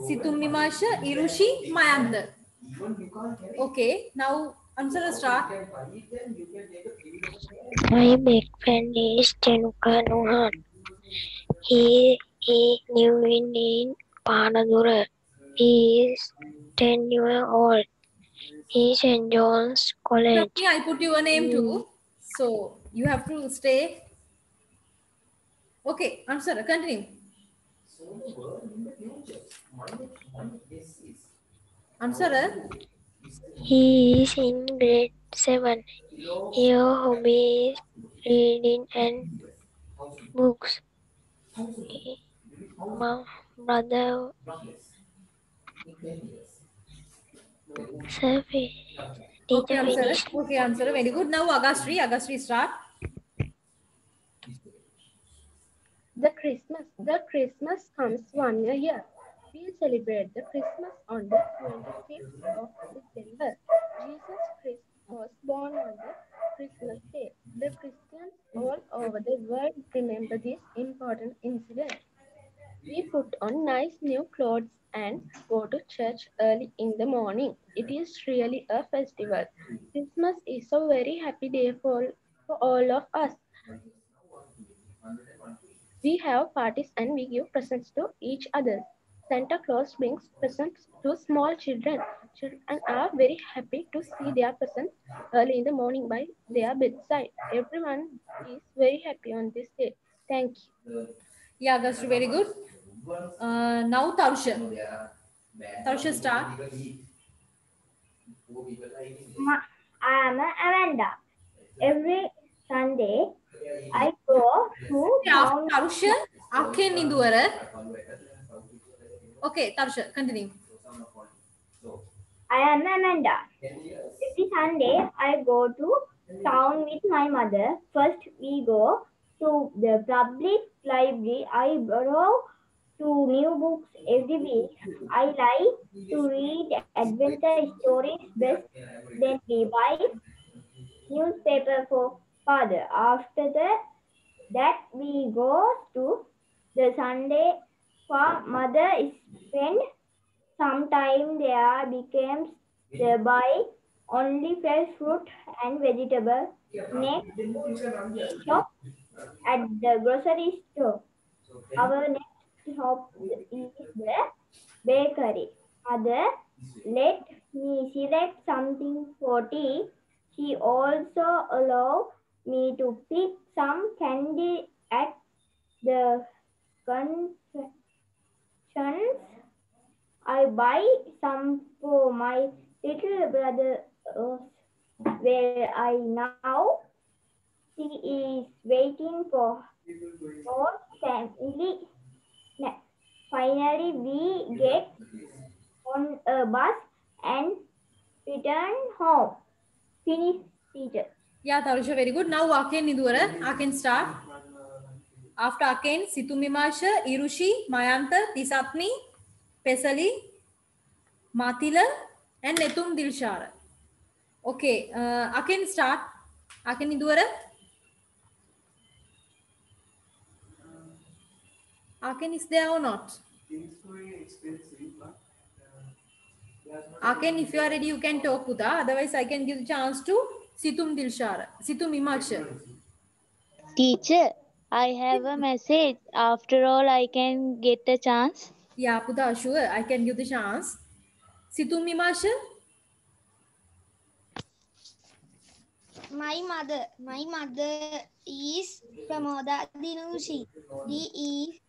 Speaker 10: Situm Mimasha, Irushi, Mayanta. Okay, now Anusara start.
Speaker 11: My best friend is Tenuka Nuhan. He he in, in Panadura. He is 10 year old. He is St. John's College.
Speaker 10: Okay, I put your name too. So you have to stay. Okay, Anusara, continue. Anusara.
Speaker 11: He is in grade 7. Your hobby is reading and books. My brother Sophie.
Speaker 10: Okay,
Speaker 11: Teacher
Speaker 10: Anusara.
Speaker 11: finished.
Speaker 10: Okay, Anusara. Very good. Now Agastri. Agastri start.
Speaker 16: The Christmas, the Christmas comes one a year. We celebrate the Christmas on the 25th of December. Jesus Christ was born on the Christmas day. The Christians all over the world remember this important incident. We put on nice new clothes and go to church early in the morning. It is really a festival. Christmas is a very happy day for, for all of us. We have parties and we give presents to each other. Santa Claus brings presents to small children. Children are very happy to see their presents early in the morning by their bedside. Everyone is very happy on this day. Thank you.
Speaker 10: Yeah, that's Very good. Uh, now Tarusha. Tarusha start.
Speaker 11: I am Amanda. Every Sunday, I go to.
Speaker 10: Tarusha, Aken Induvara. Okay, Tarusha, continue.
Speaker 11: I am Amanda. Every Sunday, I go to town with my mother. First, we go to the public library. I borrow two new books every week. I like to read adventure stories best. Then we buy newspaper for father. After that, that we go to the Sunday for mother spend some time there becomes the buy only fresh fruit and vegetable. Next shop at the grocery store. Our next shop is the bakery. Mother let me select something for tea. She also allow me to pick some candy at the confections. I buy some for my little brother uh, where I now she is waiting for for family. Na- Finally, we get on a bus and return home. Finish, teacher.
Speaker 10: Yeah, Tarusha, very good. Now Aken Induvara. Aken start. After Aken, Situmimasha, Irushi, Mayanta, Tisapni, Pesali, Matila, and Netum Dilshara. Okay, uh, Aken start. Aken Induvara. Aken is there or not? Aken, if you are ready, you can talk, Puda. Otherwise, I can give the chance to Situm Dilshara. Situm Imaksha.
Speaker 9: Teacher, I have a message. After all, I can get a chance.
Speaker 10: Yeah, Puda, sure. I can give the chance. Situm Imasha.
Speaker 12: My mother, my mother is Pramoda Dinushi. She is,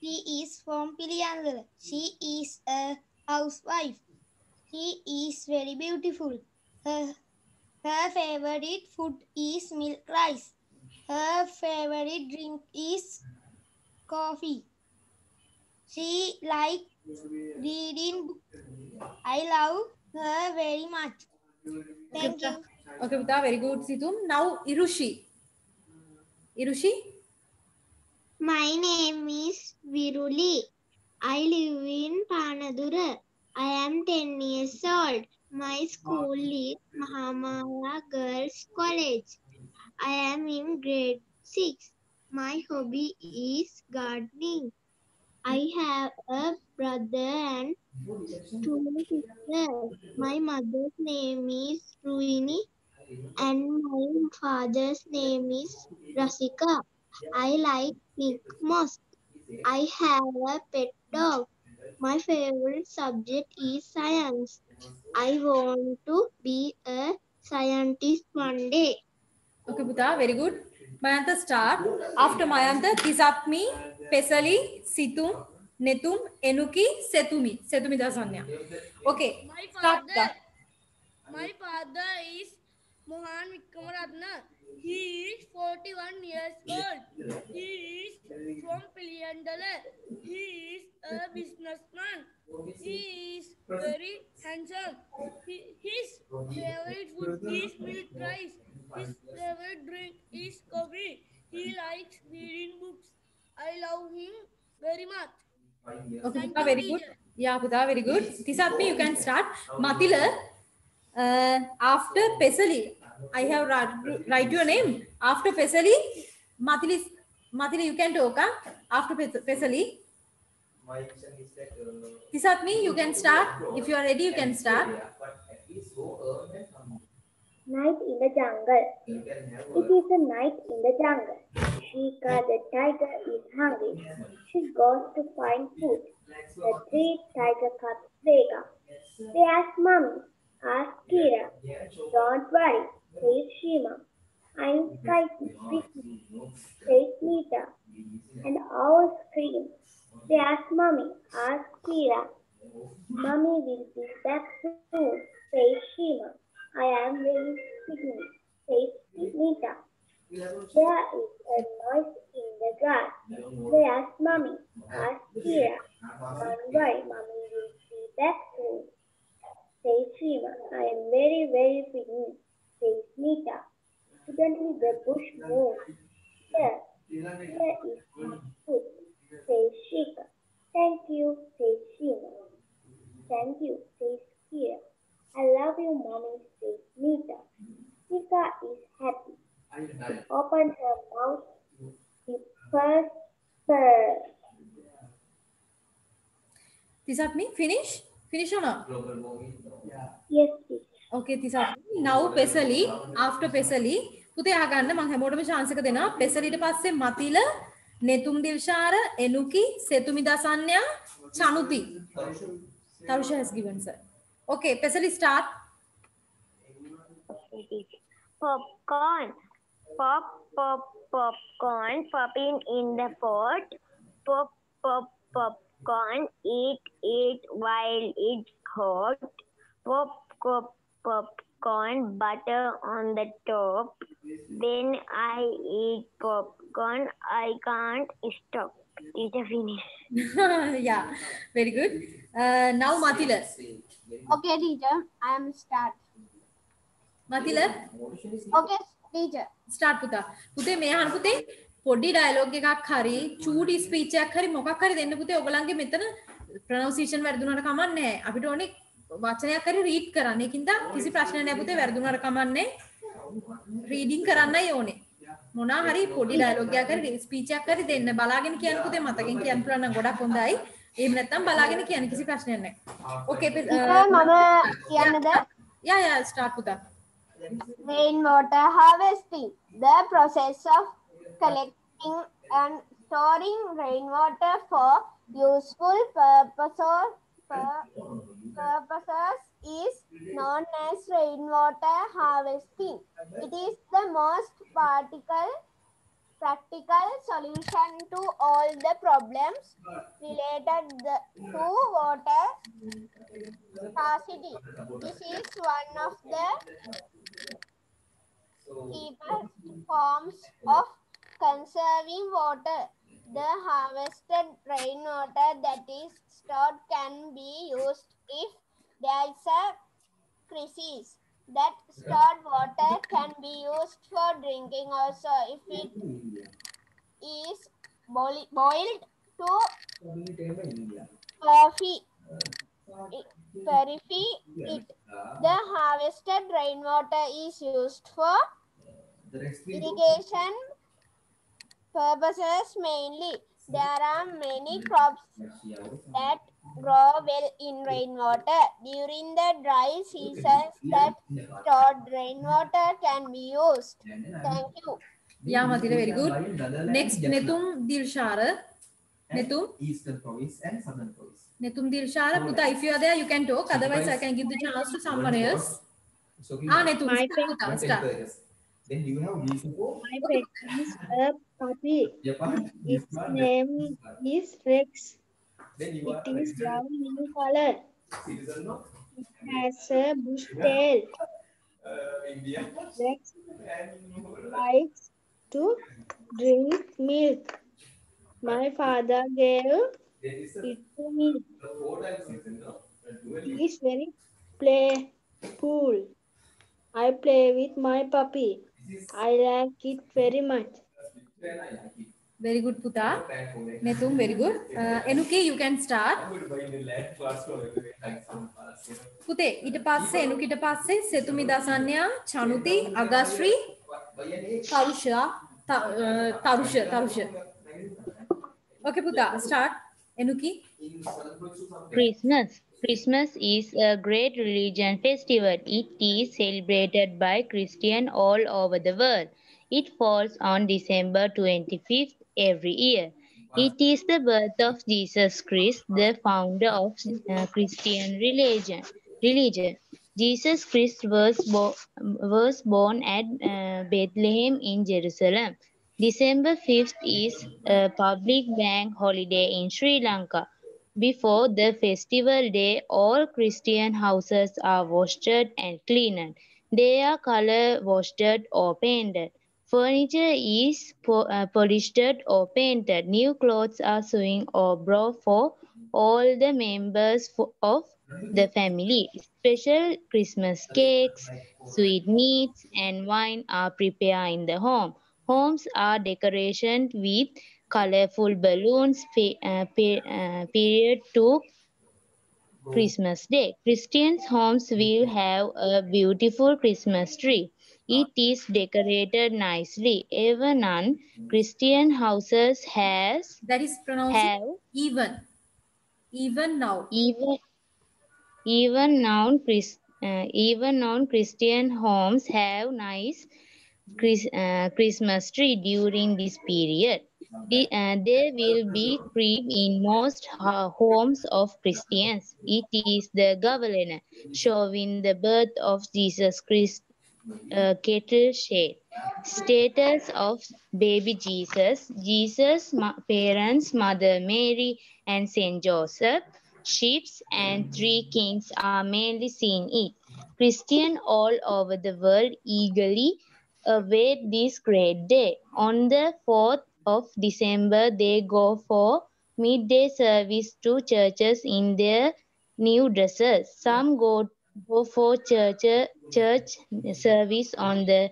Speaker 12: she is from Piliyangal. She is a housewife. She is very beautiful. Her, her favorite food is milk rice. Her favorite drink is coffee. She likes reading books. I love her very much. Thank you.
Speaker 10: Okay, Puda, very good, Situm. Now, Irushi. Irushi.
Speaker 17: My name is Viruli. I live in Panadura. I am 10 years old.
Speaker 18: My school is Mahamaya Girls College. I am in grade 6. My hobby is gardening. I have a brother and two sisters. My mother's name is Ruini and my father's name is Rasika. I like pink most. I have a pet dog. My favorite subject is science. I want to be a scientist one day.
Speaker 10: Okay, Buddha, very good. Mayanta start. After Mayanta, Tisapmi, Pesali, Situm, Netum, Enuki, Setumi. Setumi Dasanya. Okay,
Speaker 8: My
Speaker 10: start.
Speaker 8: father, my father is Mohan Vikramaratna. He is 41 years old. He is from Piliandala. He is a businessman. He is very handsome. He, his favorite food is milk rice. His favorite drink is coffee. He likes reading books. I love him very much.
Speaker 10: Okay, Buddha, very good. Yeah, Buddha, very good. Tisapmi, you can start. Matila, uh, after Pesali, I have write, your name. After Pesali, Matili, Matili, you can talk. Huh? After Pesali. Tisapmi, you can start. If you are ready, you can start.
Speaker 3: Night in the jungle. It is a night in the jungle. Shika the tiger is hungry. She goes to find food. The three tiger cubs up. They ask mommy, ask Kira. Don't worry, says Shima. I'm frightened, says Nita. And mm-hmm. all scream. They ask mommy, ask Kira. Mommy will be back soon, says Shima. I am very frightened, says Nita. There is a noise in the grass. They ask mommy, ask Kira. Don't worry, mommy will be back soon, says Shima. I am very, very frightened, says Nita. Suddenly the bush moved. There, there is my food, says Shika. Thank you, says Shima. Thank you, says Kira. I love you, mommy, says Nita. Shika is happy. She opened her mouth with first purr.
Speaker 10: Tisapmi, finish? Finish or not?
Speaker 3: Yes, please.
Speaker 10: Okay, Tisapmi. Now Pesali. After Pesali, පුතේ අහගන්න මම හැමෝටම chance එක දෙනවා. පෙසලිට පස්සේ මතිල, නෙතුම් දිල්ෂාර, එනුකි, සෙතුමි දසන්යා, චනුති. Tarusha has given sir. Okay, Pesali start.
Speaker 15: Popcorn. Pop, pop, popcorn. Popping in the pot. Pop, pop, popcorn. Eat, eat while it's hot. Pop, pop, popcorn. Butter on the top. When I eat popcorn, I can't stop. Teacher finish.
Speaker 10: yeah, very good. Uh, now Matila.
Speaker 2: Okay, teacher, I am start.
Speaker 10: Matila,
Speaker 2: Okay, teacher.
Speaker 10: start පුතා. පුතේ මේ අහන්න පුතේ පොඩි ඩයලොග් එකක් හරි චූටි ස්පීච් එකක් හරි මොකක් හරි දෙන්න පුතේ ඔයගලන්ගේ මෙතන ප්‍රොනවුන්සියේෂන් වැරදුනට කමක් නැහැ. අපිට ඕනේ වචනයක් හරි රීඩ් කරන්න. ඒකින්ද කිසි ප්‍රශ්නයක් නැහැ පුතේ වැරදුනට කමක් නැහැ. රීඩින් කරන්නයි ඕනේ. මොනා හරි පොඩි ඩයලොග් එකක් හරි ස්පීච් එකක් හරි දෙන්න බලාගෙන කියන්න පුතේ මතකෙන් කියන්න පුළුවන් නම් ගොඩක් හොඳයි. එහෙම නැත්නම් බලාගෙන කියන්න කිසි ප්‍රශ්නයක් නැහැ. ඕකේ
Speaker 2: මම කියන්නද?
Speaker 10: යා යා ස්ටාර්ට් පුතා.
Speaker 2: Rainwater harvesting. The process of collecting and storing rainwater for useful purposes, pur- purposes is known as rainwater harvesting. It is the most practical, practical solution to all the problems related the- to water scarcity. This is one of the cheapest forms of conserving water. The harvested rainwater that is stored can be used if there is a crisis. That stored water can be used for drinking also if it is boil- boiled to coffee. purify it. The harvested rainwater is used for irrigation purposes mainly. There are many crops that grow well in rainwater. During the dry seasons, that stored rainwater can be used. Thank you.
Speaker 10: Yeah, Madhira, very good. Next, Netum Dilshara. Netum?
Speaker 1: Eastern province and southern province.
Speaker 10: Netum Dilshara. Puta, if you are there, you can talk. Otherwise, I can give the chance to someone else. Ah, Netum, start, start.
Speaker 1: Then you have Yusufu.
Speaker 18: My pet is a puppy. Its name is Rex.
Speaker 1: Then you are
Speaker 18: It is brown in color.
Speaker 1: citizen of
Speaker 18: It has a bush tail.
Speaker 1: uh, India.
Speaker 18: Rex likes to drink milk. My father gave
Speaker 1: is
Speaker 18: it to me.
Speaker 1: the four times season, no?
Speaker 18: It is very playful. I play with my puppy. I like it very much.
Speaker 10: Very good, Puta. Netum, very good. Uh, Enuki, you can start. පුතේ ඊට පස්සේ එනුකිට පස්සේ සෙතුමි දසන්යා චනුති අගශ්‍රී තරුෂා ත- අ, තරුෂ තරුෂ ඕකේ පුතා start Enuki
Speaker 9: Christmas. Christmas is a great religion festival. It is celebrated by Christians all over the world. It falls on December 25th every year. It is the birth of Jesus Christ, the founder of uh, Christian religion. Religion. Jesus Christ was, bo- was born at uh, Bethlehem in Jerusalem. December 5th is a public bank holiday in Sri Lanka. Before the festival day, all Christian houses are washed and cleaned. They are color washed or painted. Furniture is uh, polished or painted. New clothes are sewn or brought for all the members of the family. Special Christmas cakes, sweet meats, and wine are prepared in the home. Homes are decorated with colorful balloons uh, uh, period to Christmas Day. Christians' homes will have a beautiful Christmas tree. It is decorated nicely. Even non-Christian houses has
Speaker 10: that is pronounced
Speaker 9: have
Speaker 10: even even now
Speaker 9: even even non Chris uh, even non Christian homes have nice Chris, uh, Christmas tree during this period. The, uh, there will be cream in most ho- homes of Christians. It is the governor showing the birth of Jesus Christ. Uh, kettle. Status of baby Jesus. Jesus' parents, Mother Mary and Saint Joseph. Ships and three kings are mainly seen it. Christian all over the world eagerly await this great day. On the 4th of December, they go for midday service to churches in their new dresses. Some go, go for church, church service on the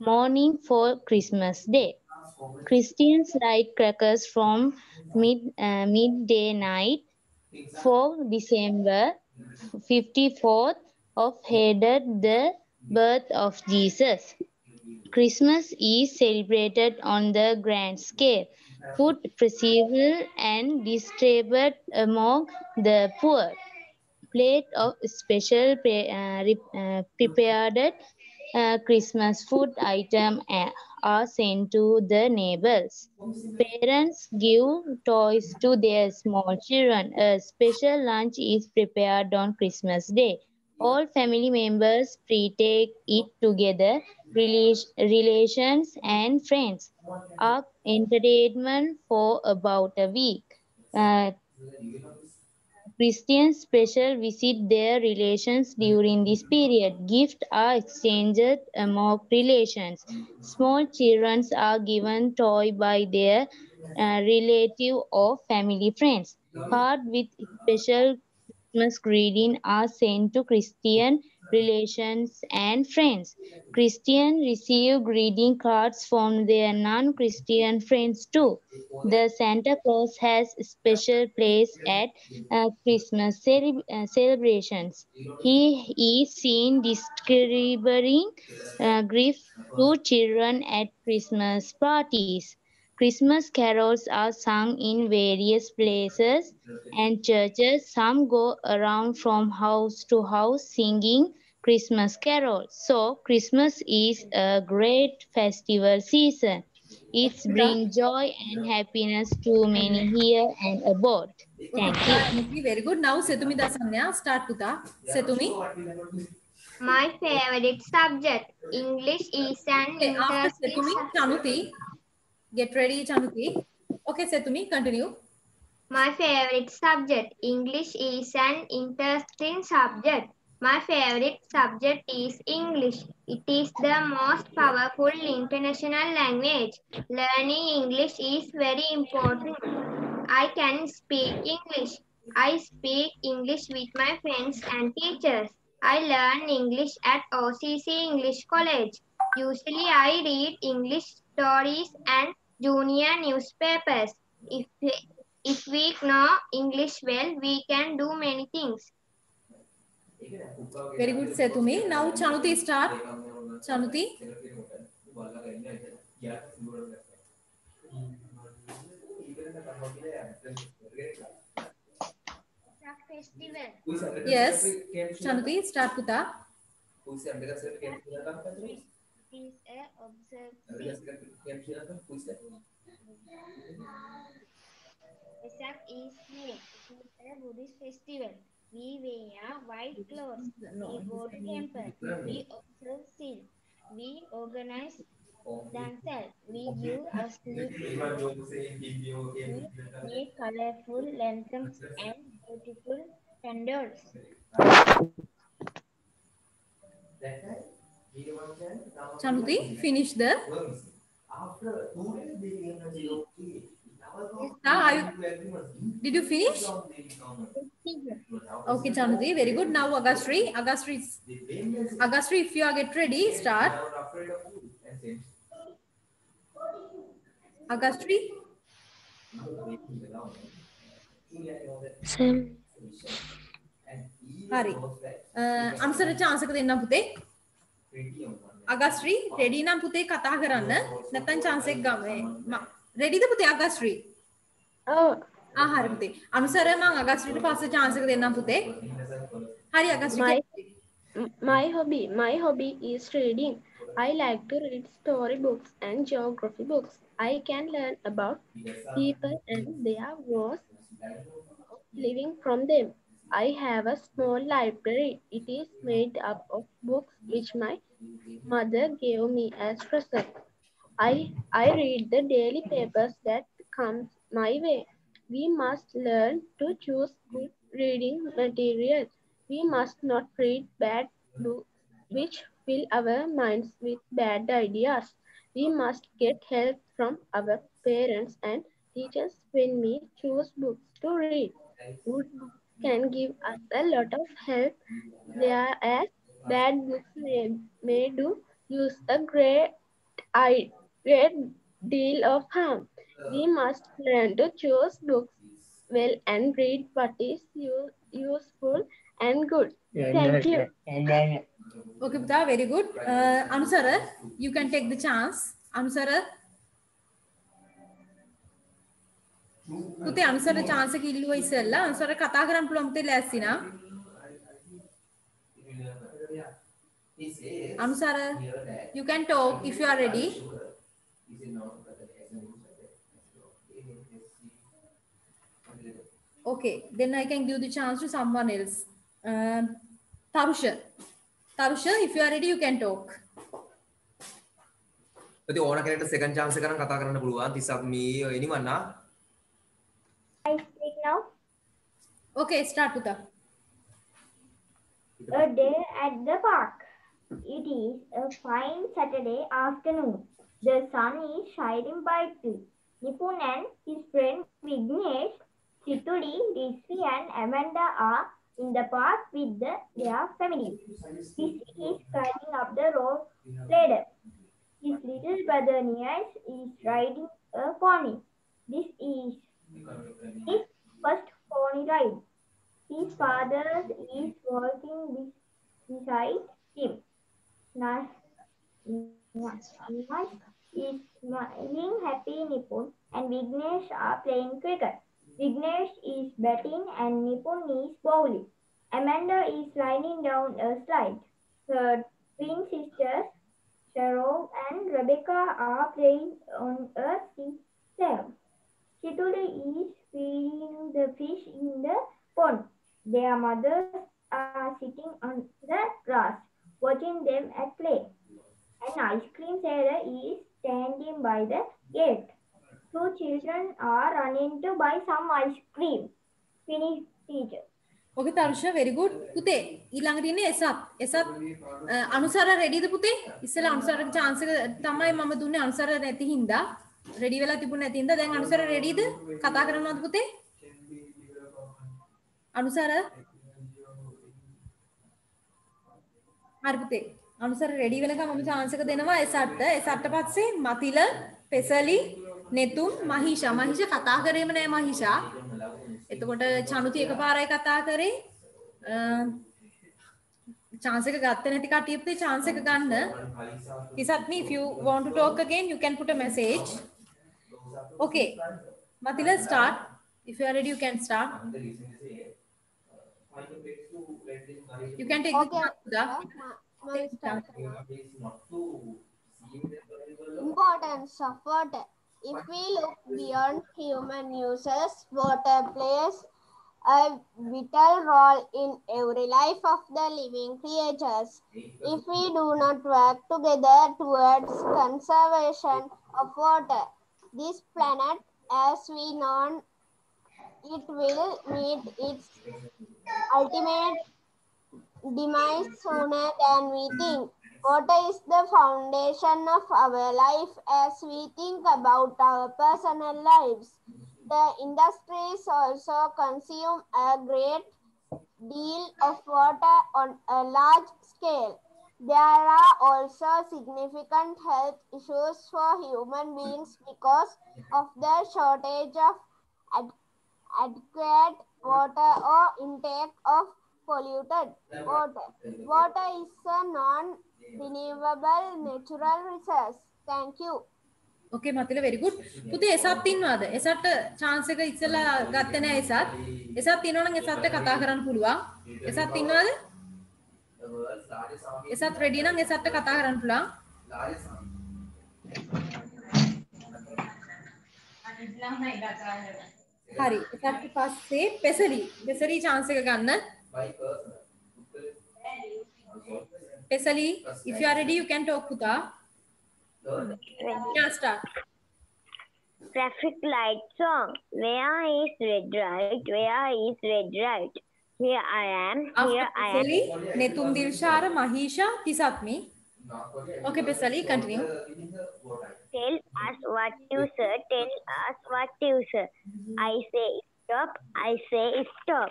Speaker 9: morning for Christmas Day. Christians light crackers from mid, uh, midday night for December 54th of headed the birth of Jesus. Christmas is celebrated on the grand scale. Food preserved and distributed among the poor. Plate of special pre- uh, uh, prepared uh, Christmas food item are sent to the neighbors. Parents give toys to their small children. A special lunch is prepared on Christmas Day. All family members partake it together. Rela- relations and friends are entertainment for about a week. Uh, Christians special visit their relations during this period. Gifts are exchanged among relations. Small children are given toy by their uh, relative or family friends. Cards with special Christmas greeting are sent to Christian relations, and friends. Christians receive greeting cards from their non-Christian friends too. The Santa Claus has special place at uh, Christmas uh, celebrations. He is seen distributing uh, gift to children at Christmas parties. Christmas carols are sung in various places and churches. Some go around from house to house singing Christmas carols. So, Christmas is a great festival season. It brings joy and happiness to many here and abroad. Thank you.
Speaker 10: Very good. Now Setumi Dasanya, start Puta. Setumi.
Speaker 18: My favorite subject, English is an
Speaker 10: Okay, after
Speaker 18: interesting
Speaker 10: Setumi,
Speaker 18: subject.
Speaker 10: Chanuti. Get ready, Chanuti. Okay, so Setumi, continue.
Speaker 18: My favorite subject, English is an interesting subject. My favorite subject is English. It is the most powerful international language. Learning English is very important. I can speak English. I speak English with my friends and teachers. I learn English at OCC English College. Usually I read English stories and junior newspapers. If we, if we know English well, we can do many things.
Speaker 10: Very good, Setumi. Now Chanuti, start. Chanuti.
Speaker 12: Festival.
Speaker 10: Yes. Chanuti, start Puta.
Speaker 12: It is a observed Vesak is May. It is a Buddhist festival. We wear white clothes. We go to temple. We observe sin. We organize dances. We give a sleep. We make colorful lanterns and beautiful candles.
Speaker 10: Charuti, finish the. Did you finish? Okay, Chanuti, very good. Now, Agastri, Agastri, Agastri, if you are get ready, start. Agastri. Same. Hari. Uh, answer a chance. Agashri ready නම් පුතේ කතා කරන්න. නැතන් චාන්සෙක් ගම. රෙඩිද පුතේ අගස්්‍රී ආහරි පුතේ. අනුසර මං අගස්්‍රීට පස්ස චාන්සක දෙන්නම් පුතේ. හරි අගස්්‍රී
Speaker 16: My, hobby, my hobby is reading. I like to read storybooks and geography books. I can learn about people and their ways of living from them. I have a small library. It is made up of books which my mother gave me as present. I, I read the daily papers that comes my way. We must learn to choose good reading material. We must not read bad books which fill our minds with bad ideas. We must get help from our parents and teachers when we choose books to read. Good can give us a lot of help, whereas bad books may, may do use a great, I, great deal of harm. We must learn to choose books well and read what is u- useful and good. Thank you.
Speaker 10: Okay, Puta, very good. Uh, Anusara, you can take the chance. Anusara. පුතේ අනුසර chance එක ඉල්ලුවා ඉස්සෙල්ලා අනුසර කතා කරන්න පුළුවන් පුතේ ලෑස්ති නම් අනුසර you can talk if you are ready okay then i can give the chance to someone else uh, tarusha tarusha if you are ready you can talk
Speaker 1: ඉතින් ඕන කෙනෙක්ට සෙකන්ඩ් chance එක නම් කතා කරන්න පුළුවන් 30ක් මේ anyone නා
Speaker 3: I speak now.
Speaker 10: okay start puta
Speaker 3: A day at the park. It is a fine Saturday afternoon. The sun is shining brightly. Nipun and his friend Vignesh, Situli, Rizvi and Amanda are
Speaker 11: in the park with the, their family. Fish is climbing up the rope ladder. His little brother Niels is riding a pony. This is his first pony ride. His father is walking beside him. Nas Nas is smiling happy Nipun and Vignesh are playing cricket. Vignesh is batting and Nipun is bowling. Amanda is sliding down a slide. Her twin sisters, Cheryl and Rebecca, are playing on a seashell. Chituli is feeding the fish in the pond. Their mothers are sitting on the grass, watching them at play. An ice cream seller is standing by the gate. Two children are running to buy some ice cream. Finish teacher.
Speaker 10: Okay තර්ෂ very good පුතේ ඊළඟට ඉන්නේ එසත් එසත් අ, අනුසර රෙඩිද පුතේ ඉස්සෙල්ලා අනුසරගේ chance එක තමයි මම දුන්නේ අනුසර නැති හින්දා රෙඩි වෙලා තිබුණ නැති හින්දා දැන් අනුසර රෙඩිද? කතා කරනවද පුතේ? අනුසර? හරි පුතේ. අනුසර රෙඩි වෙනකම් මම chance එක දෙනවා. එසට්ට එසට්ට පස්සේ මතිල පෙසලි නෙතුම් මහිෂා. මහිෂා කතා කරේම නෑ මහිෂා. එතකොට චනුති එකපාරයි කතා කරේ. chance එක ගත්තේ නැති කට්ටිය පුතේ chance එක ගන්න. Tisatmi if you want to talk again you can put a message. Okay Matila start if you are ready you can start you can take
Speaker 2: Okay.
Speaker 10: the
Speaker 2: Ma'am, start. Importance of water. If we look beyond human uses, water plays a vital role in every life of the living creatures. If we do not work together towards conservation of water, this planet as we know it will meet its ultimate demise sooner than we think. Water is the foundation of our life as we think about our personal lives. The industries also consume a great deal of water on a large scale. There are also significant health issues for human beings because of the shortage of ad- adequate water or intake of polluted water. Water is a non-renewable natural resource. Thank you.
Speaker 10: Okay මතිල very good පුතේ එසත් ඉන්නවද එසට chance එක ඉස්සෙල්ලා ගත්තේ නෑ එසත් එසත් ඉන්නවනම් එසත්ට කතා කරන්න පුළුවන් එසත් ඉන්නවද එසත් රෙඩි නම් එසත්ට කතා කරන්න පුළුවන් හරි එසත් පස්සේ පෙසලි පෙසලි chance එක ගන්න Pesali if you are ready you can talk පුතා yeah start
Speaker 15: Traffic light song. Where is red light? Where is red light? Here I am. Here I am.
Speaker 10: Netum Dilshara, Mahisha, Tisatmi. Okay, Pesali, continue.
Speaker 15: Tell us what you say. Tell us what you say. I say stop. I say stop.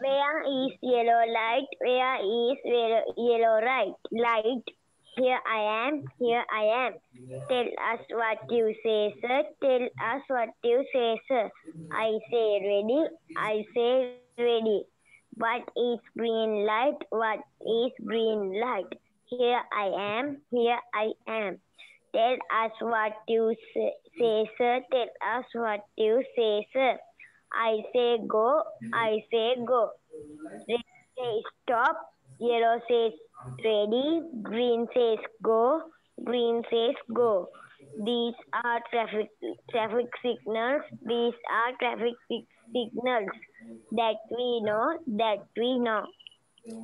Speaker 15: Where is yellow light? Where is yellow, yellow light? Light. Here I am. Here I am. Tell us what you say, sir. Tell us what you say, sir. I say ready. I say ready. What is green light? What is green light? Here I am. Here I am. Tell us what you say, sir. Tell us what you say, sir. I say go. I say go. Red says stop. Yellow says ready. Green says go. Green says go. These are traffic traffic signals. These are traffic signals that we know. That we know.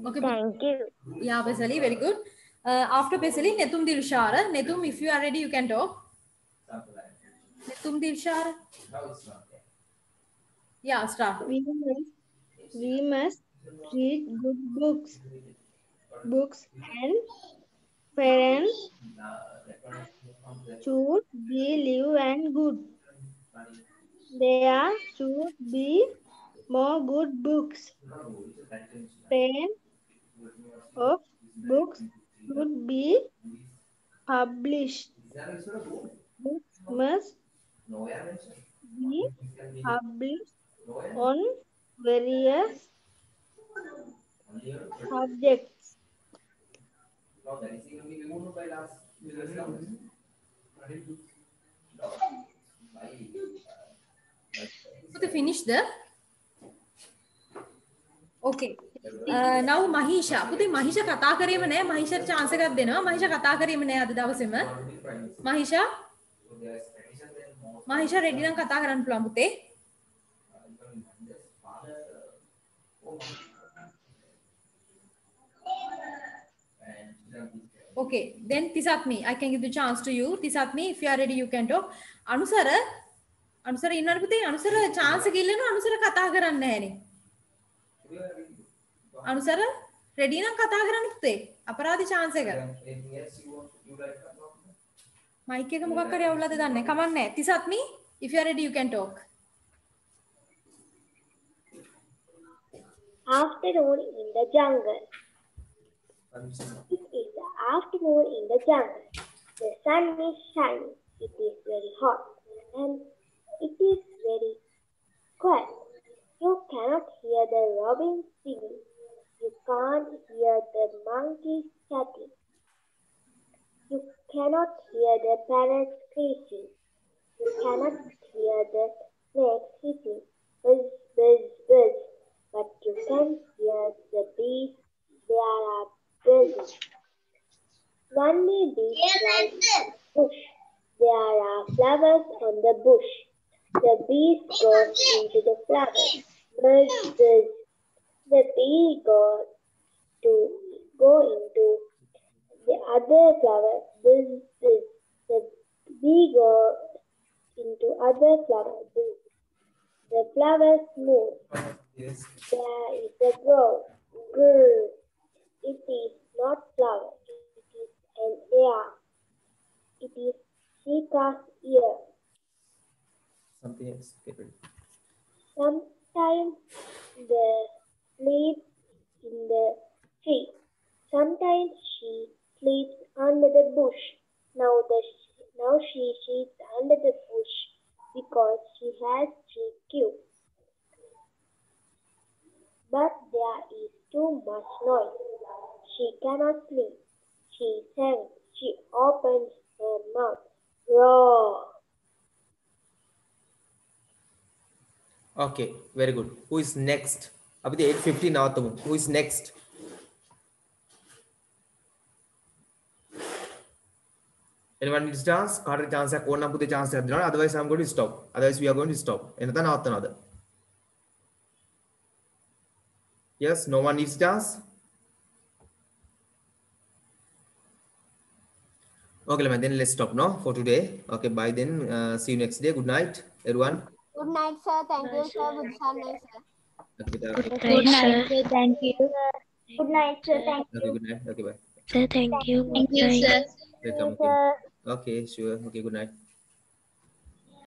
Speaker 10: Okay,
Speaker 15: Thank you.
Speaker 10: Yeah, Pesali, very good. Uh, after Pesali, Netum Dilshara. Netum, if you are ready, you can talk. Netum Dilshara. Yeah, start.
Speaker 13: We must, we must read good books. Books and parents should be live and good. There should be
Speaker 18: more good books. Pain of books should be published. Books must be published on various subjects.
Speaker 10: පුතේ finished? Okay. Uh, now මහීෂා. පුතේ මහීෂා කතා කරේම නෑ. මහීෂාට chance එකක් දෙනවා. මහීෂා කතා කරේම නෑ අද දවසේම. මහීෂා මහීෂා ready නම් කතා කරන්න පුළුවන් පුතේ. Okay, then Tisatmi, I can give the chance to you. Tisatmi, if you are ready, you can talk. අනුසර අනුසර ඉන්නවද පුතේ? අනුසර chance එක ඉල්ලනවා. අනුසර කතා කරන්නේ නැහනේ. අනුසර ready නම් කතා කරන්න පුතේ. අපරාධි chance එක. මයික් එක මොකක් හරි අවුලද දන්නේ. කමන්නේ. Tisatmi, if you are ready, you can talk.
Speaker 3: Afternoon in the jungle. Afternoon in the jungle. The sun is shining. It is very hot and it is very quiet. You cannot hear the robin singing. You can't hear the monkeys chatting. You cannot hear the parrots screeching. You cannot hear the snakes hissing. Buzz, buzz, buzz. But you can hear the bees. They are buzzing. One day bees fly to bush. There are flowers on the bush. The bees goes into the flowers. Buzz, buzz. The bee goes to go into the other flower. Buzz, buzz. The bee goes into other flower. Buzz. The flowers move. Yes. There is a grove. Grr. It is not flower. It is an air. It is Chica's ear.
Speaker 1: Something else. Get ready.
Speaker 3: Sometimes the sleeps in the tree. Sometimes she sleeps under the bush. Now the now she sleeps under the bush because she has three cubes. But there is too much noise. She cannot sleep. she can. She opens her mouth. Roar.
Speaker 1: Okay, very good. Who is next? अभी तो 8:50 now तुम. Who is next? Anyone needs chance? Carter chance I कौन put the chance है दिना. Otherwise I'm going to stop. Otherwise we are going to stop. इन्हें तो ना आता Yes, no one needs chance. Okay, then let's stop now for today. Okay, bye then. Uh, see you next day. Good night, everyone.
Speaker 2: Good night, sir. Thank you, sir. Good night, sir.
Speaker 1: Okay, bye.
Speaker 9: Good night, sir. Thank you.
Speaker 3: Good night, sir. Thank
Speaker 1: Okay, good night. Okay, bye.
Speaker 16: Sir, thank you.
Speaker 9: Thank you,
Speaker 16: Bye.
Speaker 9: sir.
Speaker 1: Welcome. Okay. okay, sure. Okay, good night.